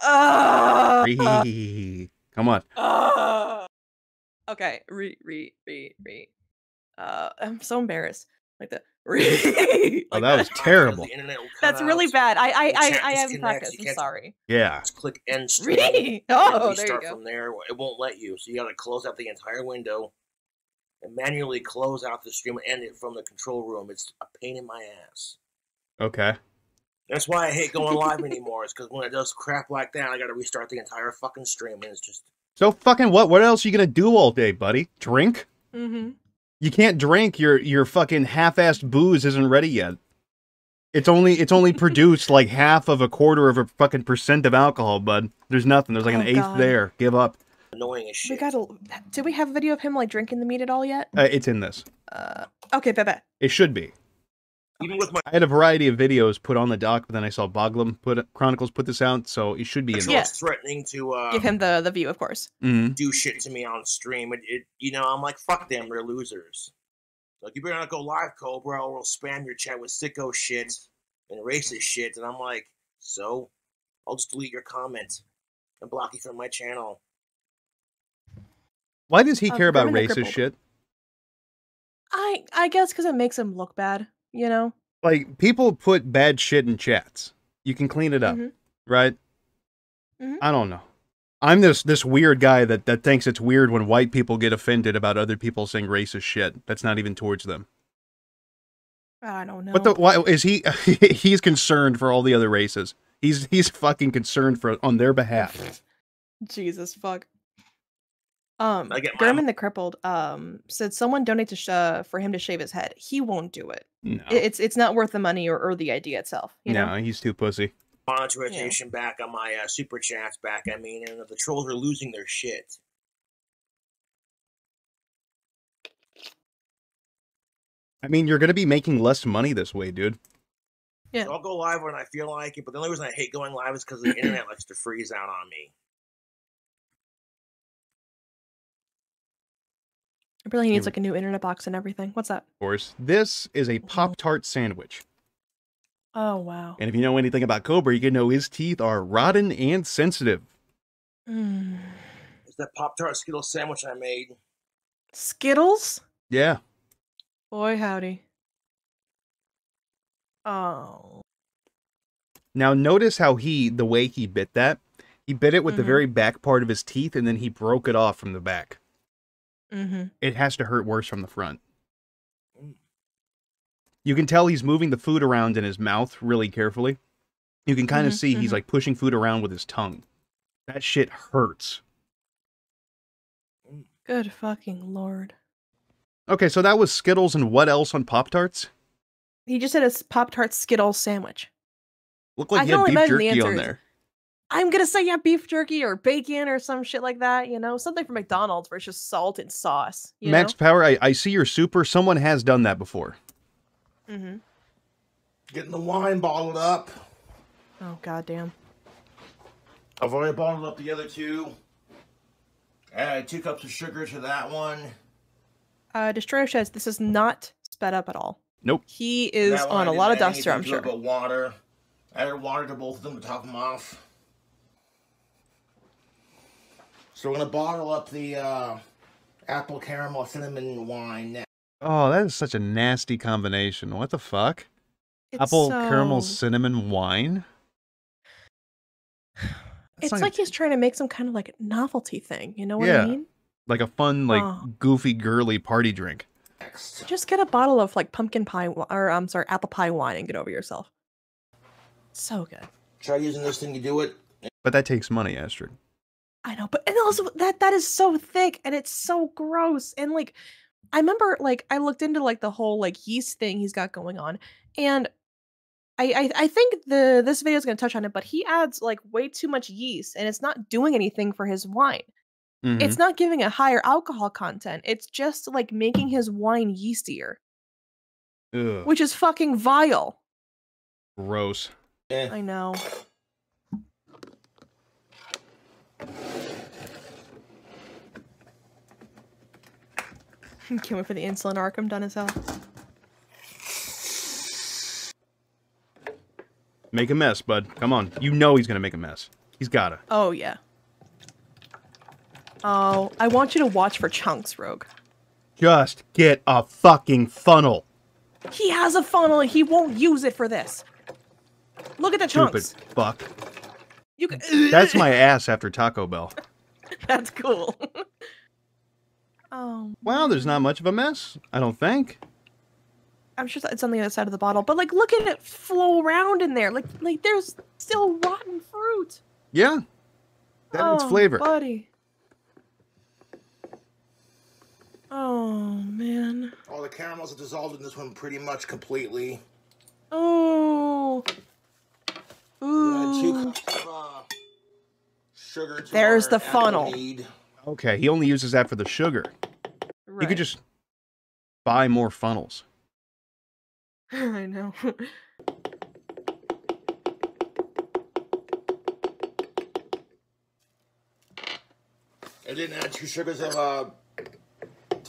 Ah! ree. Come on. Ah! okay, re re re re. Uh, I'm so embarrassed. Like the re. Oh, like that was terrible. The internet That's really bad. I I The I, chat I haven't disconnects. practiced. You I'm can't- sorry. Yeah. Just click end stream. Re. and Oh, there you restart go. from there. It won't let you, so you gotta close out the entire window and manually close out the stream and end it from the control room. It's a pain in my ass. Okay. That's why I hate going live anymore. Is because when it does crap like that, I gotta restart the entire fucking stream, and it's just So fucking what? What else are you gonna do all day, buddy? Drink? Mm-hmm. You can't drink. Your your fucking half-assed booze isn't ready yet. It's only it's only produced like half of a quarter of a fucking percent of alcohol, bud. There's nothing. There's like an Oh, eighth God. there. Give up. annoying as shit. We gotta. Did we have a video of him like drinking the meat at all yet? Uh, it's in this. Uh, okay, bet bet. It should be. Even with my I had a variety of videos put on the doc, but then I saw Boglum put Chronicles put this out, so it should be in control there. threatening to uh, Give him the the view, of course. Mhm. do shit to me on stream, it, it you know I'm like fuck them, they're losers. Like you better not go live, Cobra, or we'll spam your chat with sicko shit and racist shit, and I'm like, so I'll just delete your comment and block you from my channel. Why does he Uh, care about Grim and the racist Crippled. shit? I I guess because it makes him look bad. You know. Like people put bad shit in chats. You can clean it up, Mhm. right? Mhm. I don't know. I'm this this weird guy that that thinks it's weird when white people get offended about other people saying racist shit. That's not even towards them. I don't know. What the why is he he's concerned for all the other races. He's he's fucking concerned for on their behalf. Jesus fuck. Um, I get my- German the crippled um said someone donate to sh- uh, for him to shave his head. He won't do it. No. It's it's not worth the money or, or the idea itself. You know. No, he's too pussy. Monetization back on my uh, super chats back. I mean, and the trolls are losing their shit. I mean, you're gonna be making less money this way, dude. Yeah. I'll go live when I feel like it, but the only reason I hate going live is because the internet likes to freeze out on me. Really needs like a new internet box and everything. What's that? Of course, this is a Pop Tart sandwich. Oh wow. And if you know anything about Cobra, you can know his teeth are rotten and sensitive. Mm. It's that Pop Tart Skittle sandwich I made. Skittles? Yeah. Boy howdy. Oh. Now notice how he, the way he bit that, he bit it with the Mhm. very back part of his teeth, and then he broke it off from the back. Mm-hmm. It has to hurt worse from the front. You can tell he's moving the food around in his mouth really carefully. You can kind of Mhm, see he's mhm. like pushing food around with his tongue. That shit hurts. Good fucking lord. Okay, so that was Skittles and what else on Pop Tarts? He just said a Pop Tart Skittles sandwich. Looked like I he can had only beef imagine the jerky on answer there. I'm gonna say yeah, beef jerky or bacon or some shit like that. You know, something from McDonald's where it's just salt and sauce. You Max Power, I, I see your super. Someone has done that before. Mm-hmm. Getting the wine bottled up. Oh goddamn. I've already bottled up the other two. Add two cups of sugar to that one. Uh, Destroyer says this is not sped up at all. Nope. He is on I a didn't lot of add duster, I'm anything to it sure. But water. Added water to both of them to top them off. So we're gonna bottle up the uh, apple caramel cinnamon wine now. Oh, that is such a nasty combination. What the fuck? Apple caramel cinnamon wine? It's not like he's trying to make some kind of like novelty thing. You know what Yeah. I mean? Like a fun, like Oh. goofy, girly party drink. Just get a bottle of like pumpkin pie wi- or I'm sorry, apple pie wine and get over yourself. So good. Try using this thing to do it. But that takes money, Astrid. I know, but and also that that is so thick and it's so gross. And like I remember like I looked into like the whole like yeast thing he's got going on. And I I, I think the this video is gonna touch on it, but he adds like way too much yeast and it's not doing anything for his wine. Mhm. It's not giving a higher alcohol content. It's just like making his wine yeastier, Ugh, which is fucking vile. gross. I know. Can't wait for the insulin Arkham done as hell. Make a mess, bud. Come on. You know he's gonna make a mess. He's gotta. Oh yeah. Oh, I want you to watch for chunks, Rogue. Just get a fucking funnel. He has a funnel. and He won't use it for this. Look at the Stupid chunks. fuck. You can. That's my ass after Taco Bell. That's cool. oh, Wow, there's not much of a mess. I don't think. I'm sure it's on the other side of the bottle, but like, look at it flow around in there. Like, like there's still rotten fruit. Yeah. That adds oh, flavor. buddy. Oh man. All the caramels are dissolved in this one pretty much completely. Oh. Add two Ooh. cups of uh, sugar to There's the funnel. mead. Okay, he only uses that for the sugar. You could just buy more funnels. I know. I didn't add two sugars of uh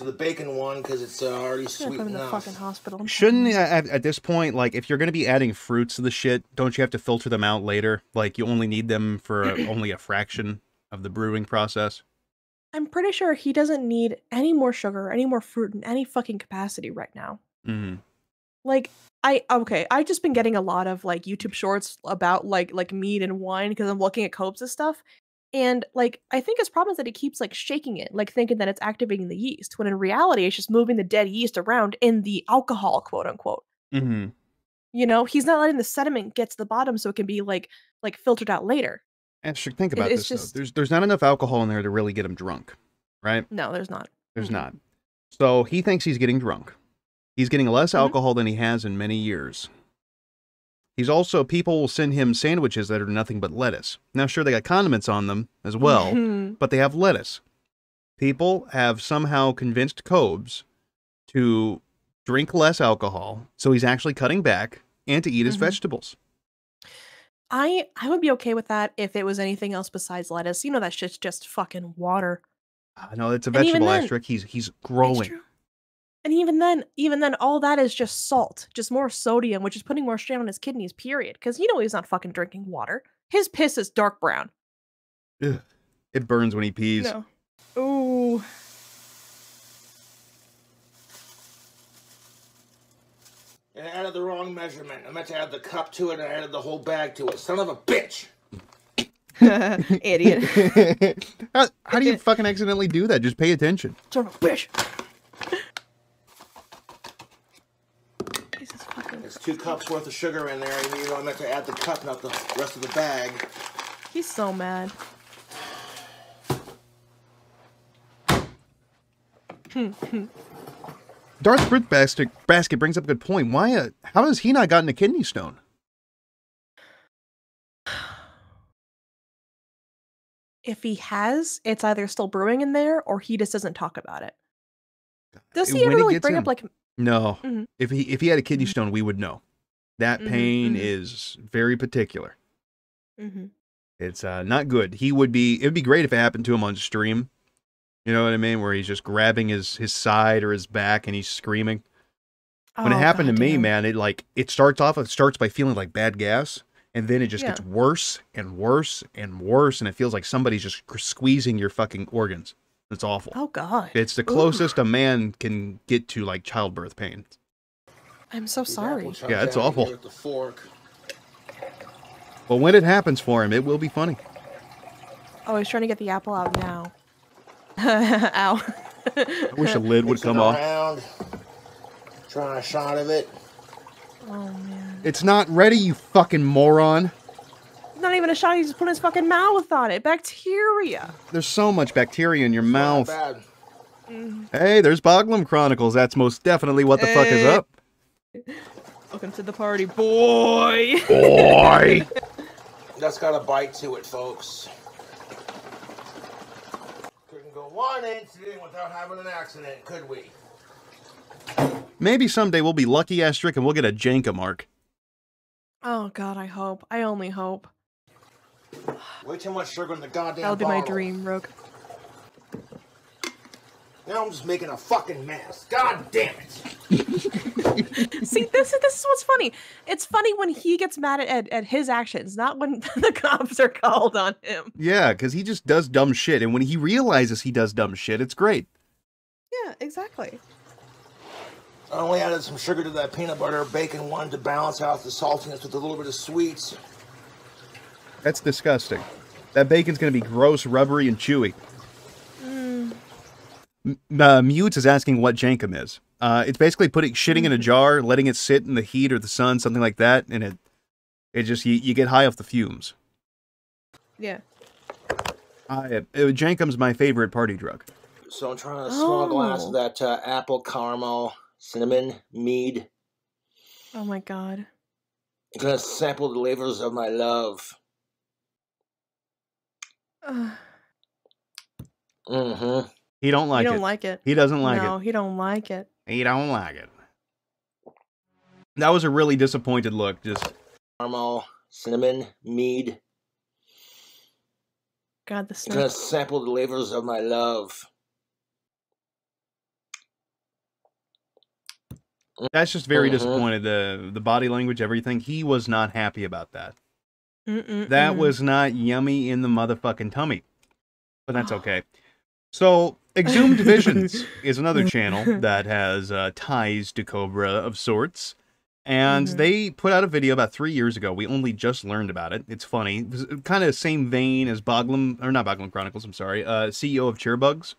to the bacon one because it's uh, already sweet put him in the enough. fucking hospital. Shouldn't at, at this point, like, if you're going to be adding fruits to the shit, don't you have to filter them out later? Like, you only need them for a, only a fraction of the brewing process. I'm pretty sure he doesn't need any more sugar, any more fruit in any fucking capacity right now. Mm-hmm. Like I okay, I've just been getting a lot of like YouTube shorts about like like mead and wine because I'm looking at Copes' stuff. And like I think his problem is that he keeps like shaking it, like thinking that it's activating the yeast, when in reality it's just moving the dead yeast around in the alcohol, quote unquote. Mm-hmm. You know, he's not letting the sediment get to the bottom so it can be like like filtered out later. And sure, think It- about it's this. just- though. There's there's not enough alcohol in there to really get him drunk, right? No, there's not. There's Mm-mm. not. So he thinks he's getting drunk. He's getting less Mhm. alcohol than he has in many years. He's also people will send him sandwiches that are nothing but lettuce. Now, sure, they got condiments on them as well, but they have lettuce. People have somehow convinced Cobes to drink less alcohol, so he's actually cutting back and to eat his Mhm. vegetables. I I would be okay with that if it was anything else besides lettuce. You know that shit's just fucking water. I know it's a vegetable asterisk. He's he's growing. True. And even then, even then, all that is just salt, just more sodium, which is putting more strain on his kidneys. Period. Because you know he's not fucking drinking water. His piss is dark brown. Ugh. It burns when he pees. No. Ooh. And I added the wrong measurement. I meant to add the cup to it, and I added the whole bag to it. Son of a bitch! Idiot. how, how do you fucking accidentally do that? Just pay attention. Son of a bitch. There's two cups worth of sugar in there, and you know I meant to add the cup, not the rest of the bag. He's so mad. Darth Fruit Basket, Basket brings up a good point. Why? Uh, how has he not gotten a kidney stone? if he has, it's either still brewing in there or he just doesn't talk about it. Does he When ever it like bring in. up like No. Mhm. If he if he had a kidney stone, we would know. That Mhm, pain mhm. is very particular. Mhm. It's uh, not good. He would be. It would be great if it happened to him on stream. You know what I mean? Where he's just grabbing his his side or his back and he's screaming. When it Oh, happened to me, man, it like it starts off. It starts by feeling like bad gas, and then it just gets worse and worse and worse, and it feels like somebody's just squeezing your fucking organs. It's awful. Oh god. It's the Ooh. closest a man can get to like childbirth pain. I'm so sorry. Yeah, it's awful. the fork. But when it happens for him, it will be funny. Oh, he's trying to get the apple out now. Ow. I wish a lid would Mix it come off. around. Trying a shot of it. Oh man. It's not ready, you fucking moron. Not even a shot, he's just putting his fucking mouth on it. Bacteria. There's so much bacteria in your mouth. Bad. Hey, there's Boglum Chronicles. That's most definitely what the fuck is up. Eh. Welcome to the party, boy. Boy. That's got a bite to it, folks. Couldn't go one incident without having an accident, could we? Maybe someday we'll be lucky asterisk and we'll get a Janka mark. Oh god, I hope. I only hope. Way too much sugar in the goddamn That'll be my dream, Rogue. Now I'm just making a fucking mess. God damn it. See, this is this is what's funny. It's funny when he gets mad at, at, at his actions, not when the cops are called on him. Yeah, because he just does dumb shit. And when he realizes he does dumb shit, it's great. Yeah, exactly. I only added some sugar to that peanut butter bacon one to balance out the saltiness with a little bit of sweets. That's disgusting. That bacon's going to be gross, rubbery, and chewy. Mm. Uh, Mutes is asking what Jenkem is. Uh, it's basically putting shitting in a jar, letting it sit in the heat or the sun, something like that, and it it just you, you get high off the fumes. Yeah. I, uh, Jenkem's my favorite party drug. So I'm trying a small glass Oh. of that uh, apple caramel cinnamon mead. Oh my god. I'm gonna sample the flavors of my love. Ugh. Mm-hmm. He don't like it. he don't it. like it. He doesn't like no, it. he don't like it. He don't like it. That was a really disappointed look. Just Caramel, cinnamon, mead. God, the Gonna sample the flavors of my love. that's just very Mhm. disappointed. The the body language, everything. He was not happy about that. Mm-mm-mm. That was not yummy in the motherfucking tummy. But that's okay. So, Exhumed Visions is another channel that has uh, ties to Cobra of sorts. And Mhm. they put out a video about three years ago. We only just learned about it. It's funny. Kind of same vein as Boglum, or not Boglum Chronicles, I'm sorry, uh, CEO of Cheerbugs.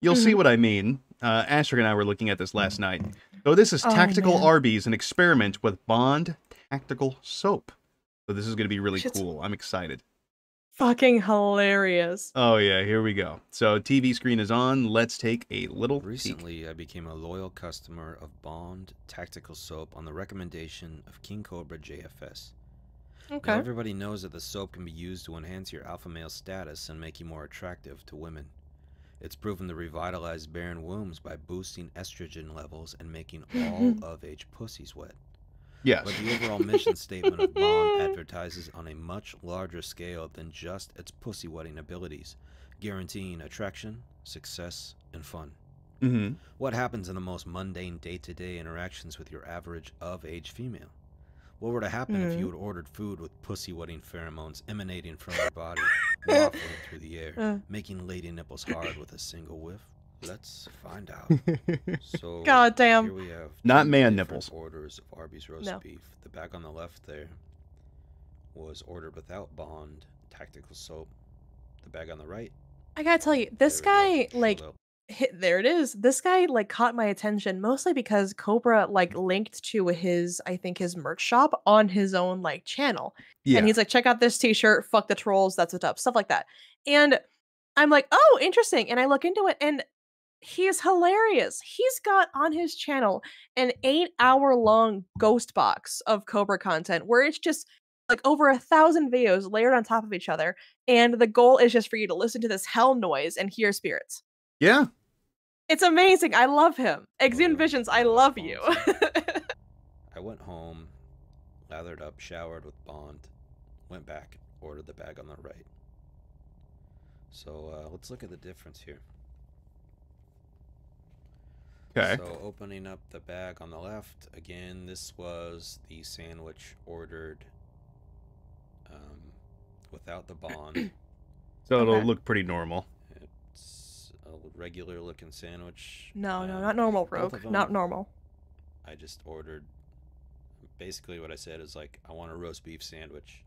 You'll see Mhm. what I mean. Uh, Astrid and I were looking at this last night. So this is Oh, Tactical man. Arby's, an experiment with Bond Tactical Soap. So this is going to be really Shit's- cool. I'm excited. fucking hilarious. Oh yeah, here we go. So TV screen is on. Let's take a little peek. Recently, I became a loyal customer of Bond Tactical Soap on the recommendation of King Cobra JFS. Now, Okay. everybody knows that the soap can be used to enhance your alpha male status and make you more attractive to women. It's proven to revitalize barren wombs by boosting estrogen levels and making all of age pussies wet. Yes. But the overall mission statement of Bond advertises on a much larger scale than just its pussy wetting abilities, guaranteeing attraction, success, and fun. Mm-hmm. What happens in the most mundane day to day interactions with your average of age female? What were to happen if you Mhm. had ordered food with pussy wetting pheromones emanating from your body, waffling through the air, Uh. making lady nipples hard with a single whiff? Let's find out. So, God damn. Here we have Not man nipples. Orders of Arby's roast No. beef. The bag on the left there was ordered without Bond tactical soap. The bag on the right. I gotta tell you, this guy like up. hit there it is. This guy like caught my attention mostly because Cobra like linked to his I think his merch shop on his own like channel. Yeah. And he's like, check out this t-shirt, fuck the trolls, that's what's up, stuff like that. And I'm like, oh, interesting. And I look into it and he is hilarious. He's got on his channel an eight hour long ghost box of Cobra content where it's just like over a thousand videos layered on top of each other. And the goal is just for you to listen to this hell noise and hear spirits. yeah. It's amazing. I love him. Exhumed yeah, Visions, I love you. I went home, lathered up, showered with Bond, went back, ordered the bag on the right. So uh, let's look at the difference here. Okay. So opening up the bag on the left, again, this was the sandwich ordered um, without the bond. So it'll Okay. look pretty normal. it's a regular looking sandwich. no, no, um, not normal, both Rogue. Not normal. I just ordered. Basically, what I said is like, I want a roast beef sandwich.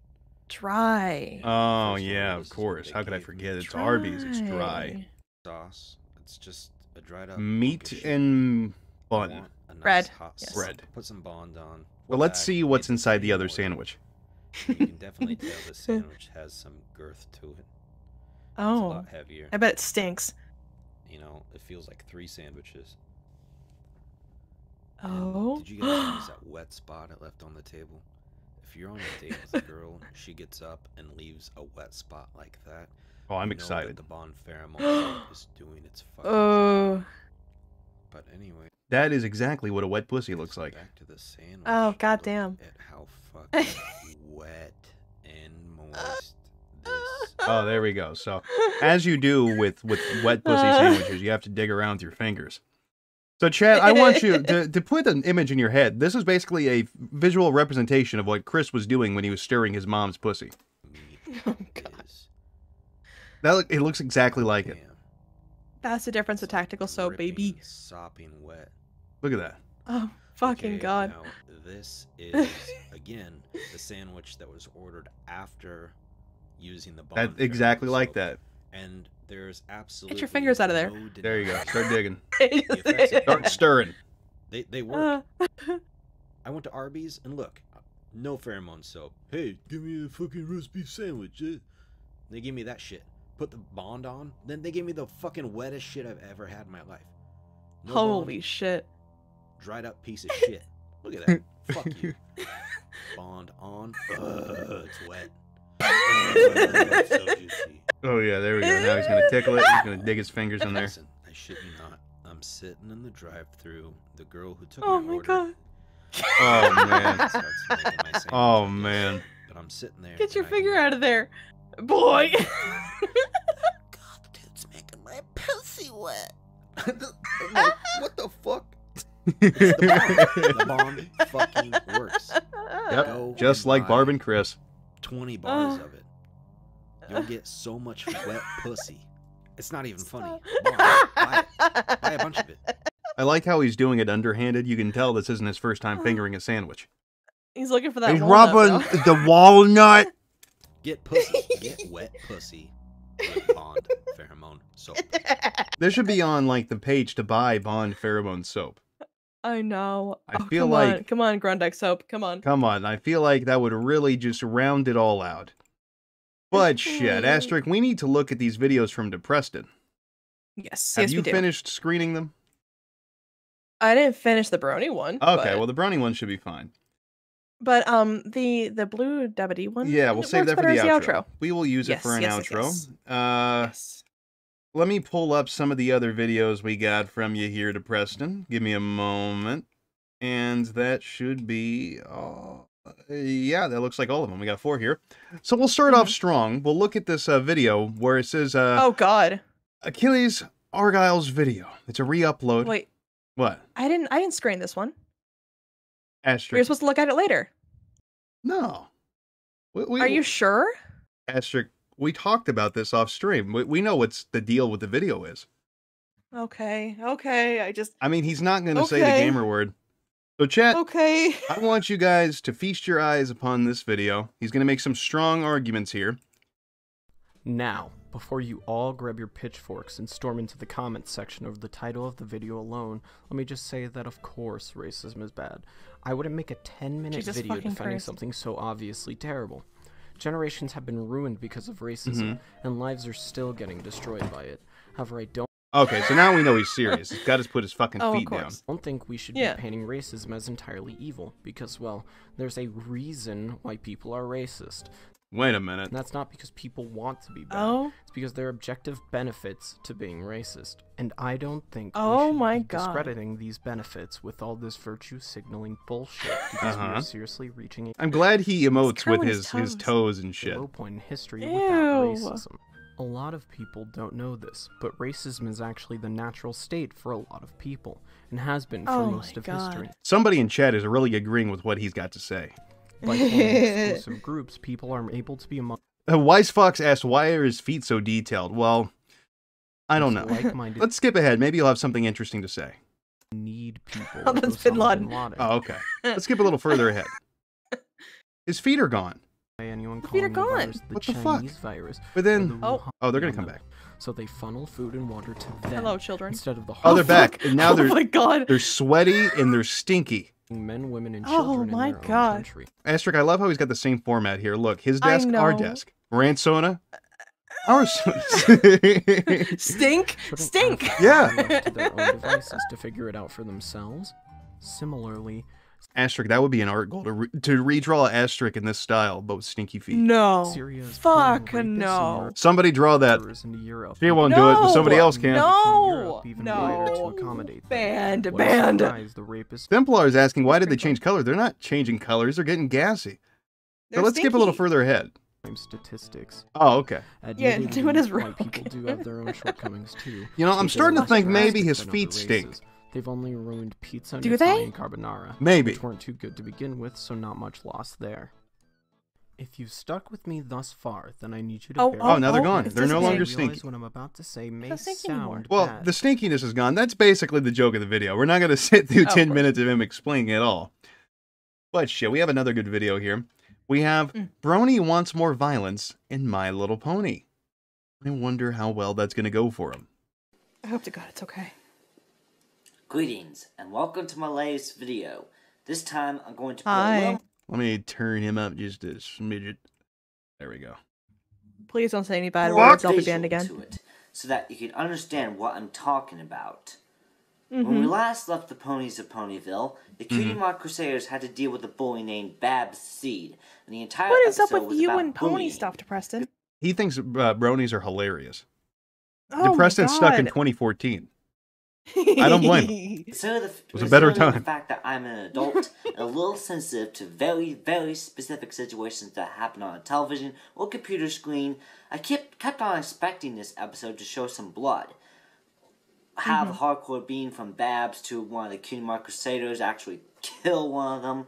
Dry. Oh yeah, of course. How could I gave me. forget? It's Arby's. It's dry. Dry. Sauce. It's just a dried up Meat hunk and bun. a nice Bread, hot yes. Bread. Put some bond on. Well, Go let's see what's inside the other order. sandwich. You can definitely tell the sandwich has some girth to it. It's a Oh, lot heavier. I bet it stinks. You know, it feels like three sandwiches. And Oh. Did you guys notice that wet spot it left on the table? If you're on a date with a girl, and she gets up and leaves a wet spot like that. Oh, I'm you know that excited. the Bond pheromone is doing its fucking Oh. job. But anyway, That is exactly what a wet pussy looks like. Back to the sandwich. Oh, goddamn. At how fucking wet and moist this. Oh, there we go. So, as you do with with wet pussy sandwiches, you have to dig around with your fingers. So, Chad, I want you to, to put an image in your head. This is basically a visual representation of what Chris was doing when he was stirring his mom's pussy. Oh, God. That look, it looks exactly like it. That's the difference with tactical soap, baby. Sopping wet. Look at that. Oh, fucking Okay, god. Now, this is again the sandwich that was ordered after using the bond. That exactly like soap. that. And there's absolutely get your fingers out of there. no There you go. Start digging. the effects of Start stirring. They they work. Uh, I went to Arby's and look, no pheromone soap. Hey, give me a fucking roast beef sandwich. Eh? They gave me that shit. Put the bond on. Then they gave me the fucking wettest shit I've ever had in my life. No bond, holy shit. dried up piece of shit. Look at that. Fuck you. Bond on. Ugh, it's wet. Ugh, it's so juicy. Oh yeah, there we go. Now he's gonna tickle it. He's gonna dig his fingers in there. Listen, I shit you not. I'm sitting in the drive-through. The girl who took Oh my my order god. Oh man. My sandwich, Oh I guess. man. But I'm sitting there. Get your finger go, out of there, boy. Dude's making my pussy wet. what the fuck? the bond fucking works. Yep. Go Just like Barb and Chris. 20 bars Oh. of it. You'll get so much wet pussy. It's not even funny. Buy it. Buy it. Buy a bunch of it. I like how he's doing it underhanded. You can tell this isn't his first time fingering a sandwich. He's looking for that. He's walnut, rubbing bro. the walnut. Get pussy. Get wet pussy. Bond pheromone soap. This should be on like the page to buy Bond pheromone soap. I know. I Oh, feel come like- on. come on, Grundig soap. Come on. Come on, I feel like that would really just round it all out. But shit, Asterisk, we need to look at these videos from DePreston. Yes, Have yes, you finished screening them? I didn't finish the brony one. Okay, but, well the brownie one should be fine. but um, the the blue Deputy one. Yeah, we'll save that for better the outro. We will use it for an yes, yes, outro. yes. Uh Yes. let me pull up some of the other videos we got from you here to Preston. Give me a moment. And that should be uh, yeah, that looks like all of them. We got four here. So we'll start off strong. We'll look at this uh, video where it says uh Mm-hmm. oh God. Achilles Argyle's video. It's a re-upload. Wait, What? I didn't. I didn't screen this one. Asterisk. supposed to look at it later. No. We, we, Are you sure? Asterisk. We talked about this off stream. We, we know what's the deal with the video is. Okay. Okay. I just. I mean, he's not going to say the gamer word. So, chat, Okay. I want you guys to feast your eyes upon this video. He's going to make some strong arguments here. Now, before you all grab your pitchforks and storm into the comments section over the title of the video alone, let me just say that of course racism is bad. I wouldn't make a 10 minute Jesus video defending Christ. something so obviously terrible. Generations have been ruined because of racism, Mhm. and lives are still getting destroyed by it. However, I don't Okay, so now we know he's serious. He's got to put his fucking Oh, of feet down. course. don't think we should Yeah. be painting racism as entirely evil, because, well, there's a reason why people are racist. Wait a minute. And that's not because people want to be bad. Oh. It's because there are objective benefits to being racist. And I don't think Oh we my be God. discrediting these benefits with all this virtue signaling bullshit because we Uh-huh. are seriously reaching a I'm glad he emotes with curling his his, his toes. toes and shit. low point in history Ew. without racism. A lot of people don't know this, but racism is actually the natural state for a lot of people, and has been for Oh most of God. history. Somebody in chat is really agreeing with what he's got to say. By forming exclusive groups, people are able to be among Uh, Wise Fox asked, why are his feet so detailed? Well, I don't know. like-minded Let's skip ahead. Maybe you'll have something interesting to say. need people. Oh, that's Bin Osama Laden. Oh, okay. Let's skip a little further ahead. His feet are gone. By anyone The feet are calling the gone. virus the What the fuck? Chinese virus. But then, the Oh. Wuhan oh, they're gonna come back. So they funnel food and water to them Hello, children. instead of the Oh, they're back. And now oh they're my God. they're sweaty and they're stinky. men, women, and oh children Oh my in their God. own country. Asterisk, I love how he's got the same format here. Look, his I desk, our know. desk. Ransona, uh, our Stink. Stink. Yeah. to be left to their own devices to figure it out for themselves. Similarly, Asterisk, that would be an art goal to, re- to redraw Asterisk in this style, but with stinky feet. No. Syria Fuck no. Somebody draw that. murderers into Europe. She won't do it, but somebody else can. No. Europe even wider to No. accommodate them. Banned. Banned. the rapists Templar is asking, why did they change color? They're not changing colors, they're getting gassy. So They're let's skip a little further ahead. crime statistics. Oh, okay. Yeah, Admittedly, do it as white rogue. people do have their own shortcomings too. You know, I'm starting to think maybe his feet other stink. Races. They've only ruined pizza and Do Italian they? carbonara, Maybe. which weren't too good to begin with, so not much loss there. If you've stuck with me thus far, then I need you to Oh, bear Oh, with now they're gone. They're no disappearing. longer I realize stinky. what I'm about to say may not stinky anymore. sound Well, bad. the stinkiness is gone. That's basically the joke of the video. We're not going to sit through Oh, 10 of minutes of him explaining it all. But shit, we have another good video here. We have Mm. Brony wants more violence in My Little Pony. I wonder how well that's going to go for him. I hope to God it's okay. Greetings and welcome to my latest video. This time I'm going to put Hi. a little Let me turn him up just a smidget. There we go. Please don't say any bad more words. I'll be banned again. to it so that you can understand what I'm talking about. When Mm-hmm. we last left the ponies of Ponyville, the Cutie Mark Crusaders had to deal with a bully named Babs Seed, and the entire What is up with you and pony bullying. stuff, Preston? He thinks uh, bronies are hilarious. Oh my Preston's stuck in 2014. I don't blame. Consider the, It was a better time. The fact that I'm an adult and a little sensitive to very, very specific situations that happen on a television or computer screen, I kept kept on expecting this episode to show some blood. Have Mhm. hardcore being from Babs to one of the Cutie Mark Crusaders actually kill one of them,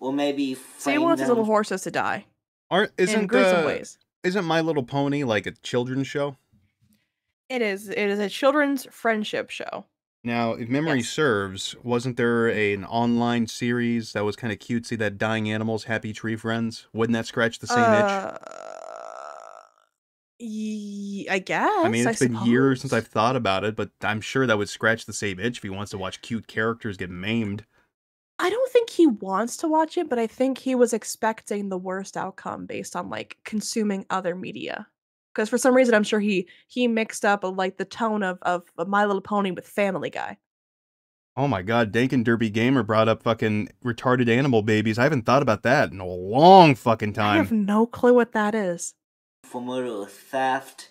or maybe So he frame wants his little horses to die. Aren't isn't gruesome uh, ways. Isn't My Little Pony like a children's show? It is. It is a children's friendship show. Now, if memory serves, wasn't there a, an online series that was kind of cutesy that Dying Animals Happy Tree Friends? Wouldn't that scratch the same itch? Uh, ye- I guess. I mean, it's been suppose. years since I've thought about it, but I'm sure that would scratch the same itch if he wants to watch cute characters get maimed. I don't think he wants to watch it, but I think he was expecting the worst outcome based on like consuming other media. Because for some reason, I'm sure he he mixed up uh, like the tone of, of of My Little Pony with Family Guy. Oh my god, Dankin Derby Gamer brought up fucking retarded animal babies. I haven't thought about that in a long fucking time. I have no clue what that is. for murder or theft.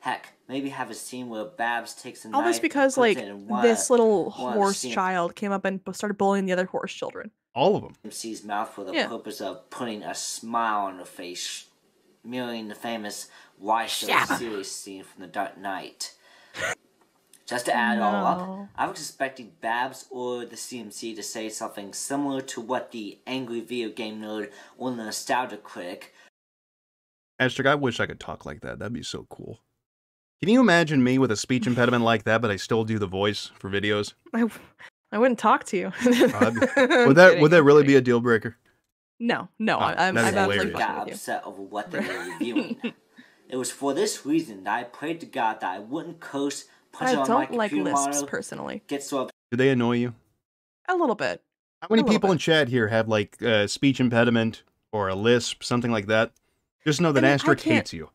Heck, maybe have a scene where Babs takes a All this because like one this little one of the horse child came up and started bullying the other horse children. All of them. MC's mouth for the Yeah. purpose of putting a smile on her face, mirroring the famous Why So Shabba. Serious scene from The Dark Knight. Just to add all up, I was expecting Babs or the CMC to say something similar to what the angry video game nerd or the nostalgia critic Asterisk, I wish I could talk like that. That'd be so cool. Can you imagine me with a speech impediment like that, but I still do the voice for videos? I, I wouldn't talk to you. Uh, would that kidding, would that really kidding. be a deal breaker? No, no, Oh, I- I'm, that's I'm absolutely hilarious. with you. upset over what they were reviewing. It was for this reason that I prayed to God that I wouldn't curse, punch I it on don't like computer lisps monitor, personally. get so Do they annoy you? A little bit. How many A little people in chat here have like a speech impediment or a lisp, something like that? Just know that I mean, I Asterisk hates you.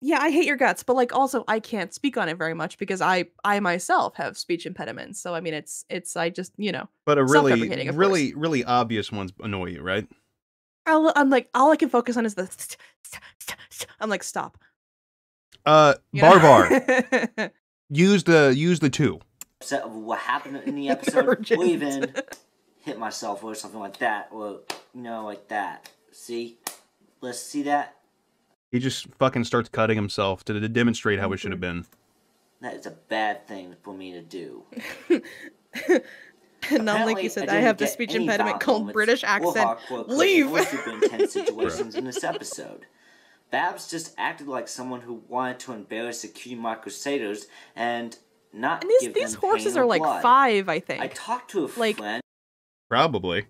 Yeah, I hate your guts, but like also I can't speak on it very much because I I myself have speech impediments. So I mean it's it's I just, you know. But a really, self-deprecating, of really, really obvious ones annoy you, right? I'll, I'm like all I can focus on is the I'm like stop. Uh, You know? Barbar. use the use the two. upset over what happened in the episode, or even hit myself or something like that, or you know, like that. See, let's see that. He just fucking starts cutting himself to, to demonstrate how it should have been. That is a bad thing for me to do. And not like you said, I I, have the speech impediment called British accent. hardcore clips Leave. or super intense situations in this episode. Babs just acted like someone who wanted to embarrass the Cutie Mark Crusaders and not And these give these them horses pain are like blood. five, I think. I talked to a Like- friend. Probably.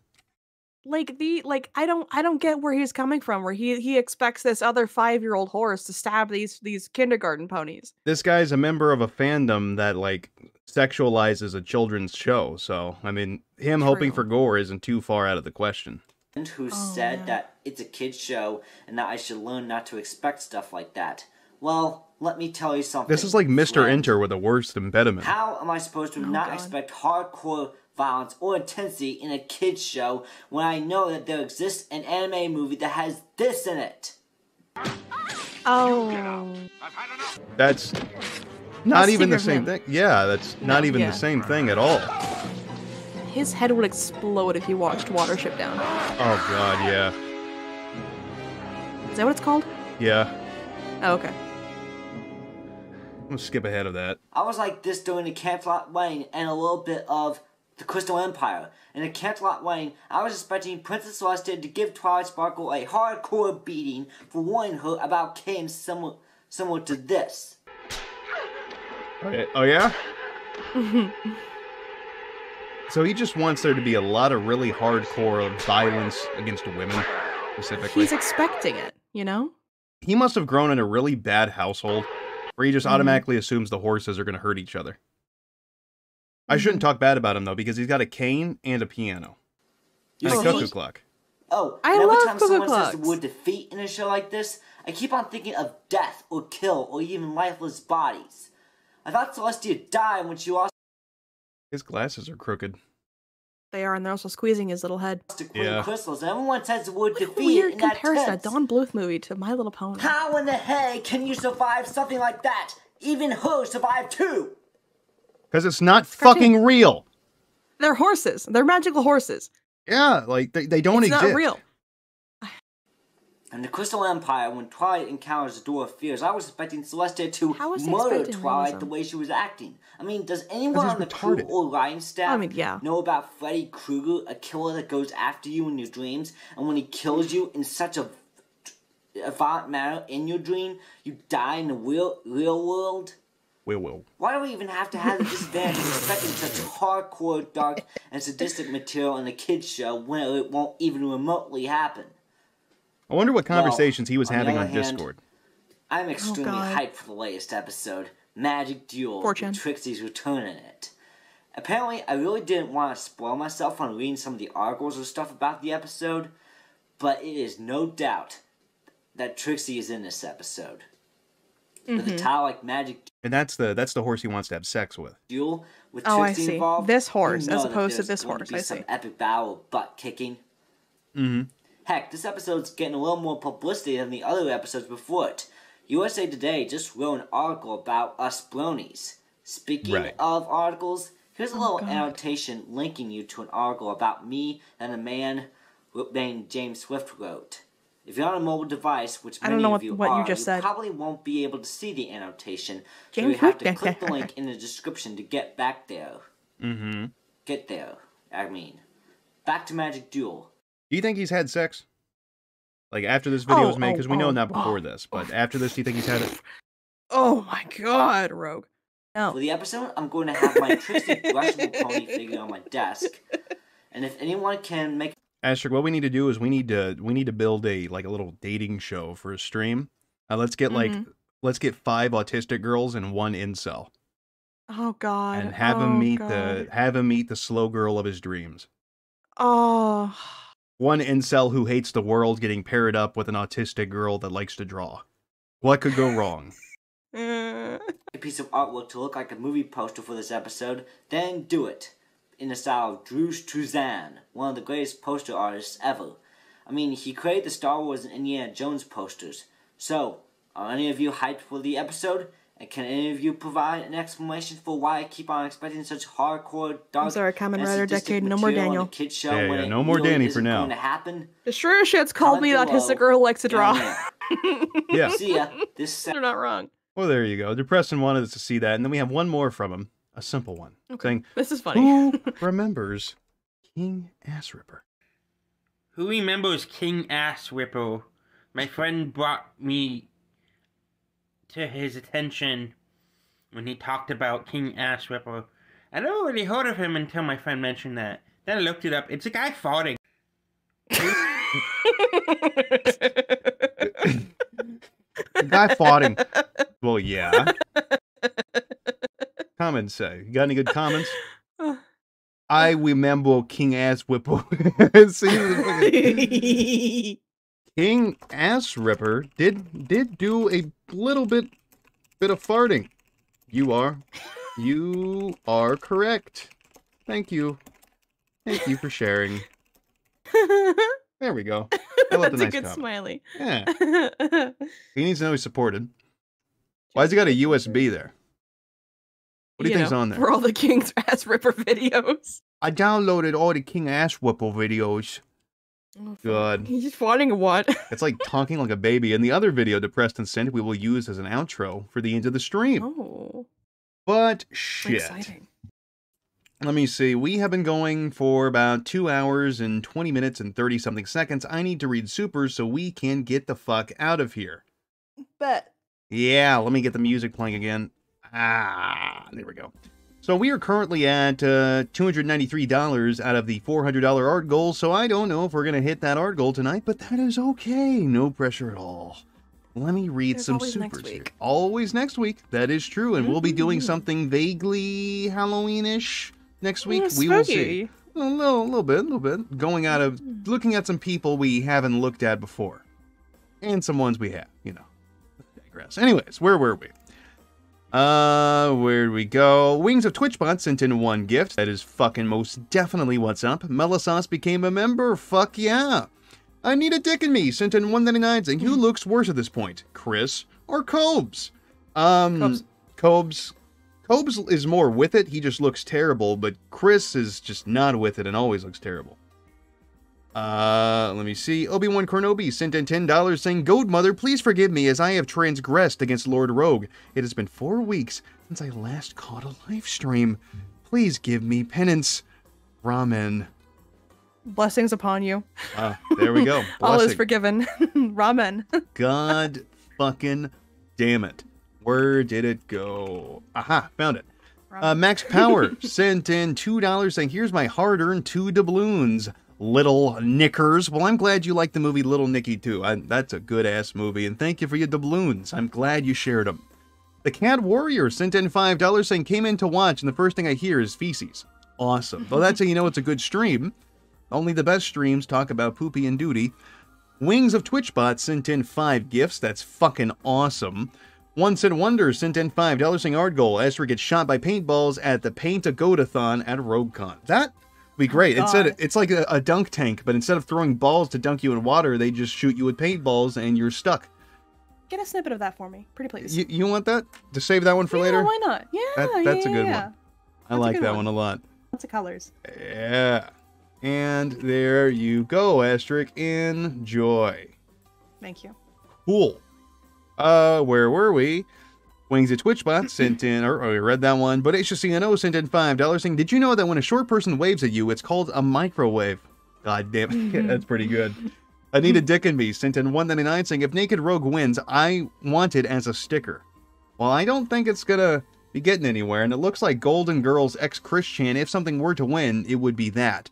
like the like I don't I don't get where he's coming from. Where he he expects this other five year old horse to stab these these kindergarten ponies. This guy's a member of a fandom that like sexualizes a children's show. So I mean, him hoping for gore isn't too far out of the question. Who Oh, said that it's a kid's show and that I should learn not to expect stuff like that. Well, let me tell you something. This is like Mr. Enter with a worse impediment. How am I supposed to Oh, not God. expect hardcore violence or intensity in a kid's show when I know that there exists an anime movie that has this in it? Oh. That's not That's even the same thing. Yeah, that's not No, even yeah. the same thing at all. His head would explode if he watched Watership Down. Oh god, yeah. Is that what it's called? Yeah. Oh, okay. I'm gonna skip ahead of that. I was like this during the Canterlot Wedding and a little bit of the Crystal Empire. In the Canterlot Wedding, I was expecting Princess Celestia to give Twilight Sparkle a hardcore beating for warning her about games similar, similar to this. Oh yeah? Yeah? So he just wants there to be a lot of really hardcore of violence against women, specifically. He's expecting it, you know? he must have grown in a really bad household where he just Mhm. automatically assumes the horses are going to hurt each other. I shouldn't talk bad about him though because he's got a cane and a piano and a Oh, cuckoo he- clock. Oh, I and every love time cuckoo someone says clocks. the word defeat in a show like this, I keep on thinking of death or kill or even lifeless bodies. I thought Celestia died when she lost His glasses are crooked. They are, and they're also squeezing his little head. Yeah. Crystals, everyone says the word defeat Weird in that comparison, that. Don Bluth movie to My Little Pony. How in the heck can you survive something like that? Even who survived too. Because it's not fucking real. They're horses. They're magical horses. Yeah, like they, they don't it's exist. not real. In the Crystal Empire, when Twilight encounters the Door of Fears, I was expecting Celestia to How was he murder Twilight the way she was acting. I mean, does anyone he's on the crew or writing staff I mean, yeah. know about Freddy Krueger, a killer that goes after you in your dreams, and when he kills you in such a, a violent manner in your dream, you die in the real, real world? Will will. Why do we even have to have the disadvantage of expecting such hardcore, dark, and sadistic material in a kids show when it won't even remotely happen? I wonder what Well, conversations he was on having on hand, Discord. I'm extremely God. hyped for the latest episode, Magic Duel, Fortune. with Trixie's return in it. Apparently, I really didn't want to spoil myself on reading some of the articles or stuff about the episode, but it is no doubt that Trixie is in this episode. With Mm-hmm. a title like Magic Duel. And that's the that's the horse he wants to have sex with. Duel, with Oh, I Trixie see. involved, This you horse, know as opposed to this horse, be I some epic battle butt kicking. Mm-hmm. Heck, this episode's getting a little more publicity than the other episodes before it. USA Today just wrote an article about us bronies. Speaking Right. of articles, here's a Oh, little God. annotation linking you to an article about me and a man named James Swift wrote. If you're on a mobile device, which I many don't know of what- you what you are, just said. probably won't be able to see the annotation. so you have to click the link in the description to get back there. Mm-hmm. Get there. I mean, back to Magic Duel. Do you think he's had sex? Like after this video Oh, was made, oh, because we know oh, not before oh, this, but after this, do you think he's had it? Oh my god, Rogue. For the episode, I'm going to have my Trixie brushable pony figure on my desk. And if anyone can make Asterisk, what we need to do is we need to we need to build a like a little dating show for a stream. Uh, let's get like Mhm. let's get five autistic girls and one incel, Oh god. and have oh, him meet god. the have him meet the slow girl of his dreams. Oh. One incel who hates the world getting paired up with an autistic girl that likes to draw. What could go wrong? A piece of artwork to look like a movie poster for this episode, then do it. In the style of Drew Struzan, one of the greatest poster artists ever. I mean, he created the Star Wars and Indiana Jones posters. So, are any of you hyped for the episode? And can any of you provide an explanation for why I keep on expecting such hardcore, dark, I'm sorry, Kamen and Rider sadistic Decade, no more Daniel. a kids show Yeah, when yeah, no more really Danny for isn't now. Going to happen? The sure shit's called me the Comment autistic below. girl who likes to draw. Yeah. See ya. This They're not wrong. Well, there you go. Depreston wanted us to see that, and then we have one more from him, a simple one, Okay. saying, This is funny. "Who remembers King Ass Ripper?" Who remembers King Ass Ripper? My friend brought me to his attention when he talked about King Ass Ripper. I never really heard of him until my friend mentioned that. Then I looked it up. It's a guy farting. The guy foughting. Well, yeah. Comments say. You got any good comments? I remember King Ass Whipple. See, the fucking- King Ass Ripper did did do a little bit bit of farting. You are, you are correct. Thank you, thank you for sharing. There we go. That's a nice good comment. smiley. Yeah. He needs to know he's supported. Why has he got a USB there? What do you, You think's know, on there? For all the King's Ass Ripper videos. I downloaded all the King Ass Whipple videos. God. He's just wanting what? It's like talking like a baby. In the other video depressed and sent we will use as an outro for the end of the stream. Oh. But shit. Exciting. Let me see. We have been going for about two hours and 20 minutes and 30 something seconds. I need to read supers so we can get the fuck out of here. But. Yeah, let me get the music playing again. Ah, there we go. So we are currently at uh, $293 out of the $400 art goal, so I don't know if we're going to hit that art goal tonight, but that is okay. No pressure at all. Let me read There's some always next supers here. week. Always next week. That is true, and we'll be doing Mhm. something vaguely Halloween-ish next week. Mm, we will see. A little, a little bit, a little bit. Going out of Mm. looking at some people we haven't looked at before, and some ones we have. You know, digress. Anyways, where were we? Uh, where we go? Wings of Twitchbot sent in one gift. That is fucking most definitely what's up. Melisauce became a member. Fuck yeah. I need a dick in me. Sent in 199 saying, who looks worse at this point? Chris or Cobes? Um, Cobes. Cobes. Cobes is more with it. He just looks terrible, but Chris is just not with it and always looks terrible. Uh, let me see. Obi-Wan Kenobi sent in $10 saying, Goat Mother, please forgive me as I have transgressed against Lord Rogue. It has been four weeks since I last caught a live stream. Please give me penance. Ramen. Blessings upon you. Ah, there we go. All is forgiven. Ramen. God fucking damn it. Where did it go? Aha, found it. Uh, Max Power sent in $2 saying, Here's my hard earned two doubloons, Little Nickers. Well, I'm glad you like the movie Little Nicky too. I, that's a good ass movie, and thank you for your doubloons. I'm glad you shared them. The Cat Warrior sent in $5 saying, Came in to watch, and the first thing I hear is feces. Awesome. Well, that's how you know it's a good stream. Only the best streams talk about poopy and duty. Wings of Twitchbot sent in five gifts. That's fucking awesome. One Cent Wonder sent in five dollars saying art goal. Esther gets shot by paintballs at the Paint a Goatathon at RogueCon. That be great. instead, it's like a, a dunk tank, but instead of throwing balls to dunk you in water, they just shoot you with paintballs and you're stuck. Get a snippet of that for me, pretty please. You, you want that to save that one for yeah, later? why not? Yeah, That- that's yeah, a good yeah. one. I That's like that one. one a lot. Lots of colors. Yeah. And there you go, Asterisk. Enjoy. Thank you. Cool. Uh, where were we? Wings at Twitchbot sent in, or, or we read that one, but HCNO sent in $5 saying, Did you know that when a short person waves at you, it's called a microwave? God damn it. That's pretty good. Anita Dickenby sent in 199 saying, If Naked Rogue wins, I want it as a sticker. Well, I don't think it's gonna be getting anywhere, and it looks like Golden Girls ex Christian, if something were to win, it would be that.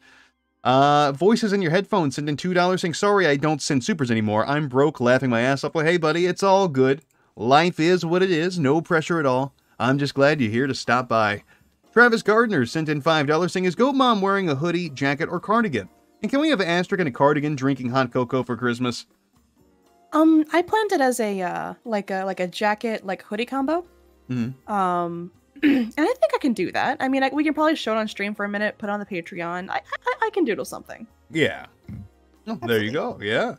Uh, voices in your headphones sent in two dollars saying, "Sorry, I don't send supers anymore. I'm broke, laughing my ass off." Well, hey, buddy, it's all good. Life is what it is. No pressure at all. I'm just glad you're here to stop by. Travis Gardner sent in five dollars saying, "Is Goat Mom wearing a hoodie, jacket, or cardigan? And can we have Asterisk in a cardigan drinking hot cocoa for Christmas?" Um, I planned it as a uh, like a like a jacket like hoodie combo. Hmm. Um, and I think I can do that. I mean, I, we can probably show it on stream for a minute, put it on the Patreon. I I, I can doodle something. Yeah. Oh, there you go. Yeah.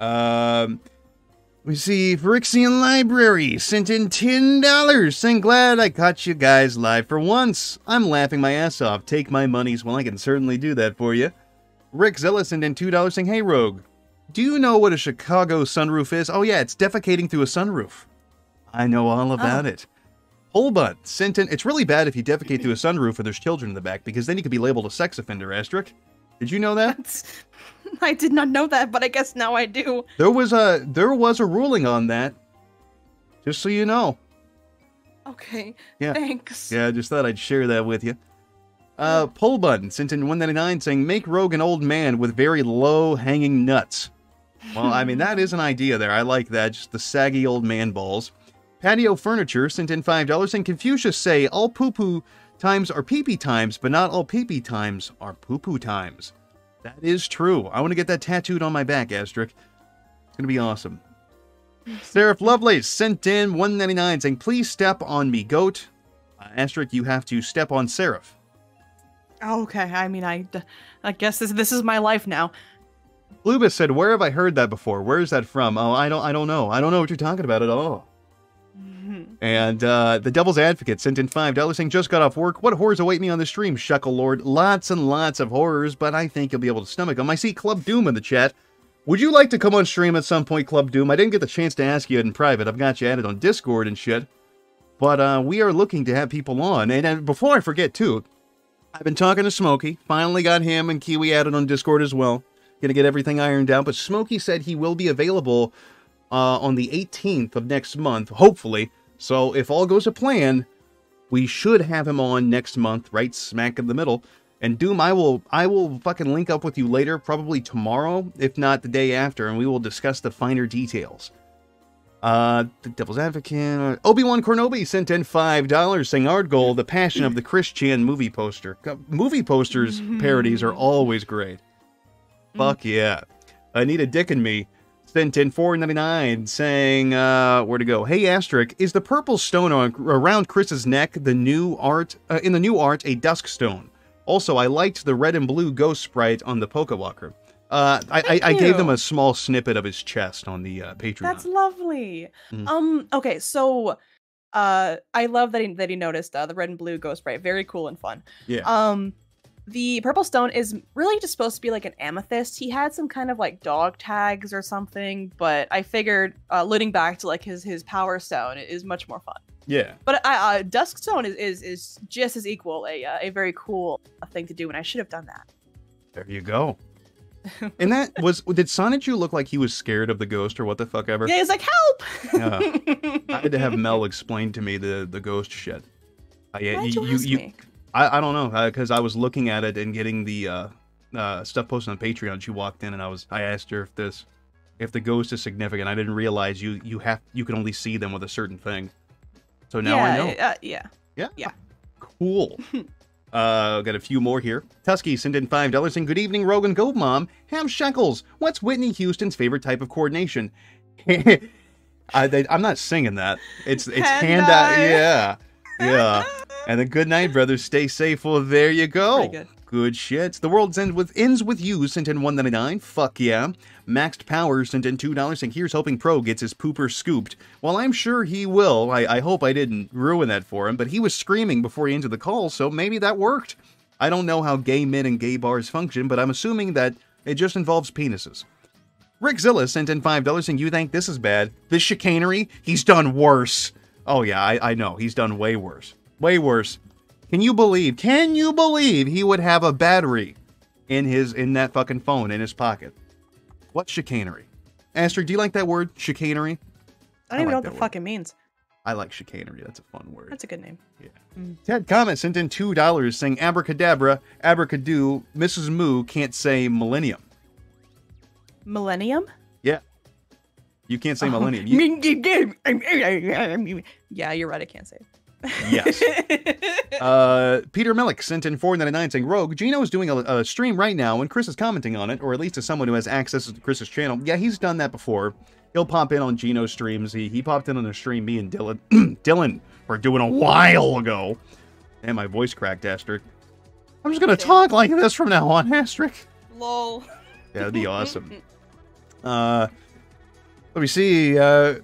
Um, we see Phyrexian Library sent in ten dollars, saying, "Glad I caught you guys live for once. I'm laughing my ass off. Take my monies. Well, I can certainly do that for you." Rick Zilla sent in two dollars, saying, "Hey Rogue, do you know what a Chicago sunroof is? Oh yeah, it's defecating through a sunroof. I know all oh. about it." Holbut sent in. It's really bad if you defecate through a sunroof and there's children in the back, because then you could be labeled a sex offender. Asterisk. Did you know that? I did not know that, but I guess now I do. There was a there was a ruling on that. Just so you know. Okay. Yeah. Thanks. Yeah, I just thought I'd share that with you. Uh, Pull Button sent in 199 saying, "Make Rogue an old man with very low hanging nuts." Well, I mean that is an idea there. I like that. Just the saggy old man balls. Patio Furniture sent in five dollars and "Confucius say all poo poo times are pee pee times, but not all pee pee times are poo poo times." That is true. I want to get that tattooed on my back, Asterisk. It's gonna be awesome. Seraph Lovelace sent in 199 saying, Please step on me, goat. Uh, Asterisk, you have to step on Seraph. Okay. I mean, I, I guess this this is my life now. Lubis said, Where have I heard that before? Where is that from? Oh, I don't I don't know. I don't know what you're talking about at all. And uh, the Devil's Advocate sent in five dollars saying, "Just got off work. What horrors await me on the stream, Shuckle Lord? Lots and lots of horrors, but I think you'll be able to stomach them." I see Club Doom in the chat. Would you like to come on stream at some point, Club Doom? I didn't get the chance to ask you in private. I've got you added on Discord and shit. But uh, we are looking to have people on. And, and before I forget, too, I've been talking to Smokey. Finally got him and Kiwi added on Discord as well. Gonna get everything ironed out. But Smokey said he will be available uh, on the 18th of next month, hopefully. So if all goes to plan, we should have him on next month, right smack in the middle. And Doom, I will I will fucking link up with you later, probably tomorrow, if not the day after, and we will discuss the finer details. Uh, the Devil's Advocate, Obi Wan Kenobi sent in five dollars, saying art goal, the passion of the Chris Chan movie poster. Movie posters parodies are always great. Fuck yeah. Anita Dick and me sent in 499 saying, uh, where to go? Hey, Asterisk, is the purple stone on, around Chris's neck the new art, uh, in the new art, a dusk stone? Also, I liked the red and blue ghost sprite on the Pokewalker. Uh, I, I, I gave them a small snippet of his chest on the uh, Patreon. That's lovely. Mhm. Um. Okay. So, Uh, I love that he that he noticed uh, the red and blue ghost sprite. Very cool and fun. Yeah. Um, the purple stone is really just supposed to be like an amethyst. He had some kind of like dog tags or something, but I figured uh, alluding back to like his his power stone is much more fun. Yeah. But I, uh, dusk stone is, is is just as equal a uh, a very cool thing to do, and I should have done that. There you go. and that was did Sonichu look like he was scared of the ghost or what the fuck ever? Yeah, he's like help. Yeah. I had to have Mel explain to me the the ghost shit. Uh, yeah, Why'd you, you you, ask you- me? I, I don't know because I was looking at it and getting the uh, uh, stuff posted on Patreon. She walked in and I was I asked her if this if the ghost is significant. I didn't realize you you have you can only see them with a certain thing. So now yeah, I know. Uh, yeah. Yeah. Yeah. Cool. uh, got a few more here. Tusky sent in five dollars. And good evening, Rogan Gold Mom. Ham Shekels. What's Whitney Houston's favorite type of coordination? I, they, I'm not singing that. It's it's hand eye. Hand-eye. Yeah, yeah. And the good night, brothers. Stay safe. Well, there you go. Good. Good shits. The world's end with ends with you. Sent in 199. Fuck yeah. Maxed Power sent in two dollars. And here's hoping Pro gets his pooper scooped. Well, I'm sure he will. I, I hope I didn't ruin that for him. But he was screaming before he entered the call, so maybe that worked. I don't know how gay men and gay bars function, but I'm assuming that it just involves penises. Rick Zilla sent in five dollars, and you think this is bad? This chicanery? He's done worse. Oh yeah, I, I know. He's done way worse. Way worse. Can you believe? Can you believe he would have a battery in his in that fucking phone in his pocket? What chicanery? Astrid, do you like that word? Chicanery? I don't even like know what the word. fuck it means. I like chicanery. That's a fun word. That's a good name. Yeah. Mm. Ted Comment sent in two dollars saying abracadabra, abracadoo, Mrs. Moo can't say millennium. Millennium. You can't say millennium. You- yeah, you're right. I can't say. it. Yes. uh, Peter Millick sent in 499 saying, Rogue, Gino is doing a, a stream right now and Chris is commenting on it, or at least as someone who has access to Chris's channel. Yeah, he's done that before. He'll pop in on Gino's streams. He, he popped in on a stream me and Dylan, Dylan were doing a while ago. And my voice cracked, Asterisk. I'm just going to talk like this from now on, Asterisk. Lol. Yeah, that'd be awesome. Uh, let me see. Uh,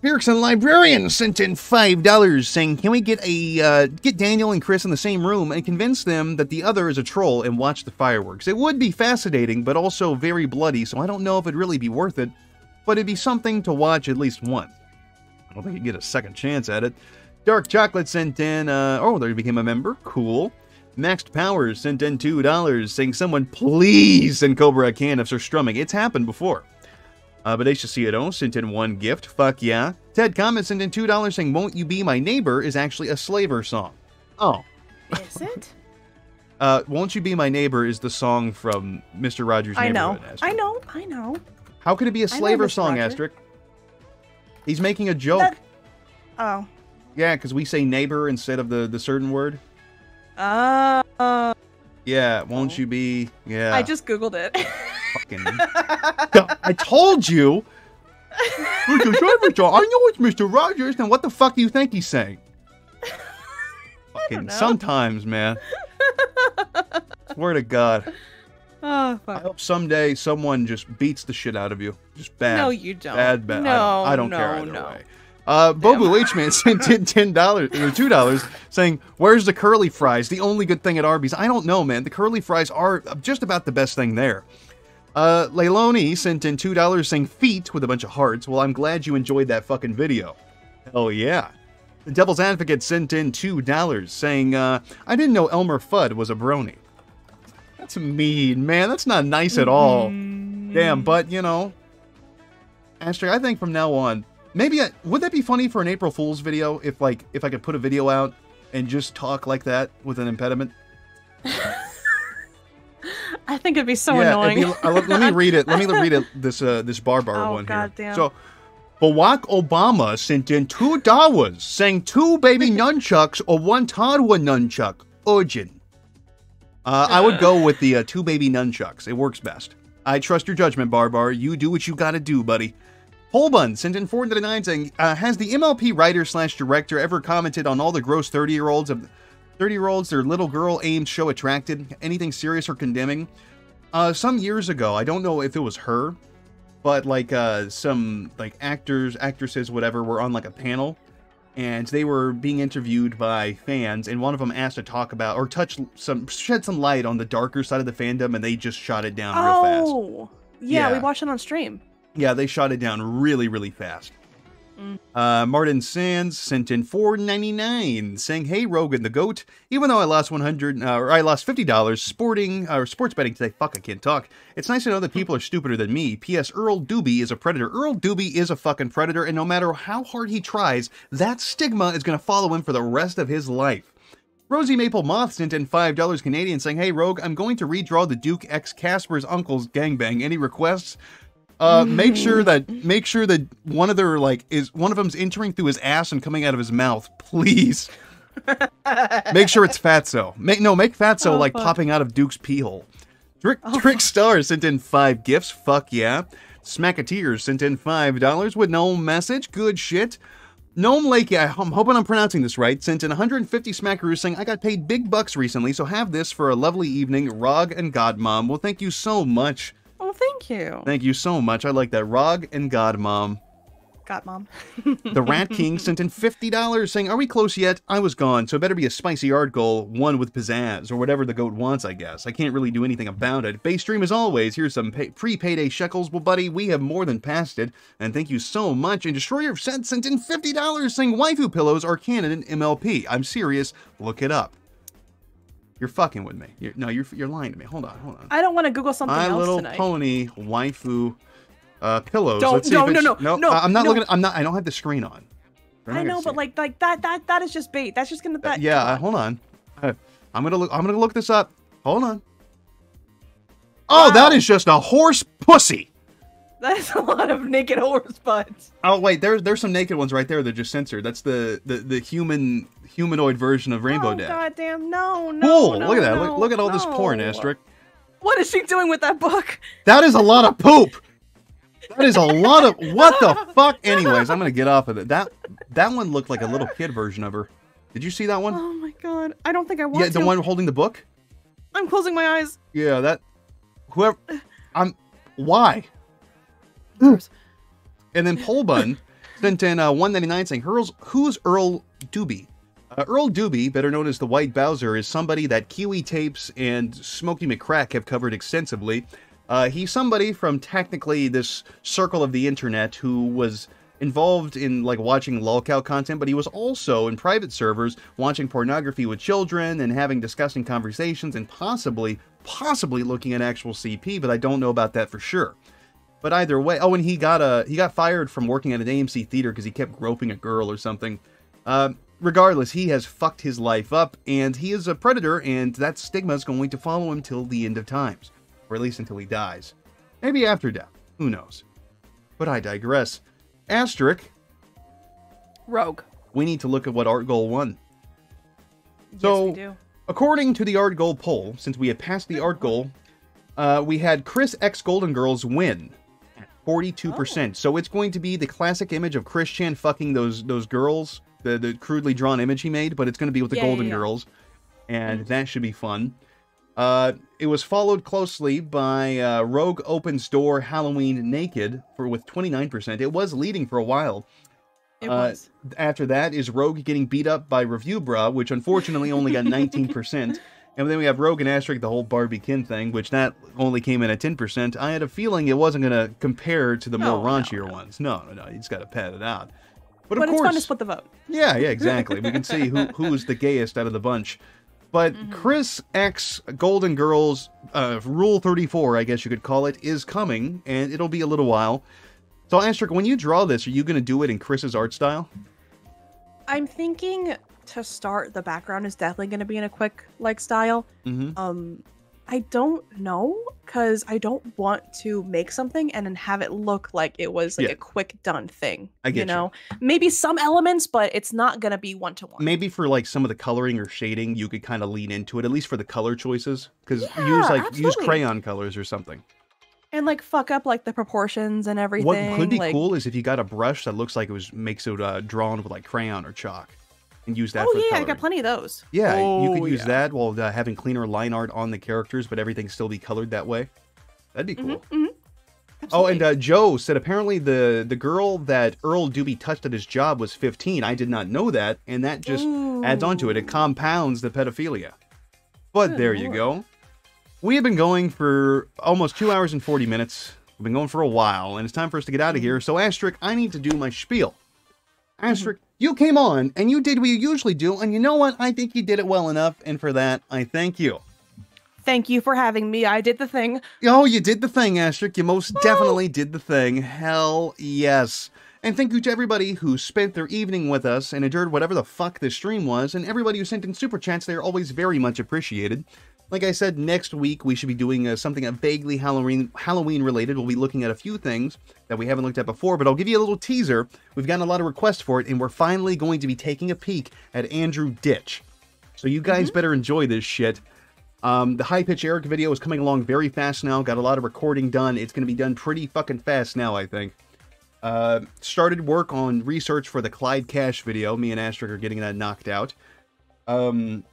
Pearson Librarian sent in five dollars, saying, "Can we get a uh, get Daniel and Chris in the same room and convince them that the other is a troll and watch the fireworks? It would be fascinating, but also very bloody. So I don't know if it'd really be worth it, but it'd be something to watch at least once. I don't think you'd get a second chance at it." Dark Chocolate sent in. Uh, oh, there he became a member. Cool. Maxed Powers sent in two dollars, saying, "Someone please send Cobra a can if they're strumming." It's happened before. Uh, Bodacious Ciedo sent in one gift. Fuck yeah. Ted Comment sent in two dollars, saying, "Won't you be my neighbor?" is actually a Slaver song. Oh, Is it? uh, "Won't you be my neighbor" is the song from Mister Rogers' I know. Neighborhood. I know. I know. How could it be a Slaver song, Roger. Asterisk? He's making a joke. That- Oh. Yeah, because we say neighbor instead of the the certain word. Uh, uh, Yeah, won't you be? Yeah. I just googled it. fucking. I told you. Mr. Slaver. I know it's Mr. Rogers. Now, what the fuck do you think he's saying? Fucking sometimes, man. Swear to God. oh I hope someday someone just beats the shit out of you. Just bad. No, you don't. Bad, bad. I- No, I, don't care no, either no. way. Uh, Bobu H Man sent in ten dollars or two dollars, saying, "Where's the curly fries? The only good thing at Arby's." I don't know, man. The curly fries are just about the best thing there. Uh, Leiloni sent in two dollars, saying "feet" with a bunch of hearts. Well, I'm glad you enjoyed that fucking video. Oh yeah. The Devil's Advocate sent in two dollars, saying, uh, "I didn't know Elmer Fudd was a brony." That's mean, man. That's not nice at all. Damn, but you know, Ashley, I think from now on, maybe I, would that be funny for an April Fool's video if like if I could put a video out and just talk like that with an impediment? I think it'd be so yeah, annoying. be- uh, let, let me read it. Let me read it. This uh this Barbar Oh, one goddamn. here. So. Barack Obama sent in two dollars, saying two baby nunchucks or one toddler nunchuck. Urgent. Uh, I would go with the uh, two baby nunchucks. It works best. I trust your judgment, Barbar. You do what you gotta do, buddy. Holbun sent in 499 saying, uh, Has the MLP writer slash director ever commented on all the gross 30 year olds of 30 year olds their little girl aimed show attracted? Anything serious or condemning? Uh, some years ago, I don't know if it was her, but like uh, some like actors, actresses, whatever, were on like a panel, and they were being interviewed by fans, and one of them asked to talk about or touch some shed some light on the darker side of the fandom, and they just shot it down real fast. Oh, yeah, we watched it on stream. Yeah, they shot it down really, really fast. Mm. Uh, Martin Sands sent in four ninety nine, saying, "Hey, Rogan the goat. Even though I lost one hundred, uh, or I lost fifty dollars sporting or sports betting today. Fuck, I can't talk. It's nice to know that people are stupider than me. P.S. Earl Doobie is a predator. Earl Doobie is a fucking predator, and no matter how hard he tries, that stigma is going to follow him for the rest of his life." Rosie Maple Moth sent in five dollars Canadian, saying, "Hey, Rogue, I'm going to redraw the Duke X Casper's uncle's gangbang. Any requests?" Uh, make sure that make sure that one of their like is one of them's entering through his ass and coming out of his mouth, please. make sure it's Fatso. Make no, make Fatso Oh, like fuck. popping out of Duke's pee hole. Trick Trick Star sent in five gifts. Fuck yeah. Smacketeers sent in five dollars with no message. Good shit. Gnome Lake, yeah, I'm hoping I'm pronouncing this right, sent in 150 smackaroos saying, I got paid big bucks recently, so have this for a lovely evening, Rog and Godmom. Well, thank you so much. Oh, thank you. Thank you so much. I like that. Rog and Godmom. God, mom. The Rat King sent in $50 saying, Are we close yet? I was gone, so it better be a spicy art goal, one with pizzazz, or whatever the goat wants, I guess. I can't really do anything about it. Base stream as always. Here's some pay- free payday shekels. Well, buddy, we have more than passed it, and thank you so much. And Destroyer of Set sent in $50 saying, Waifu pillows are canon in MLP. I'm serious. Look it up. You're fucking with me. You're, no, you're, you're lying to me. Hold on, hold on. I don't want to Google something My else Little tonight. Pony waifu uh, pillows. Don't- Let's see no, no, it's- no, no, I- I'm not no. looking. I'm not. I don't have the screen on. I know, but like, like that, that, that is just bait. That's just gonna. Uh, yeah, uh, hold on. Uh, I'm gonna look. I'm gonna look this up. Hold on. Oh, that is just a horse pussy. That's a lot of naked horse butts. Oh wait, there's there's some naked ones right there. They're just censored. That's the the, the human humanoid version of Rainbow oh, Dad. goddamn, no, no. Cool. no, look at that. No, look, look at all this porn, no. Asterisk. What is she doing with that book? That is a lot of poop. That is a lot of what the fuck. Anyways, I'm gonna get off of it. That that one looked like a little kid version of her. Did you see that one? Oh my god, I don't think I want yeah, the to. one holding the book. I'm closing my eyes. Yeah, that whoever I'm why? And then Polbun sent in uh, 199 saying, Earl's, Who's Earl Doobie? Uh, Earl Doobie, better known as the White Bowser, is somebody that Kiwi Tapes and Smokey McCrack have covered extensively. Uh, he's somebody from technically this circle of the internet who was involved in like watching lolcow content, but he was also in private servers watching pornography with children and having disgusting conversations and possibly, possibly looking at actual CP, but I don't know about that for sure. But either way, oh, and he got a he got fired from working at an AMC theater because he kept groping a girl or something. Uh, regardless, he has fucked his life up, and he is a predator, and that stigma is going to follow him till the end of times, or at least until he dies. Maybe after death. Who knows? But I digress. Asterisk, Rogue. we need to look at what Art Goal won. yes, So, we do. according to the Art Goal poll, since we had passed the Art Goal, uh, we had Chris X Golden Girls win at 42%. So it's going to be the classic image of Chris Chan fucking those those girls, the, the crudely drawn image he made, but it's going to be with the Yeah, yeah, Golden yeah. Girls. And that should be fun. Uh, it was followed closely by uh, Rogue Opens Door Halloween Naked for with 29%. It was leading for a while. It Uh, was. After that is Rogue getting beat up by Review Brah, which unfortunately only got 19%. And then we have Rogue and Asterisk, the whole Barbie Ken thing, which that only came in at 10%. I had a feeling it wasn't going to compare to the more No, no, raunchier ones. No, no, no. You just got to pad it out. But, But, of it's course, fun to split the vote. yeah, yeah, exactly. We can see who who's the gayest out of the bunch. But Mm-hmm. Chris X Golden Girls uh, Rule 34, I guess you could call it, is coming, and it'll be a little while. So, Asterisk, when you draw this, are you going to do it in Chris's art style? I'm thinking to start, the background is definitely going to be in a quick like style. Mm-hmm. Um, I don't know because I don't want to make something and then have it look like it was like Yeah. a quick done thing. I get you you. know, maybe some elements, but it's not gonna be one to one. Maybe for like some of the coloring or shading, you could kind of lean into it, at least for the color choices, because use Yeah, like use crayon colors or something. And like fuck up like the proportions and everything. What could be like, cool is if you got a brush that looks like it was makes it uh, drawn with like crayon or chalk, and use that. Oh for yeah, I got plenty of those. Yeah, you Oh, could use yeah. that while uh, having cleaner line art on the characters, but everything still be colored that way. That'd be cool. Mhm, mhm. Oh, and uh, Joe said apparently the the girl that Earl Doobie touched at his job was 15. I did not know that, and that just adds on to it. It compounds the pedophilia. But Good there you go. We have been going for almost two hours and 40 minutes. We've been going for a while, and it's time for us to get out of here. So, Asterisk, I need to do my spiel. Asterisk, you came on and you did what you usually do, and you know what? I think you did it well enough, and for that, I thank you. Thank you for having me. I did the thing. Oh, you did the thing, Asterisk. You most definitely did the thing. Hell yes. And thank you to everybody who spent their evening with us and endured whatever the fuck this stream was, and everybody who sent in super chats. They are always very much appreciated. Like I said, next week we should be doing uh, something uh, vaguely Halloween Halloween related. We'll be looking at a few things that we haven't looked at before, but I'll give you a little teaser. We've gotten a lot of requests for it, and we're finally going to be taking a peek at Andrew Ditch. So you guys better enjoy this shit. Um, the high pitch Eric video is coming along very fast now. Got a lot of recording done. It's going to be done pretty fucking fast now, I think. Uh, started work on research for the Clyde Cash video. Me and Astrid are getting that knocked out. Um,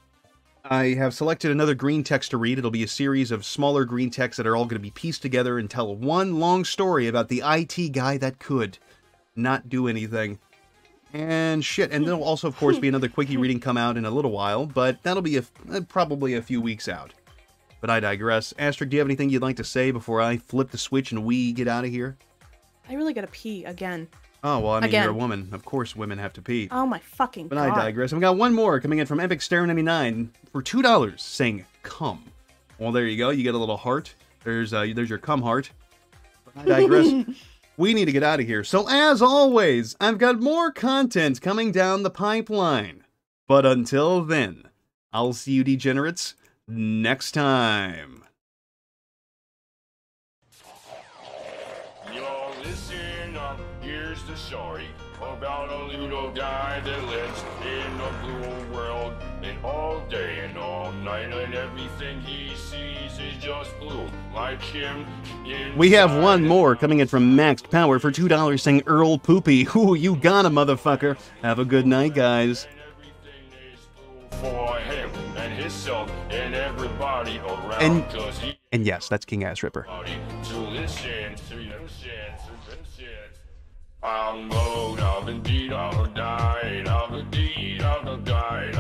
I have selected another green text to read. It'll be a series of smaller green texts that are all going to be pieced together and tell one long story about the IT guy that could not do anything. And shit. And there'll also, of course, be another quickie reading come out in a little while, but that'll be a, uh, probably a few weeks out. But I digress. Astrid, do you have anything you'd like to say before I flip the switch and we get out of here? I really gotta pee again. Oh, well, I mean, you're a woman. Of course, women have to pee. Oh my fucking But god. I digress. We got one more coming in from Epic Stare 99 for two dollars, saying "come." Well, there you go. You get a little heart. There's uh, there's your come heart. But I digress. we need to get out of here. So as always, I've got more content coming down the pipeline. But until then, I'll see you degenerates next time. Little guy that lives in a blue world. And all day and all night, and everything he sees is just blue, like him. We have one more coming in from Maxed Power for two dollars, saying Earl Poopy. Ooh, you got a motherfucker. Have a good night, guys. And himself and everybody around, And- he And yes, that's King Ass Ripper. I'm old, I've indeed, I've died, I've indeed, I've died.